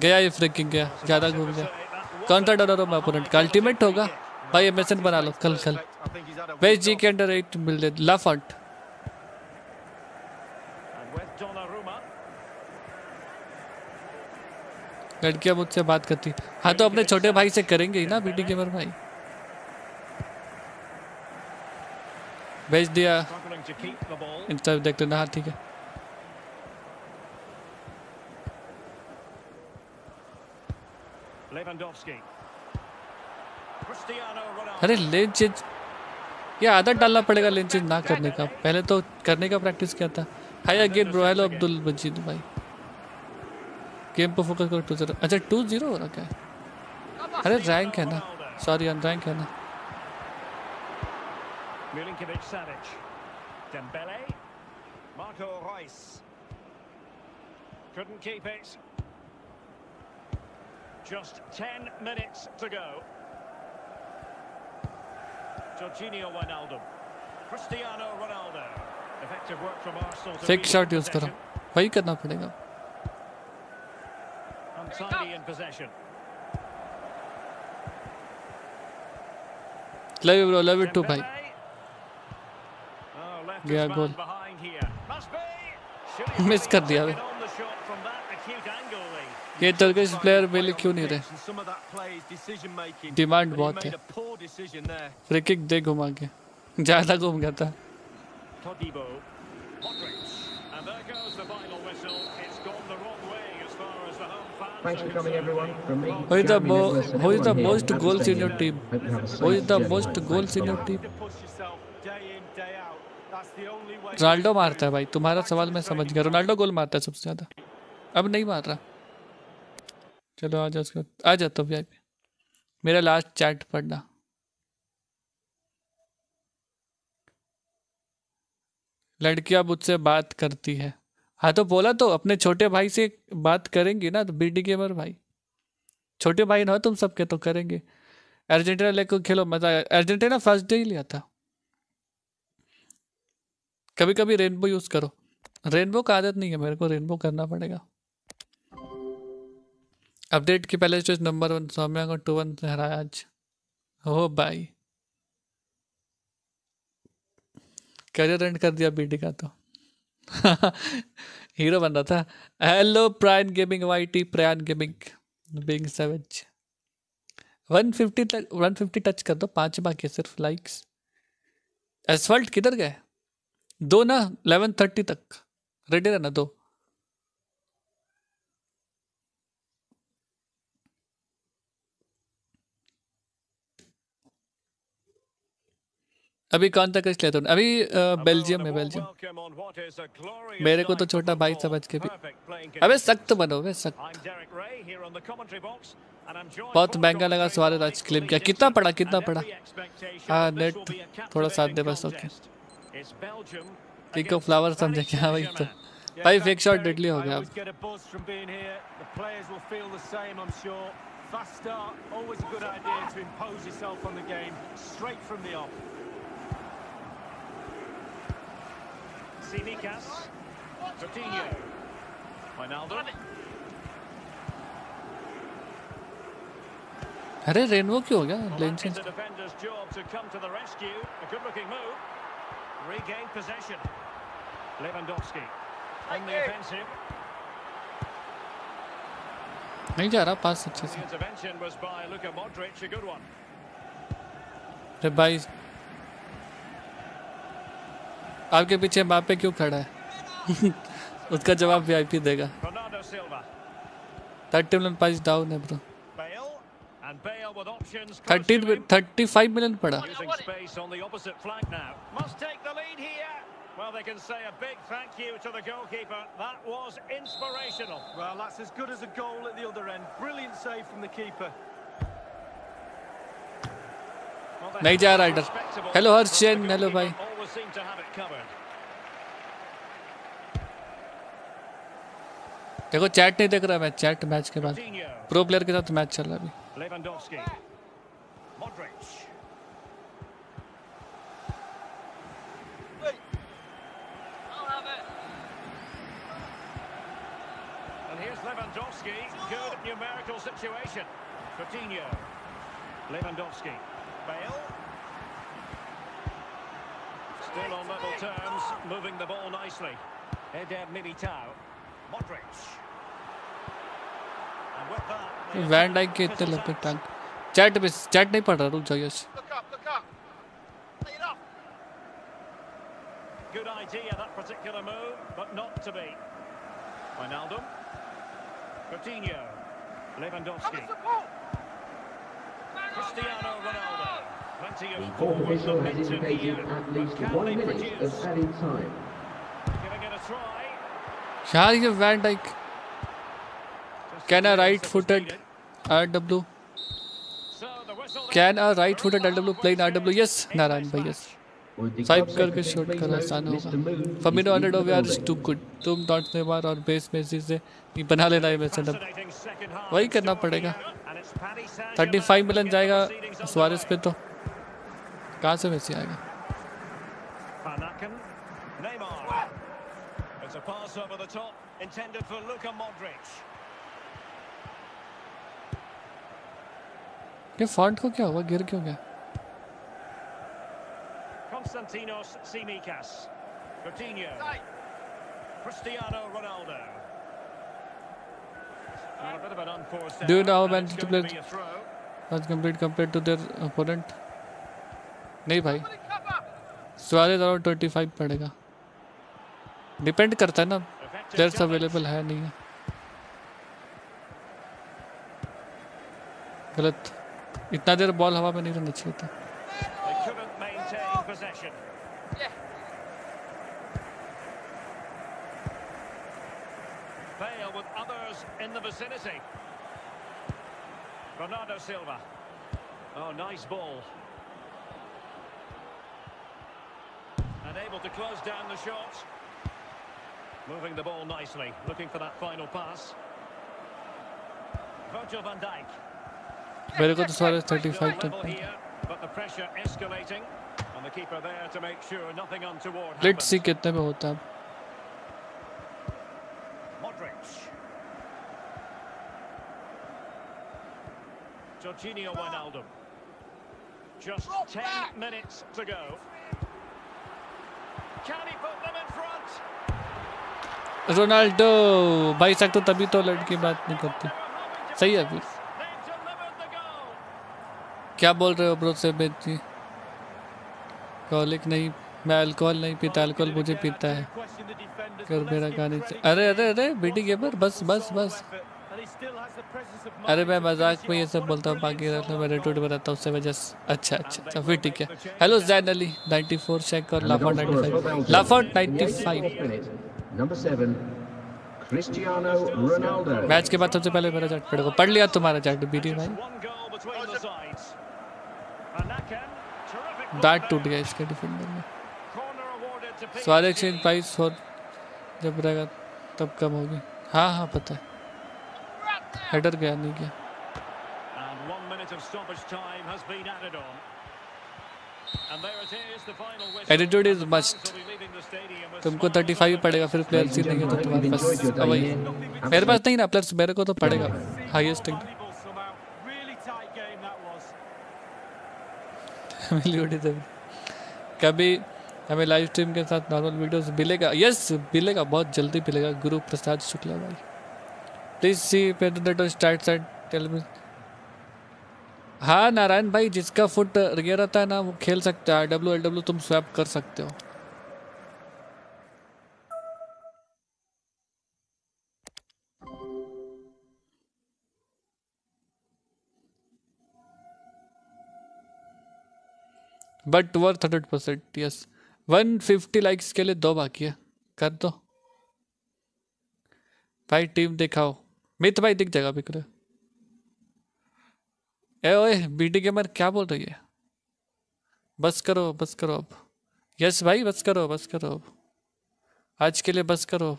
गया ये फ्री किक गया। ज़्यादा घूम गया। कौन सा डर मैं अपोनेंट का? अल्टीमेट होगा। भाई एम बना लो कल कल। वेस्ट जी के अंडर एट मिल लफ अल्ट लड़कियाँ मुझसे बात करती। हाँ तो अपने छोटे भाई से करेंगे ही ना बीटी गेमर भाई। भेज दिया। इंस्टा देख लेना हाँ। ठीक है. अरे लेन चेंज ये आदत डालना पड़ेगा लेन चेंज ना करने का। पहले तो करने का प्रैक्टिस किया था। Hi again bro hello Abdul Majeed भाई। गेम पर फोकस करो टू ज़ीरो अच्छा टू ज़ीरो हो क्या है अरे रैंक है ना सॉरी अन रैंक है ना Milinkovic Savic. Dembele. Marco Reus. Couldn't keep it. Just 10 minutes to go. Jorginho Wijnaldum. Cristiano Ronaldo. Effective work from Arsenal. win shot use करो. वही करना पड़ेगा Untidy in possession. Oh, left गया goal behind here. Must be. Shooting miss कर दिया. ये टर्किश प्लेयर मिले क्यों नहीं रहे. डिमांड बहुत है. फ्री किक दे घुमा के ज़्यादा घूम गया था Todibo. Modric. And there goes the final whistle. It's gone the wrong way as far as the home fans Thanks for coming, everyone. From me, Who is the and who is the most goals in your team? Who is the most goals in your team? Ronaldo मारता है भाई तुम्हारा सवाल मैं समझ गया रोनाल्डो गोल मारता है सबसे ज़्यादा अब नहीं मार रहा चलो आ जाओ उसके आ जाता हूँ VIP मेरा लास्ट चैट पढ़ना लड़कियाँ मुझसे बात करती है हाँ तो बोला तो अपने छोटे भाई से बात करेंगे ना तो बीडी गेमर भाई। छोटे भाई ना तुम सबके तो करेंगे। अर्जेंटीना लेकर खेलो, मज़ा अर्जेंटीना फ़र्स्ट डे ही लिया था। कभी कभी रेनबो यूज़ करो। रेनबो का आदत नहीं है, मेरे को रेनबो करना पड़ेगा। अपडेट की पहले स्टेज नंबर वन सौम्या को टू वन से हराया आज। हो भाई करियर एंड कर दिया बीडी का तो। [laughs] हीरो बन रहा था। Hello Prayan gaming Y T Prayan gaming being savage one fifty तक वन फिफ्टी टच कर दो, पाँच बाकी सिर्फ़ लाइक्स एसफल्ट किधर गए? दो ना इलेवन थर्टी तक। रेडी रहना दो। अभी कौन तक इसलिए तो अभी बेल्जियम है बेल्जियम। मेरे को तो छोटा भाई समझ के भी। अबे सख्त बनो वे सख्त। बहुत महँगा लगा सवाल है आज क्लेम किया। कितना पड़ा कितना पड़ा हाँ नेट थोड़ा साथ दे बस ओके। ठीक है फ्लावर समझे क्या तो। भाई तो। भाई फेक शॉट डेडली हो गया। Simicas, Coutinho, Wijnaldum. अरे रेनवो क्यों हो गया lane change. Regained possession. Lewandowski on the offensive. नहीं जा रहा पास अच्छे से intervention was आपके पीछे बापे क्यों खड़ा है उसका जवाब वीआईपी देगा. थर्टी मिलियन प्राइस डाउन है bro thirty thirty five million पड़ा. Well, they can say a big thank you to the goalkeeper. That was inspirational. Well, that's as good as a goal at the other end. Brilliant save from the keeper. नहीं जा respectable, hello but Harshan hello भाई seem to have it covered. देखो चैट नहीं देख रहा मैं चैट मैच के बाद प्रो प्लेयर के साथ मैच चल रहा है अभी Lewandowski, Modric. I'll have it. And here's Lewandowski. Good numerical situation. Coutinho, Lewandowski, Bale. Still on level terms, moving the ball nicely. Eder Militao, Modric. And with that, they have Van Dijk के इतने लंबे टांग चैट पे चैट नहीं पढ़ रहा रुक जाओ यश Look up, look up. Clean up. Good idea, that particular move, but not to be. Wijnaldum. Coutinho. Lewandowski. Come support. Cristiano Ronaldo. The official has indicated at least one minute of added time. यार ये Van Dijk can a right footed needed. R W So the whistle can a right footed for R W plain R W yes in Narayan भाई match. यस club करके शॉट करना आसान होगा is हंड्रेड ऑफ़ यार टू. गुड तुम डॉट नेमार और बेस मेसी से बना लेना है Fascinating second वही करना पड़ेगा here, and it's Paris Saint-Germain thirty five who million get the जाएगा proceedings पे तो कहाँ से मेसी आएगा. ये फॉन्ट को क्या हुआ गिर क्यों गया Konstantinos Simikas. Coutinho. Cristiano Ronaldo. Well, a bit of an unforced how and Man to throw. आज complete compare to their opponent नहीं भाई. सुआरेस अराउंड ट्वेंटी फाइव पड़ेगा डिपेंड करता है ना प्लेयर्स. अवेलेबल है नहीं है गलत इतना देर बॉल हवा में नहीं रहना चाहिए था. Bale. Bernardo Silva. Oh, nice ball. And able to close down the shot. Moving the ball nicely, looking for that final pass. Virgil van Dijk. मेरे को तो Suarez thirty Still five level तक here, but the pressure escalating. And the keeper there to make sure nothing untoward let's see happens. कितने में होता है अब Modric. Jorginho Wijnaldum. Just 10 minutes to go. Ronaldo भाई सकते तभी तो लड़की बात नहीं करती। सही है फिर. क्या बोल रहे हो ब्रो से बेटी कॉलिक नहीं मैं अल्कोहल नहीं पीता अल्कोहल मुझे पीता है। कर मेरा गाने अरे अरे अरे बेटी गेमर बस बस बस। अरे मैं मज़ाक में ये सब बोलता हूँ बाकी रहता मैं रेटूट बनाता हूँ उससे वजह से। अच्छा अच्छा अच्छा फिर ठीक है। हेलो जैन अली 94 चेक और And the लाफाउट goal scorer for 95 Belgium, लाफाउट 95 85th minute, number seven, Cristiano Ronaldo. Match के बाद सबसे पहले मेरा चैट पढ़ेगा पढ़ लिया तुम्हारा चैट बीटी भाई। दांत टूट गया इसके डिफेंडर में। PSG. एक्सचेंज प्राइस और जब रहेगा तब कम होगी। हाँ हाँ पता है। हेडर गया नहीं गया। एटीट्यूड इज़ मस्ट तुमको 35 ही पड़ेगा फिर प्लेयर सी नहीं तो तुम्हारे पास अब मेरे पास नहीं ना प्लेयर्स मेरे को तो पड़ेगा। हाईएस्ट [laughs] तो। कभी हमें लाइव स्ट्रीम के साथ नॉर्मल वीडियोस मिलेगा? यस मिलेगा बहुत जल्दी मिलेगा। गुरु प्रसाद शुक्ला भाई। प्लीज़ सी पेटो स्टार्ट एंड टेल मी हाँ नारायण भाई, जिसका फुट ये रहता है ना, वो खेल सकता है। डब्ल्यू एल डब्ल्यू तुम स्वैप कर सकते हो। But worth hundred percent yes one fifty likes के लिए दो बाकी है। कर दो। भाई टीम दिखाओ। मित भाई दिख जाएगा बिक्रे ए ओए बीटी गेमर क्या बोल रही है? बस करो बस करो अब। यस भाई बस करो बस करो अब। आज के लिए बस करो अब।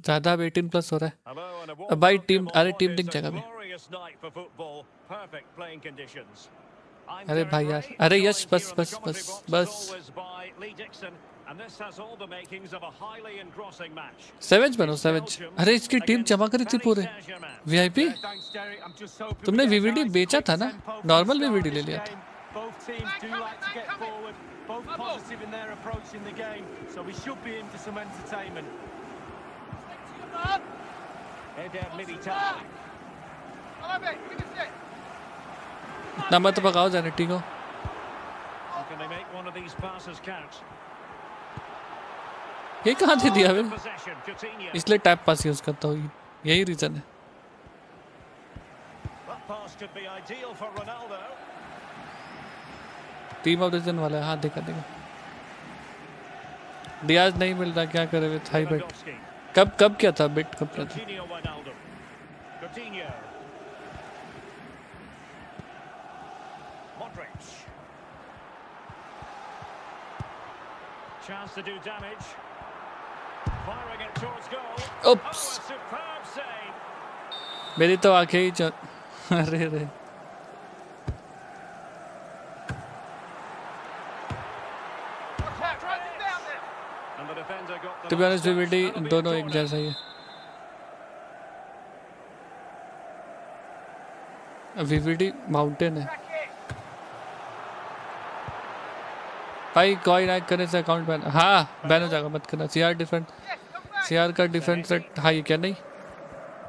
ज़्यादा अब एटीन प्लस हो रहा है। Welcome team- on अरे टीम दिख जाएगा अभी। Glorious night for football. Perfect playing conditions. अरे भाई यार, अरे यस, बस, बस, बस, बस। always by Lee Dixon, and this has all the makings of a highly engrossing match. Savage बनो सेवेज अरे इसकी टीम जमा करी थी पूरे वीआईपी तुमने nice, बेचा था ना? VVD of ले लिया था। Both teams do like to get forward, both positive in their approach in the game, so we should be in for some entertainment. Eder Militao. ना मत पकाओ जाने ठीक ये कहाँ दे दिया इसलिए टैप पास यूज़ करता हूँ यही रीजन है। टीम ऑफ़ रीजन वाला है। हाँ देखा देखा। रियाज नहीं मिल रहा क्या करे हुए थाई बेट कब कब क्या था? बेट कब क्या था? Chance to do damage. Firing it towards goal. Oops. Oh, a superb save. मेरी तो आँखें ही च- अरे अरे टू बी ऑनेस्ट a दोनों एक. जैसा ही है वीवीडी माउंटेन है Track it. भाई कॉइन हैक करने से अकाउंट बैन हाँ बैन हो जाएगा, मत करना सीआर डिफेंस. सीआर का डिफेंस रेट हाई क्या नहीं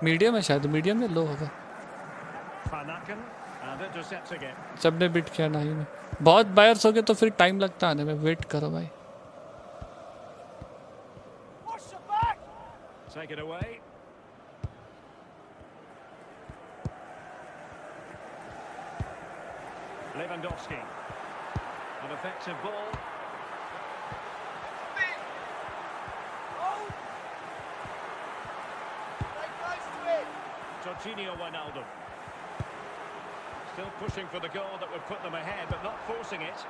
मीडियम है शायद मीडियम या लो होगा it. सबने बिट किया नहीं में बहुत बायर्स हो गए तो फिर टाइम लगता है आने में वेट करो भाई. Lewandowski. Effective ball. Spin. Stay close to it. Jorginho Wijnaldum. Still pushing for the goal that would put them ahead, but not forcing it.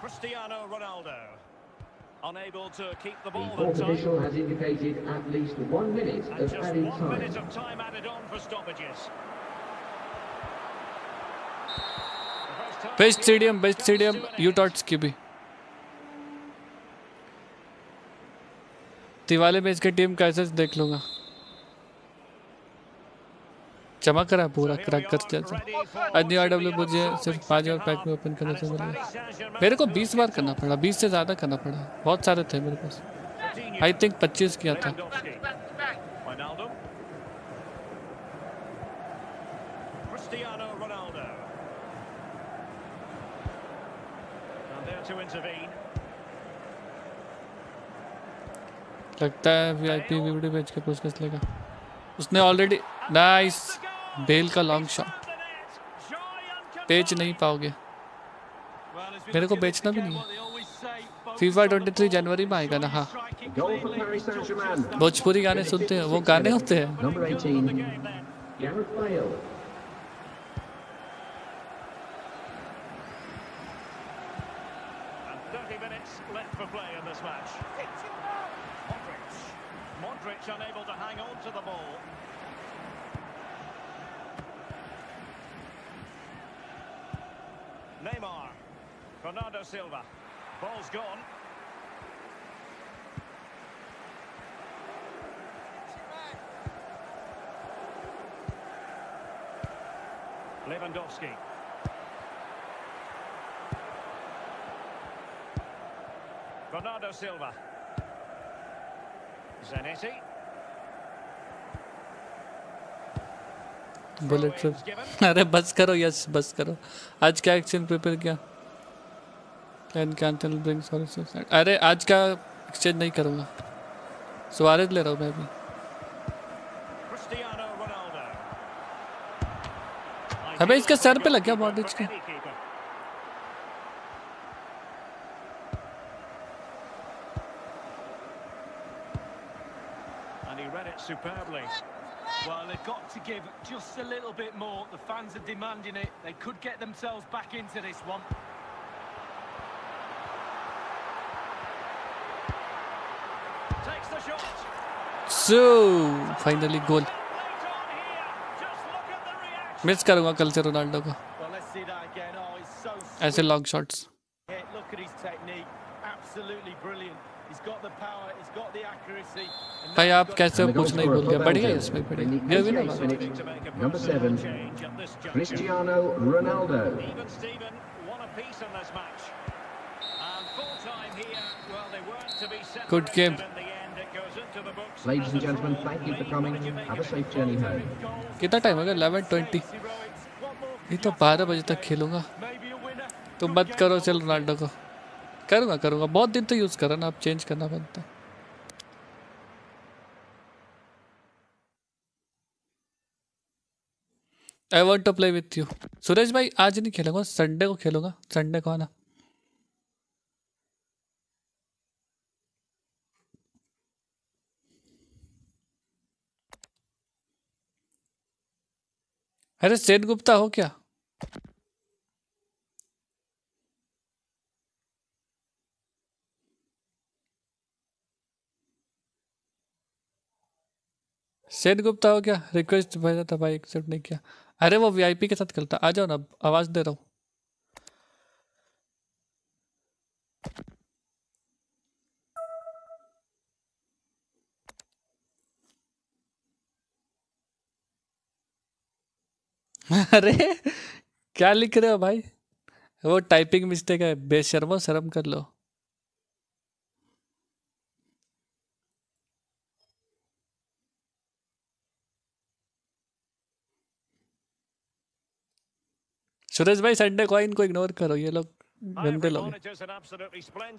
Cristiano Ronaldo. Unable to keep the ball. The fourth official has indicated at least one minute And of just added one time. minute of time added on for stoppages. Best stadium best stadium you TOTS की भी। दिवाली में इसकी टीम का एसेस देख लूँगा चमक रहा पूरा क्रैक कर मुझे सिर्फ़ पाँच बार पैक में ओपन करने से मिला मेरे को बीस बार करना पड़ा, बीस से ज़्यादा करना पड़ा। बहुत सारे थे मेरे पास। आई थिंक पच्चीस किया था Wijnaldum. Cristiano Ronaldo. And there to intervene. लगता है वी आई वीडियो बेच के पूछ लेगा। उसने ऑलरेडी नाइस बेल का लॉन्ग शॉट बेच नहीं पाओगे। मेरे को बेचना भी नहीं है। फीफा 23 जनवरी में आएगा ना हाँ. भोजपुरी गाने सुनते हैं, वो गाने होते हैं Number 18, Gareth Bale. And 30 minutes left for play in this match. Modric. Modric unable to hang on to the ball. Neymar. Bernardo Silva. Ball's gone. Lewandowski. Bernardo Silva. Zanetti. Bullet trip अरे बस करो यस बस करो आज क्या एक्सचेंज प्रिपेयर किया कैन कैंसिल ब्रिंग सॉरी अरे आज का एक्सचेंज नहीं करूँगा सुआरेज ले रहा हूँ मैं भी अबे इसके सर पे लग गया Modric के। Superbly. Well, they've got to give just a little bit more. The fans are demanding it. They could get themselves back into this one. Takes the shot. Finally goal miss करूँगा कल से रोनाल्डो को। ऐसे लॉन्ग शॉट्स भाई आप कैसे पूछ नहीं बोल गया। बढ़िया इसमें बढ़िया। भी ना good game Ladies and gentlemen, thank you for coming. Have a safe journey home. कितना टाइम हो गया इलेवन ट्वेंटी ये तो बारह बजे तक? खेलूँगा. तो मत करो चल रोनाल्डो को करूँगा करूँगा बहुत दिन तो यूज़ करा ना अब चेंज करना बनता I want to play with you Suresh भाई आज नहीं खेलूँगा संडे को खेलूँगा संडे को आना अरे सेठ गुप्ता हो क्या? सेठ गुप्ता हो क्या? रिक्वेस्ट भेजा था भाई एक्सेप्ट नहीं किया। अरे वो वीआईपी के साथ खेलता। आ जाओ ना आवाज़ दे रहा हूँ। [laughs] अरे, क्या लिख रहे हो भाई? वो टाइपिंग मिस्टेक है, बेशर्मो शर्म कर लो। सुरेश भाई संडे को इनको इग्नोर करो, ये लोग। गंदे लोग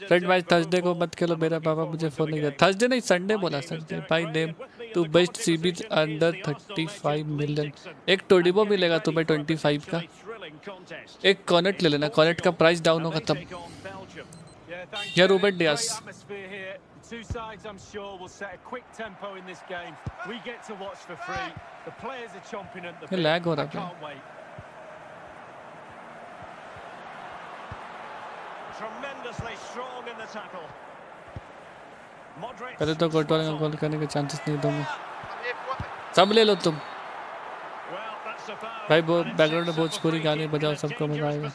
फ्रेंड भाई थर्सडे को मत खेलो मेरा पापा मुझे फ़ोन नहीं किया थर्सडे नहीं संडे बोला संडे भाई name two best CB under thirty five million एक टोडिबो मिलेगा तुम्हें ट्वेंटी फाइव का एक कॉनेट ले लेना कॉनेट का प्राइस डाउन होगा तब atmosphere here. The two sides, I'm sure, will set a quick tempo in this game. We get to watch for free. The players are chomping at the bit. lag हो I रहा है can't wait. Tremendously strong in the tackle. Modric. पहले तो कोटवाल का गोल करने के चांसेस नहीं दूँगा? सब ले लो तुम. भाई वो बैकग्राउंड में भोजपुरी for गाने बजाओ सबको मज़ा आएगा.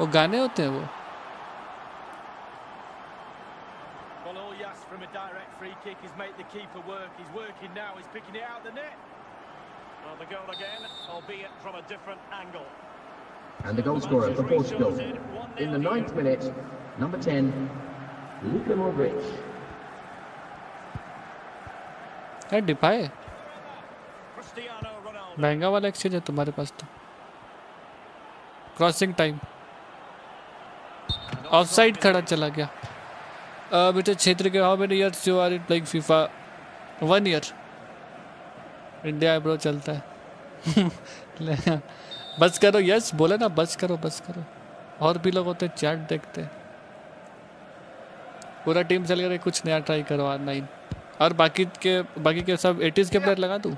वो गाने होते हैं वो Well, all from a direct free kick is make the keeper work. He's working now. He's picking it out the net. Well, the goal again, albeit from a different angle. And the goal scorer for Portugal. In the ninth minute, number 10, Luka Modric. यार डिपाए Cristiano Ronaldo. महंगा वाला एक्सचेंज है तुम्हारे पास तो क्रॉसिंग टाइम ऑफ साइड खड़ा चला गया बेटे क्षेत्र के how many years you are in playing FIFA one year India bro चलता है। [laughs] बस करो यस बोले ना बस करो बस करो। और भी लोग होते चैट देखते पूरा टीम चल गया कुछ नया ट्राई करो आर नाइन और बाकी के बाकी के सब एटीज़ के प्लेयर लगा दूँ.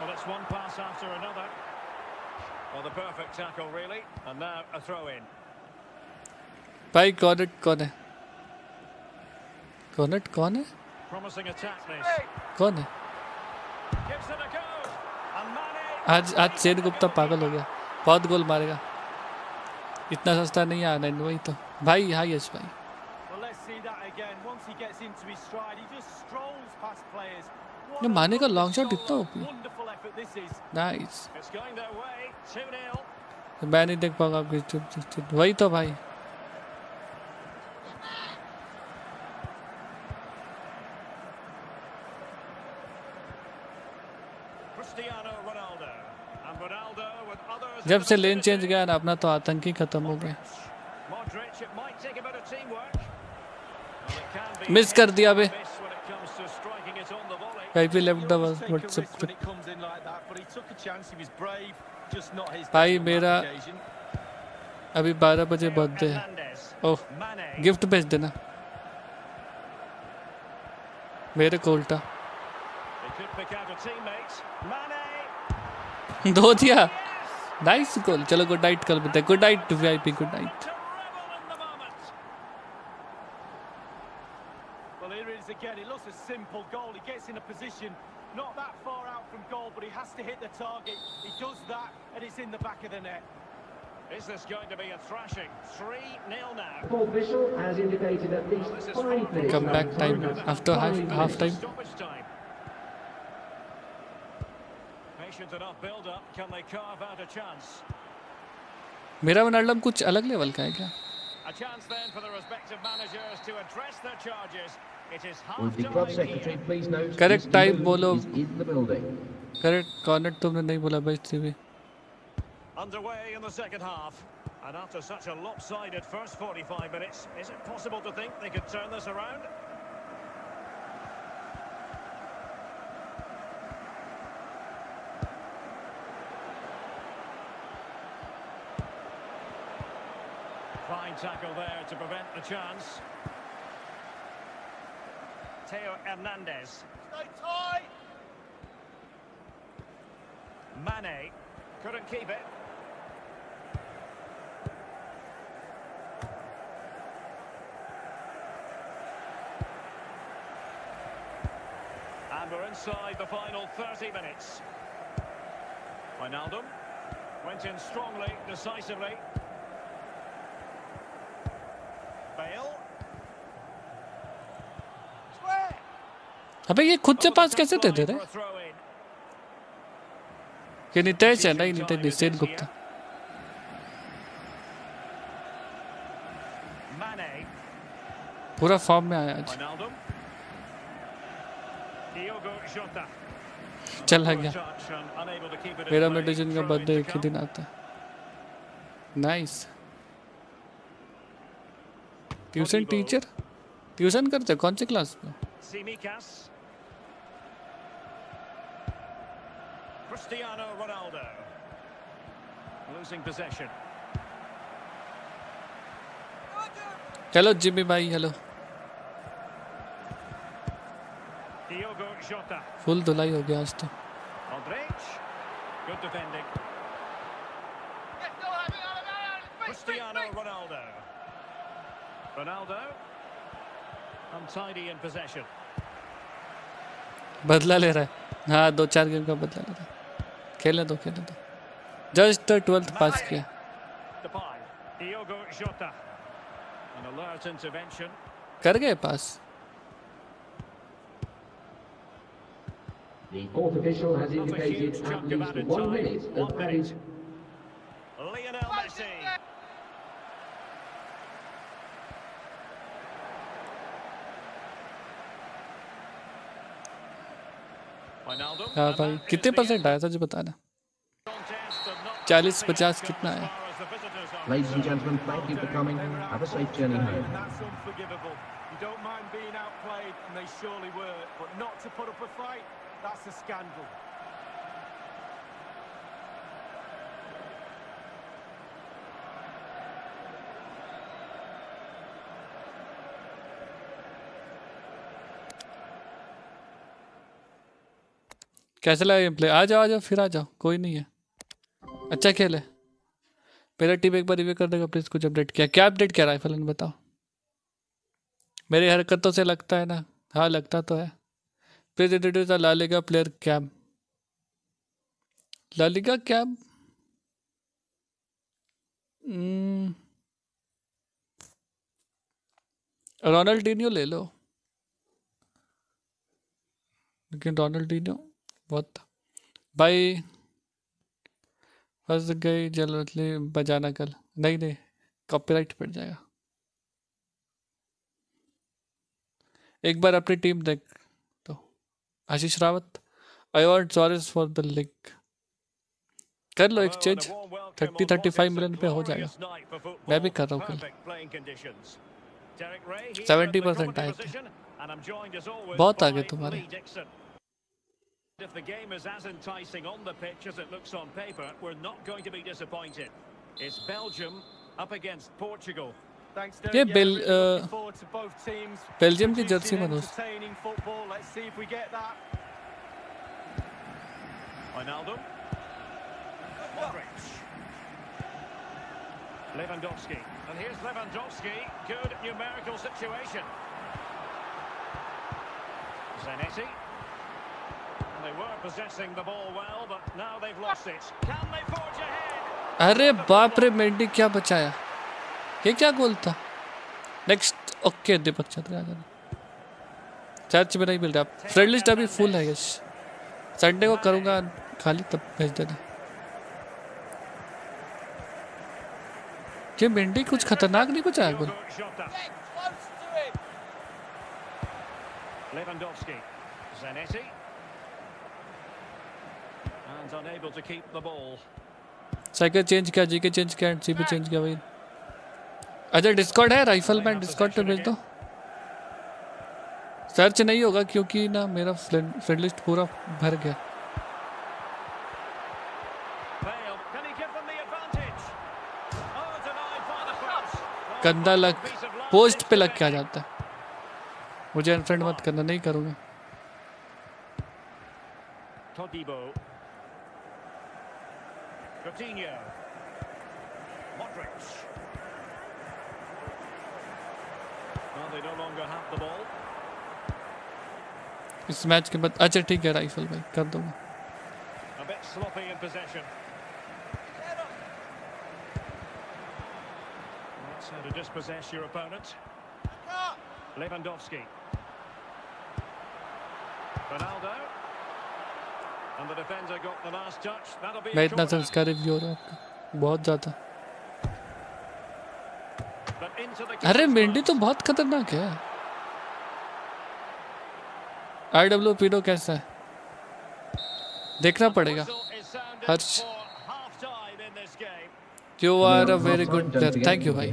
Well, it's one pass after another. Well, the perfect tackle, really. And now a throw in. भाई कॉनेट कौन है कॉनेट कौन है Promising attack, this. कौन है Gives it a go. And Mane. आज आज सेन गुप्ता पागल हो गया बहुत गोल मारेगा इतना सस्ता नहीं आना है वही तो भाई हाँ यश भाई Well, let's see that again. Once he gets into his stride, he just strolls past players. ये What a माने का shot goal. इतना OP. ना मैं नहीं देख पाऊँगा आपकी चुप चुप चुप वही तो भाई जब से लेन चेंज गया ना अपना तो आतंकी खत्म हो गए। मिस कर दिया भाई Maybe let me know what's up. भाई मेरा अभी 12 बजे बर्थडे है। ओह गिफ्ट भेज देना। मेरे को उल्टा। दो दिया। नाइस गोल चलो गुड नाइट कल बताए good night VIP good night again. It looks a simple goal. He gets in a position not that far out from goal, but he has to hit the target. He does that, and it's in the back of the net. Is this going to be a thrashing? 3 0 now. The fourth whistle has indicated at least This is five far from minutes. Come back of time time. after half Five half time Stoppage time. Patient enough build up. Can they carve out a chance? मेरा वनाल्डम कुछ अलग लेवल का है क्या A chance then for the respective managers to address their charges. Will correct time bolo. correct corner underway in the second half. And after such a lopsided first 45 minutes is it possible to think they could turn this around? Fine tackle there to prevent the chance. Teo Hernandez. Stay tight. Mane couldn't keep it. And we're inside the final 30 minutes. Wijnaldum went in strongly, decisively. अबे ये खुद से पास कैसे दे दे रहे. ये नितेश है नहीं नितेश निषेध गुप्ता। पूरा फॉर्म में आया आज. चला गया। मेरा मेडिसिन का बर्थडे एक ही दिन आता है। नाइस ट्यूशन टीचर ट्यूशन करते कौन सी क्लास में? Cristiano Ronaldo. Losing possession. चलो जिम्मी भाई हेलो Diogo Jota. फुल धुलाई हो गया आज तो Modric. Good defending. Cristiano. Ronaldo. Ronaldo. Untidy in possession. बदला ले रहा है हाँ दो चार गेम का बदला ले रहा है खेलने दो खेलने दो जस्ट ट्वेल्थ पास किया. कर गए पास The fourth official has indicated at least one minute of added. Lionel Messi. हाँ भाई कितने परसेंट आया था जो बताना contest and not 40 quite 50 the कितना है? are Ladies and gentlemen, thank you for coming. Have a safe journey home. That's unforgivable. You don't mind being outplayed, and they surely were, but not to put up a fight, that's a scandal. कैसे लगा गेम प्ले आ जाओ आ जाओ, फिर आ जाओ, कोई नहीं है। अच्छा खेल है। मेरा टीम एक बार रिव्यू कर देगा प्लीज़ कुछ अपडेट किया। क्या अपडेट किया राइफल ने बताओ। मेरी हरकतों से लगता है ना? हाँ लगता तो है। प्लीज़ इंट्रोड्यूस ला लेगा player came La Liga came Ronaldinho ले लो। लेकिन रोनाल्डिनियो बहुत भाई, फंस गई जल्दी बजाना कल। नहीं नहीं कॉपीराइट पड़ जाएगा। एक बार अपनी टीम देख तो। Ashish Rawat I want sorries for the league कर लो एक्सचेंज 30 35 मिलियन पे हो जाएगा। मैं भी कर रहा हूँ कल। 70% आए थे। बहुत आगे तुम्हारे। If the game is as enticing on the pitch as it looks on paper, we're not going to be disappointed. It's Belgium up against Portugal. Thanks, Derek. ये Yeah, bell- really looking uh, forward to both teams Belgium की producing jersey Manoj entertaining football. Let's see if we get that. Wijnaldum. Modric. Lewandowski. And here's Lewandowski. Good numerical situation. Zanetti. अरे बाप रे मेडी क्या बचाया? ये क्या गोल था? नेक्स्ट ओके दीपक छत्र आ जाना चर्च में नहीं मिल रहा। फ्रेंड लिस्ट अभी फुल है यश संडे को करूँगा खाली तब भेज देना। ये मेडी कुछ खतरनाक नहीं बचाया goal? Lewandowski, Zanetti. And unable to keep the ball. Cycle change किया के चेंज किया सी पे चेंज किया वही अच्छा डिस्कॉर्ड है राइफल मैन डिस्कॉर्ड पे भेज दो। सर्च नहीं होगा क्योंकि ना मेरा फ्रेंड लिस्ट पूरा भर गया? Oh, गंदा luck पोस्ट पे लग के आ जाता है? मुझे अनफ्रेंड मत करना नहीं करूँगा. Coutinho. Modric. Well, they no longer have the ball. इस मैच के बाद अच्छा ठीक है राइफल भाई कर दूंगा A bit sloppy in possession. That's how to dispossess your opponent. Lewandowski. Ronaldo. मैं इतना संस्कारी भी हो रहा हूँ। बहुत ज़्यादा। अरे मेंडी तो बहुत खतरनाक है। आई डब्ल्यू पीडो कैसा है? देखना पड़ेगा। Harsh. You are a very good thank you भाई।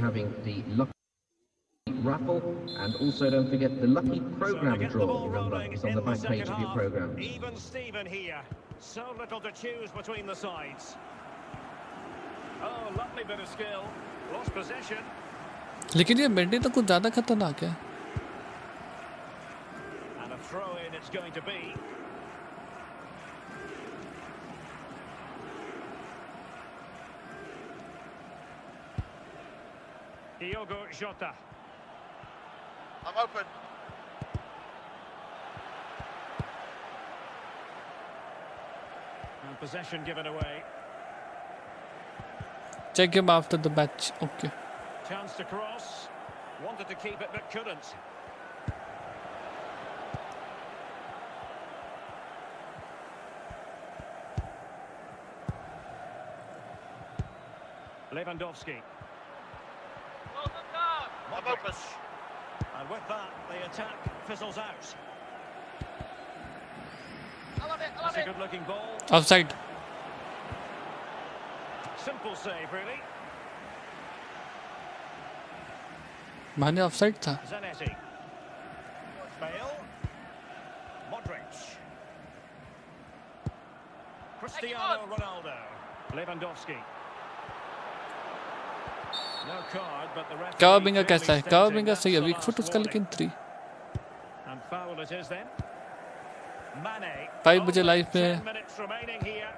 raffle and also don't forget the lucky So to program get the draw. ball Remember, rolling it's on the in the back page second of your half. program. Even Steven here. So little to choose between the sides. Oh, lovely bit of skill. Lost possession. लेकिन ये मेंडी तो कुछ ज़्यादा खतरनाक है And a throw in it's going to be. Diogo Jota. I'm open. And possession given away. Check him after the match. Okay. Chance to cross. Wanted to keep it but couldn't. Lewandowski. Close them down. I'm open. And with that, the attack fizzles out. I love it, I love It's a it. good-looking ball. Offside. Simple save, really. माने ऑफसाइड था Zanetti. Bale. Modric. Cristiano Ronaldo. Lewandowski. कावाबिंगा कैसा है? कावाबिंगा सही अभी एक फुट उसका लेकिन थ्री फाइव बजे लाइफ में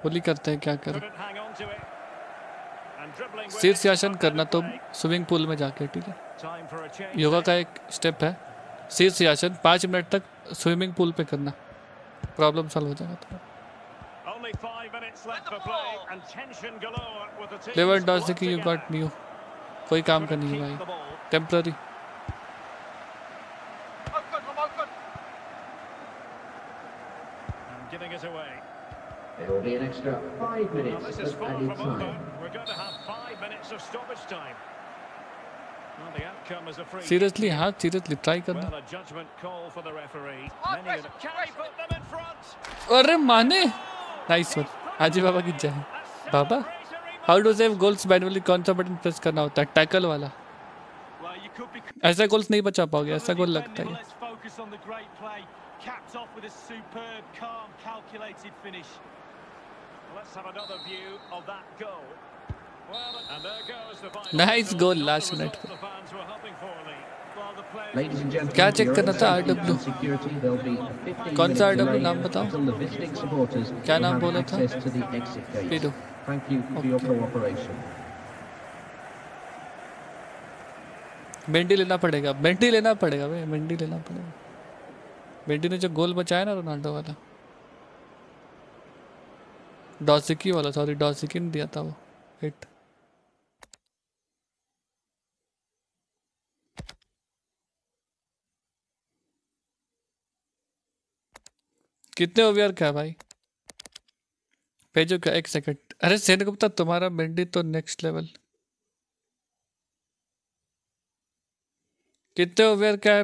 होली करते हैं क्या कर? शीर्ष करना तो स्विमिंग पूल में जाके ठीक है? योगा का एक स्टेप है। शीर्ष पाँच मिनट तक स्विमिंग पूल पे करना। प्रॉब्लम सॉल्व हो जाएगा थोड़ा डॉस देखिए यू गॉट मी कोई काम का नहीं है भाई temporary giving it away. There will be an extra five minutes this is far from over. We're going to have five minutes of stoppage time. Well, the outcome is a free. Seriously हाँ सीरियसली ट्राई करना Well, a judgment call for the referee. Oh, Many of it, can he put them in front? अरे माने नाइस वन हाजी बाबा की जय बाबा how do save goals manually कौन सा बटन प्रेस करना होता है टैकल वाला ऐसा गोल्स नहीं बचा पाओगे ऐसा गोल लगता है. Capped off with a superb, calm, calculated finish. Let's have another view of that goal. Well, and there goes the final Nice goal last minute. the fans were hoping for, Lee. Well, the players Ladies and gentlemen, क्या your करना था? safety RW? security, there'll be a 15 कौन सा RW delay नाम बताओ? क्या नाम बोला था? Thank you for okay. your cooperation. Mendy लेना पड़ेगा मेंडी लेना पड़ेगा भाई मेंडी लेना पड़ेगा मेंडी ने जो गोल बचाया ना रोनाल्डो वाला डॉसिकी वाला सॉरी डॉसिकी ने दिया था वो हिट कितने ओवर का है भाई भेजो क्या, एक सेकंड अरे सेन गुप्ता तुम्हारा मेंडी तो नेक्स्ट लेवल कितने ओवर का है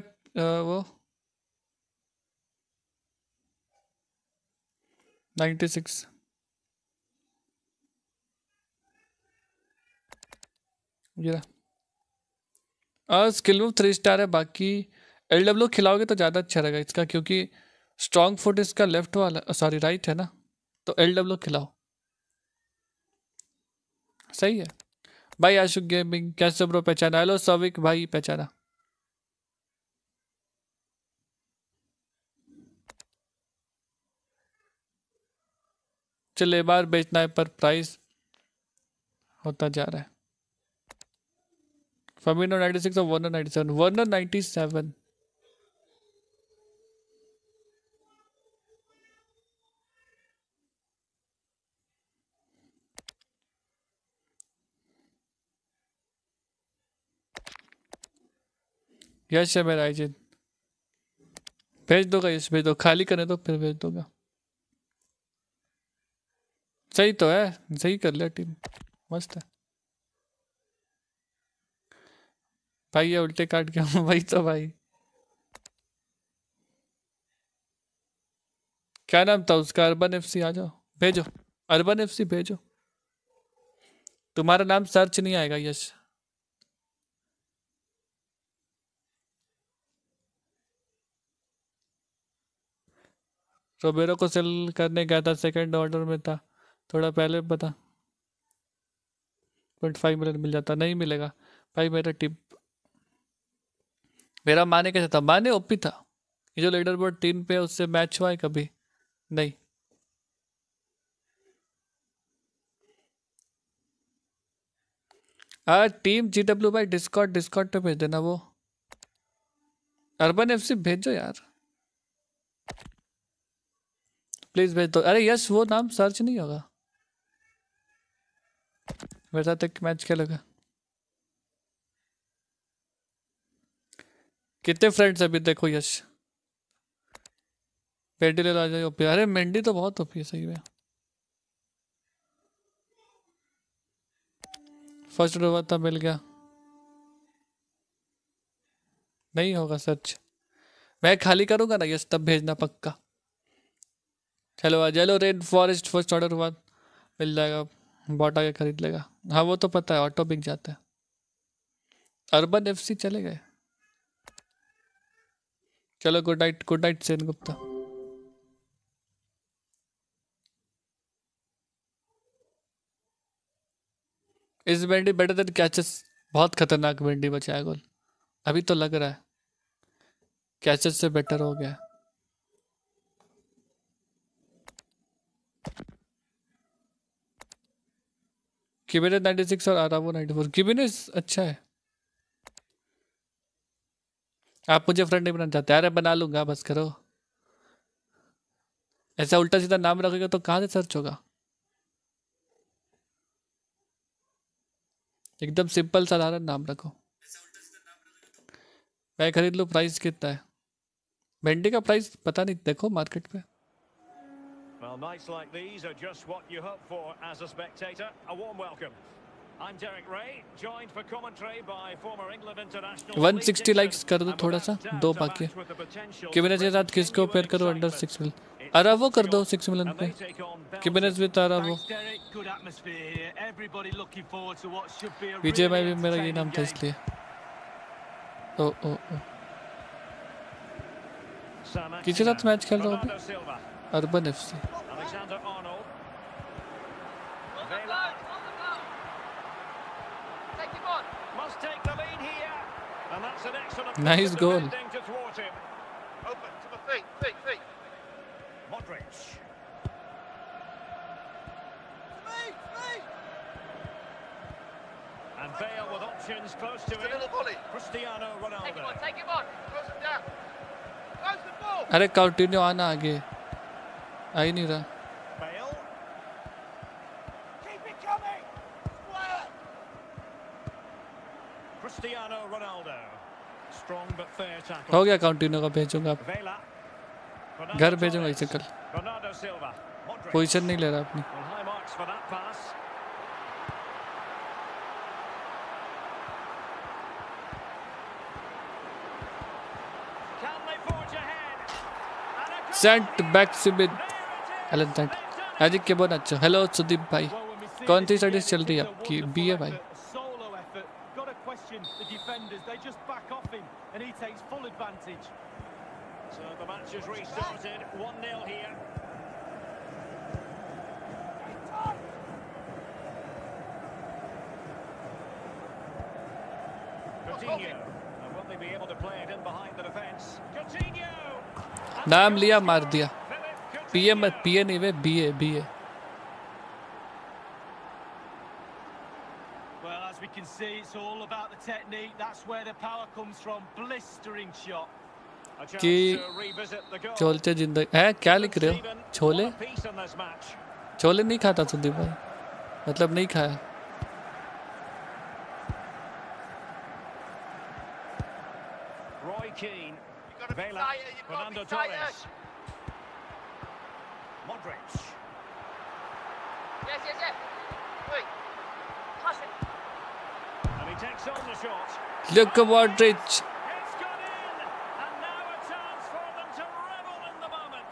वो? नाइन्टी सिक्स रहा। स्किल मूव थ्री स्टार है, बाकी एल डब्ल्यू खिलाओगे तो ज़्यादा अच्छा रहेगा इसका, क्योंकि स्ट्रॉन्ग फुट इसका लेफ़्ट वाला सॉरी राइट है ना? तो एल डब्ल्यू खिलाओ। सही है। भाई आशुक गेमिंग कैसे ब्रो पहचाना? हेलो, सविक भाई पहचाना। चले बार बेचना है पर प्राइस होता जा रहा है। फमीनो 96 और वर्नर 97 वर्नर 97 यश है मेरा एजेंट भेज दोगा यश भेज दो। खाली करने दो, फिर भेज दोगा। सही तो है, सही कर लिया टीम मस्त है। भाई, ये उल्टे काट के [laughs] वही तो भाई। क्या नाम था उसका? अर्बन एफसी आ जाओ। भेजो। अर्बन एफसी भेजो। तुम्हारा नाम सर्च नहीं आएगा, यश। रोबेरो को सेल करने गया था सेकंड ऑर्डर में था। थोड़ा पहले बता। पॉइंट फाइव मिलियन मिल जाता, नहीं मिलेगा। भाई मेरा टिप। मेरा माने कैसे था? माने ओपी था। ये जो लीडर बोर्ड तीन पे उससे मैच हुआ है कभी? नहीं। हाँ टीम जी डब्ल्यू भाई डिस्कॉट डिस्कॉट पे भेज देना वो। अर्बन एफ़ सी भेजो यार। प्लीज़ भेज दो। अरे यस, वो नाम सर्च नहीं होगा। मेरे साथ एक मैच खेलेगा। कितने फ्रेंड्स अभी? देखो यश। मेंडी ले लो आ जाए ओपी अरे मेंडी तो बहुत ओपी है, सही में। फ़र्स्ट हुआ था, मिल गया। नहीं होगा सच मैं खाली करूँगा ना यस तब भेजना पक्का। चलो चलो रेड फॉरेस्ट फ़र्स्ट ऑर्डर हुआ। मिल जाएगा बॉट आके खरीद लेगा। हाँ वो तो पता है ऑटो बिक जाता है। अर्बन एफसी चले गए। चलो good night good night Sen Gupta इस बेंडी बेटर देन कैचेस बहुत खतरनाक बेंडी बचाया गोल। अभी तो लग रहा है। कैचेस से बेटर हो गया। किबिनेस 96 और आरावो 94 किबिनेस अच्छा है। आप मुझे फ्रेंड नहीं बनाना चाहते। अरे बना लूँगा, बस करो। ऐसा उल्टा सीधा नाम रखोगे तो कहाँ से सर्च होगा? एकदम सिंपल साधारण नाम रखो। मैं खरीद लूँ प्राइस कितना है? भिंडी का प्राइस पता नहीं, देखो मार्केट पे। Well, nights like these are just what you hope for as a spectator. A warm welcome. I'm Derek Ray, joined for commentary by former England international. 160 likes कर दो थोड़ा सा दो बाकी है किबिनेस के साथ किसको पेयर करो अंडर सिक्स मिल अरे वो कर दो सिक्स मिलन पे किबिनेस भी तारा वो विजय में भी मेरा ये नाम था इसलिए ओ ओ ओ किसके साथ मैच खेल रहा हूँ Silva, urban FC Alexander Arnold. On the flow, on the flow. Take him on. Must take the lead here. And that's an excellent Nice piece of goal. defending to thwart him. Open to the feet, feet, feet. Modric. And Bale with options close to Just a him. little volley. Cristiano Take him on, Ronaldo. take him on. Close him down. Close the ball. अरे कंटिन्यू आना आगे आ ही नहीं रहा Cristiano Ronaldo strong but fair tackle हो गया काउंटिनो का भेजूँगा घर भेजूँगा इसे कल पोजीशन नहीं ले रहा आपने सेंट बैक सुबिद एलन सेंट अजी के बहुत अच्छा। हेलो सुदीप भाई कौन सी सर्विस चल रही है आपकी? बी है भाई Got to question the defenders. They just back off him, and he takes full advantage. So the match has restarted. 1-0 here. Coutinho. And will they be able to play it in behind the defence? Coutinho! And नाम लिया मार दिया Philip पीए मत Coutinho. पीए नहीं वे BA BA can see, it's all about the technique. That's where the power comes from. Blistering shot. A chance कि to revisit the goal. छोलते जिंदगी है क्या लिख रहे हो Steven, chole what a piece in this match. Chole नहीं खाता सुदीप भाई मतलब नहीं खाया Roy Keane. You've got to be Vela. tighter. You've got to Fernando be tighter. Torres. Modric. Yes, yes, yes. Wait. Pass it. And he takes on the shot. Look Modric It's gone in. And now a chance for them to revel in the moment.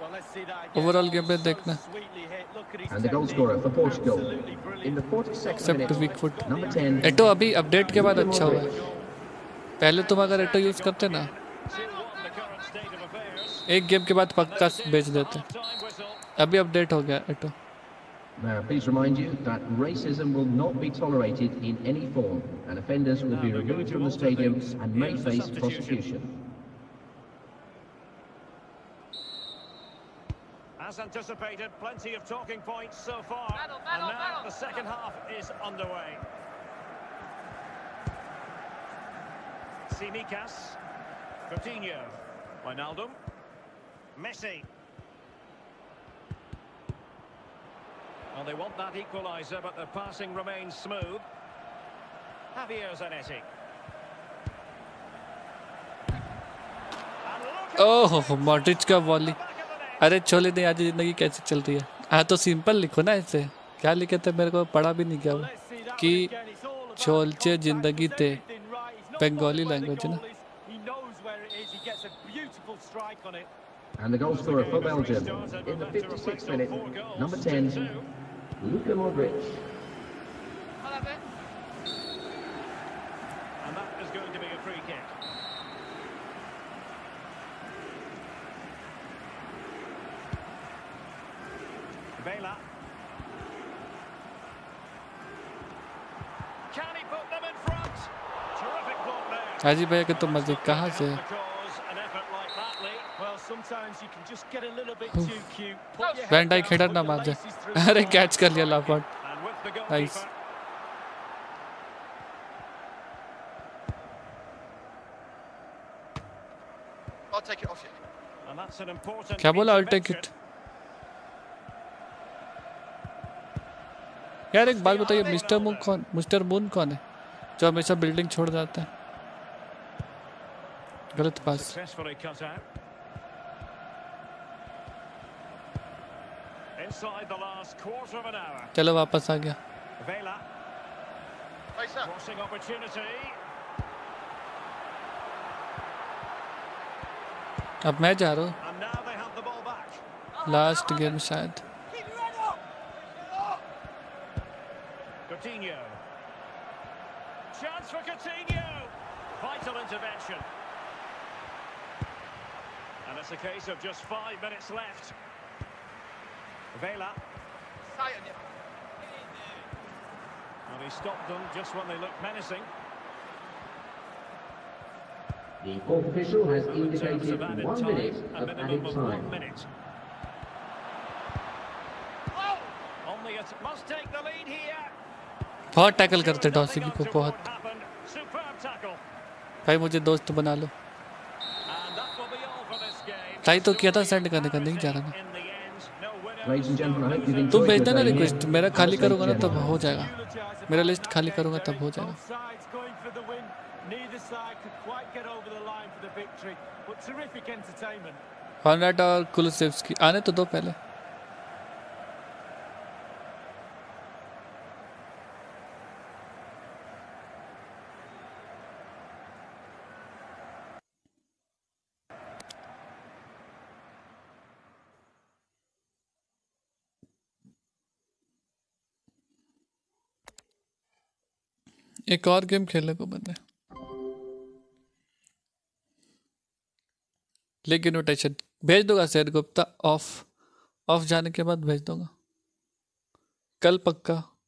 Well, let's see that again. Overall Oh, game में so देखना। And the goal scorer for Portugal. In the brilliant. 42nd Except minute, weak foot. number 10, एटो अभी अपडेट के बाद अच्छा हुआ है पहले तुम अगर एटो यूज़ करते ना 2-1 the current state of affairs. एक गेम के बाद पक्का बेच देते अभी अपडेट हो गया Eto'o Now, please remind you that racism will not be tolerated in any form, and offenders will be removed from the stadium and may face prosecution. As anticipated, plenty of talking points so far. Man on, man and now man on. the second half is underway. Simikas. Coutinho. Wijnaldum. Messi. Well, they want that equaliser, but their passing remains smooth. Javier Zanetti. Oh Modric का वॉली the the. अरे छोले नहीं आज ज़िंदगी कैसे चल रही है हाँ तो सिंपल लिखो ना ऐसे क्या लिखे थे मेरे को पढ़ा भी नहीं गया वो कि छोलचे ज़िंदगी थे बंगाली the language ना. And the goal scorer for Belgium in the but left to 56th minute, number 10, Luka Modric. I'll have it. And that is going to be a free kick. Vela. Can he put them in front? Terrific block there. हाजी भैया के तो मजे कहाँ से वैंडाई खेडर ना मार जाए अरे कैच कर लिया लापॉट नाइस क्या बोला आई टेक इट यार एक बात बताइए मिस्टर मून कौन मिस्टर मून कौन है जो हमेशा बिल्डिंग छोड़ जाता है? गलत पास Inside the last quarter of an hour. चलो वापस आ गया Vela, Face up. crossing opportunity. अब मैं जा रहा हूँ And now they have the ball back. Last game शायद Coutinho. Chance for Coutinho. Vital intervention. And it's a case of just five minutes left. Vela. And he stopped them just when they looked menacing. The fourth official has And indicated of added one time, minute a of minimum added of time. one minute. Must take the lead here. बहुत टैकल करते Sure डॉसी nothing को बहुत. भाई मुझे दोस्त बना लो. ट्राई तो किया था सेंड करने का नहीं जा रहा ना तुम भेज देना रिक्वेस्ट मेरा खाली करूँगा ना तब हो जाएगा। मेरा लिस्ट खाली करूँगा तब हो जाएगा। और कुलसेव्स आने तो दो पहले। एक और गेम खेलने को बंद है। लिंक इनविटेशन भेज दूँगा सैद गुप्ता। ऑफ़ ऑफ़ जाने के बाद भेज दूँगा। कल पक्का।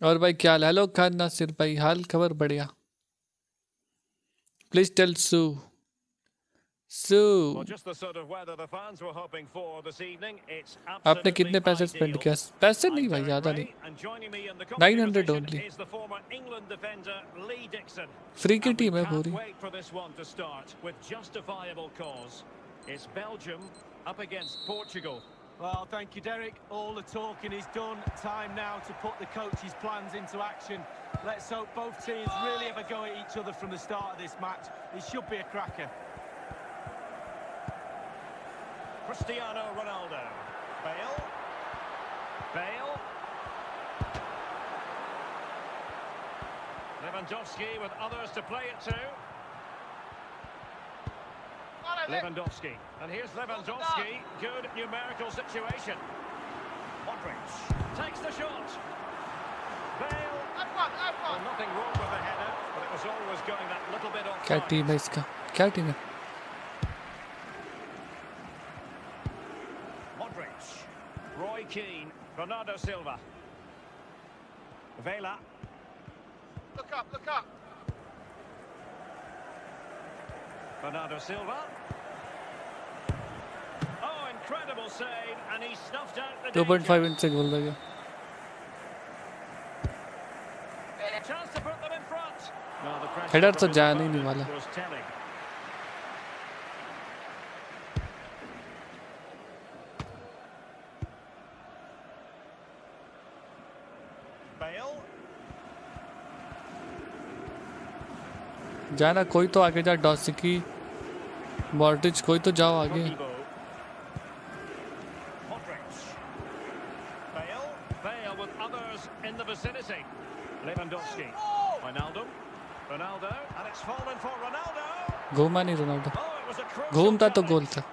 और भाई क्या हेलो खान नासिर भाई हाल खबर बढ़िया। प्लीज़ टेल सू सू आपने कितने पैसे स्पेंड किया? पैसे नहीं भाई ज़्यादा नहीं। नाइन हंड्रेड ओनली फ्री की टीम है पूरी। Well, thank you, Derek. All the talking is done. Time now to put the coach's plans into action. Let's hope both teams really have a go at each other from the start of this match. It should be a cracker. Cristiano Ronaldo. Bale. Bale. Lewandowski with others to play it to. Lewandowski. And here's Lewandowski. Good numerical situation. Modric takes the shot. Bale. Well, nothing wrong with the header, but it was always going that little bit off. Как ты близко? Как team? Modric. Roy Keane. Bernardo Silva. Vela. Look up, look up. Bernardo Silva. Them in front. Well, the pressure Header from तो जाने ही नहीं वाला। जाना कोई तो आगे जा डॉसिकी मॉर्टिच कोई तो जाओ आगे Ronaldo. And it's fallen for Ronaldo. घूमा नहीं Ronaldo Oh, it was a crucial घूमता तो challenge. गोल था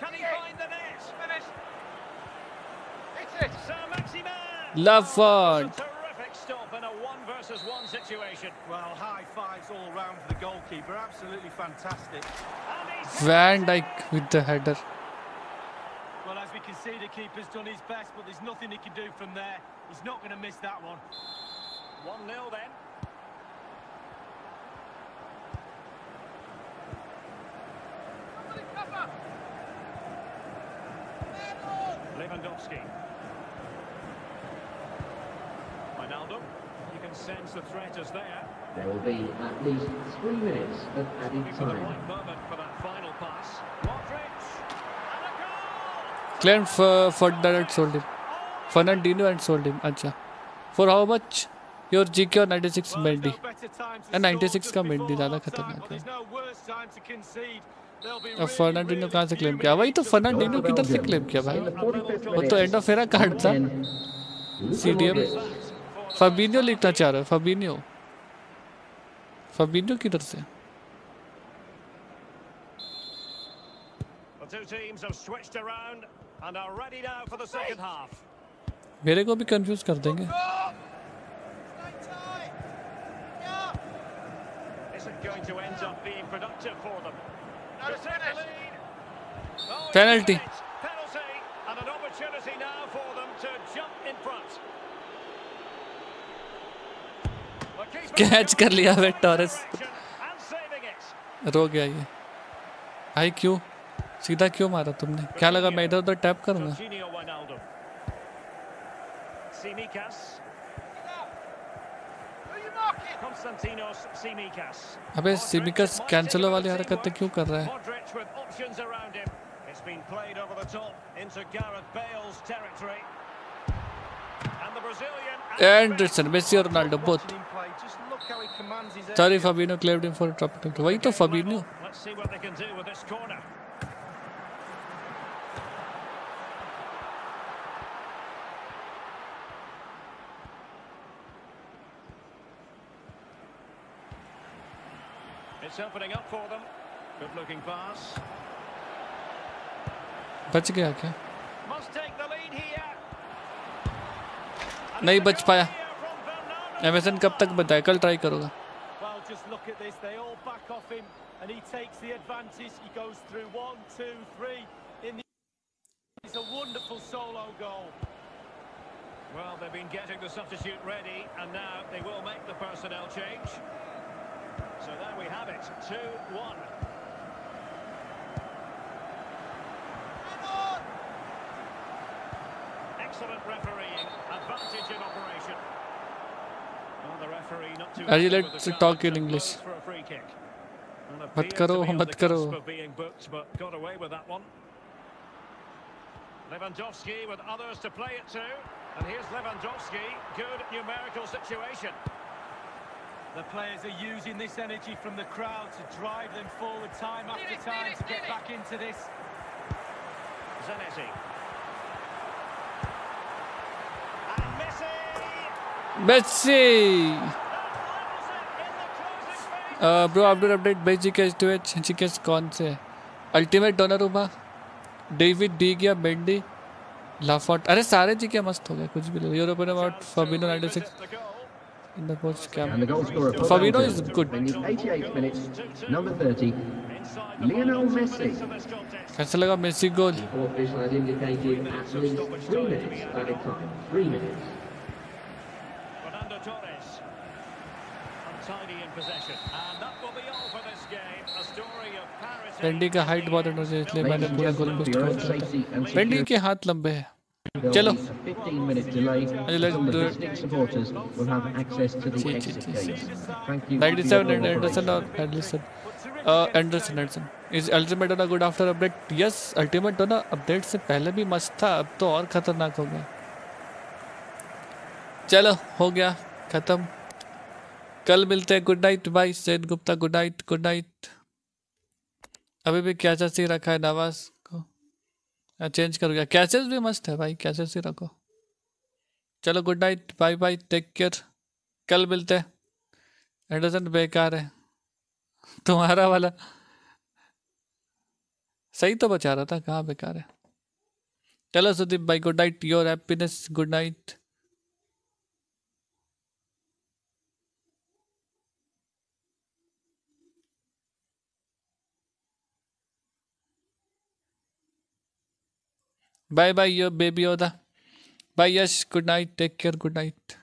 Can he find the net? Finish. Hit it. Saint-Maximin. Lafont. It's a terrific stop in a one versus one situation. Well, high fives all round for the goalkeeper. Absolutely fantastic. And he's Van Dijk with the header Well, as we can see, the keeper's done his best, but there's nothing he can do from there. He's not going to miss that one. 1-0 then. Lewandowski. Wijnaldum. You can sense the threat is there. There will be at least three minutes of added time. For the right moment for that final pass. Sold him. Fernandinho and sold him. Acha. For how much? Your जी के और नाइन्टी सिक्स मेडी नाइन्टी सिक्स का मेडी ज़्यादा खतरनाक है। फर्नाडिनो कहाँ से क्लेम किया? वही तो फर्नाडिनो किधर से क्लेम किया भाई। वो तो एंड ऑफ़ एरा कार्ड था। सीडीएम फबिनियो लिखना चाह रहा है फबिनियो फबिनियो किधर से। मेरे को भी कंफ्यूज कर देंगे। Isn't going to end up being productive for them. Now To to the finish. lead. Oh, Penalty. Penalty and an opportunity now for them to jump in front. Catch कर लिया वे टॉरेस. रो गया ये भाई क्यों सीधा क्यों मारा तुमने क्या लगा मैं इधर उधर टैप करूँगा Jorginho Wijnaldum. Simikas. Who you marking? Konstantinos Simikas. अबे सिमिकस might कैंसलो take वाली हरकतें teamwork. क्यों कर रहा है Modric with options around him. It's been played over the top into Gareth Bale's territory. And the Brazilian. Anderson Messi और Ronaldo both him sorry. Fabinho claimed him for tropical वही तो Fabinho Let's see what they can do with this corner. It's opening up for them. Good looking pass. बच गया क्या Must take the lead here. नहीं बच पाया Here from Bernardo. एमेजन कब तक बताए कल ट्राई करूंगा Well, just look at this. They all back off him, and he takes the advantage. He goes through one, two, three. In the it's a wonderful solo goal. Well, they've been getting the substitute ready, and now they will make the personnel change. So there we have it, 2-1. Hang on. Excellent refereeing, advantage in operation. Well, the referee not too Are you happy let with to the talk challenge in and English? blows For a free kick. And मत appeared करो, to be on मत the करो। cusp of being booked, but got away with that one. Lewandowski with others to play it to. And here's Lewandowski, good numerical situation. The players are using this energy from the crowd to drive them forward time after it, time steal to get it. back into this. Zanetti. And Messi! it phase. Bro update update बेच जीकेस टू एच जीकेस कौन से है अल्टीमेट डोनारुमा डेविड डी गया बेंडी लाफॉट अरे सारे जीके मस्त हो गए कुछ भी European about Fabinho 96 Visit the goal. In the post क्या And the goal scorer for Fabinho Belgium is good. in the 88th minute, number 30, Lionel Messi. कैसे लगा Messi goal the official has indicated at least three minutes added time. Three minutes. Fernando Torres. Untidy in possession. And that will be all for this game. A story of Paris पेंडी का हाइट बहुत एनर्जी इसलिए मैंने पूरा गोल पोस्ट कर दिया safety पेंडी के हाथ लंबे हैं चलो। be a 15-minute delay let's until the do it. visiting supporters will have access to the जी, जी, exit जी, जी। gates. Thank you. for your 97 Anderson Anderson Anderson Anderson is ultimate Donna good after update yes ultimate Donna update से पहले भी मस्त था अब तो और खतरनाक हो गया चलो हो गया खत्म कल मिलते हैं good night bye Sen Gupta good night good night अभी भी क्या ही रखा है नवाज़ चेंज कर गया कैसेस भी मस्त है भाई कैसेस ही रखो। चलो good night bye bye take care कल मिलते हैं। एंडरसन बेकार है। [laughs] तुम्हारा वाला। सही तो बचा रहा था, कहाँ बेकार है। चलो, सुदीप भाई good night your happiness good night Bye bye, your baby Oda. Bye, yes. Good night. Take care. Good night.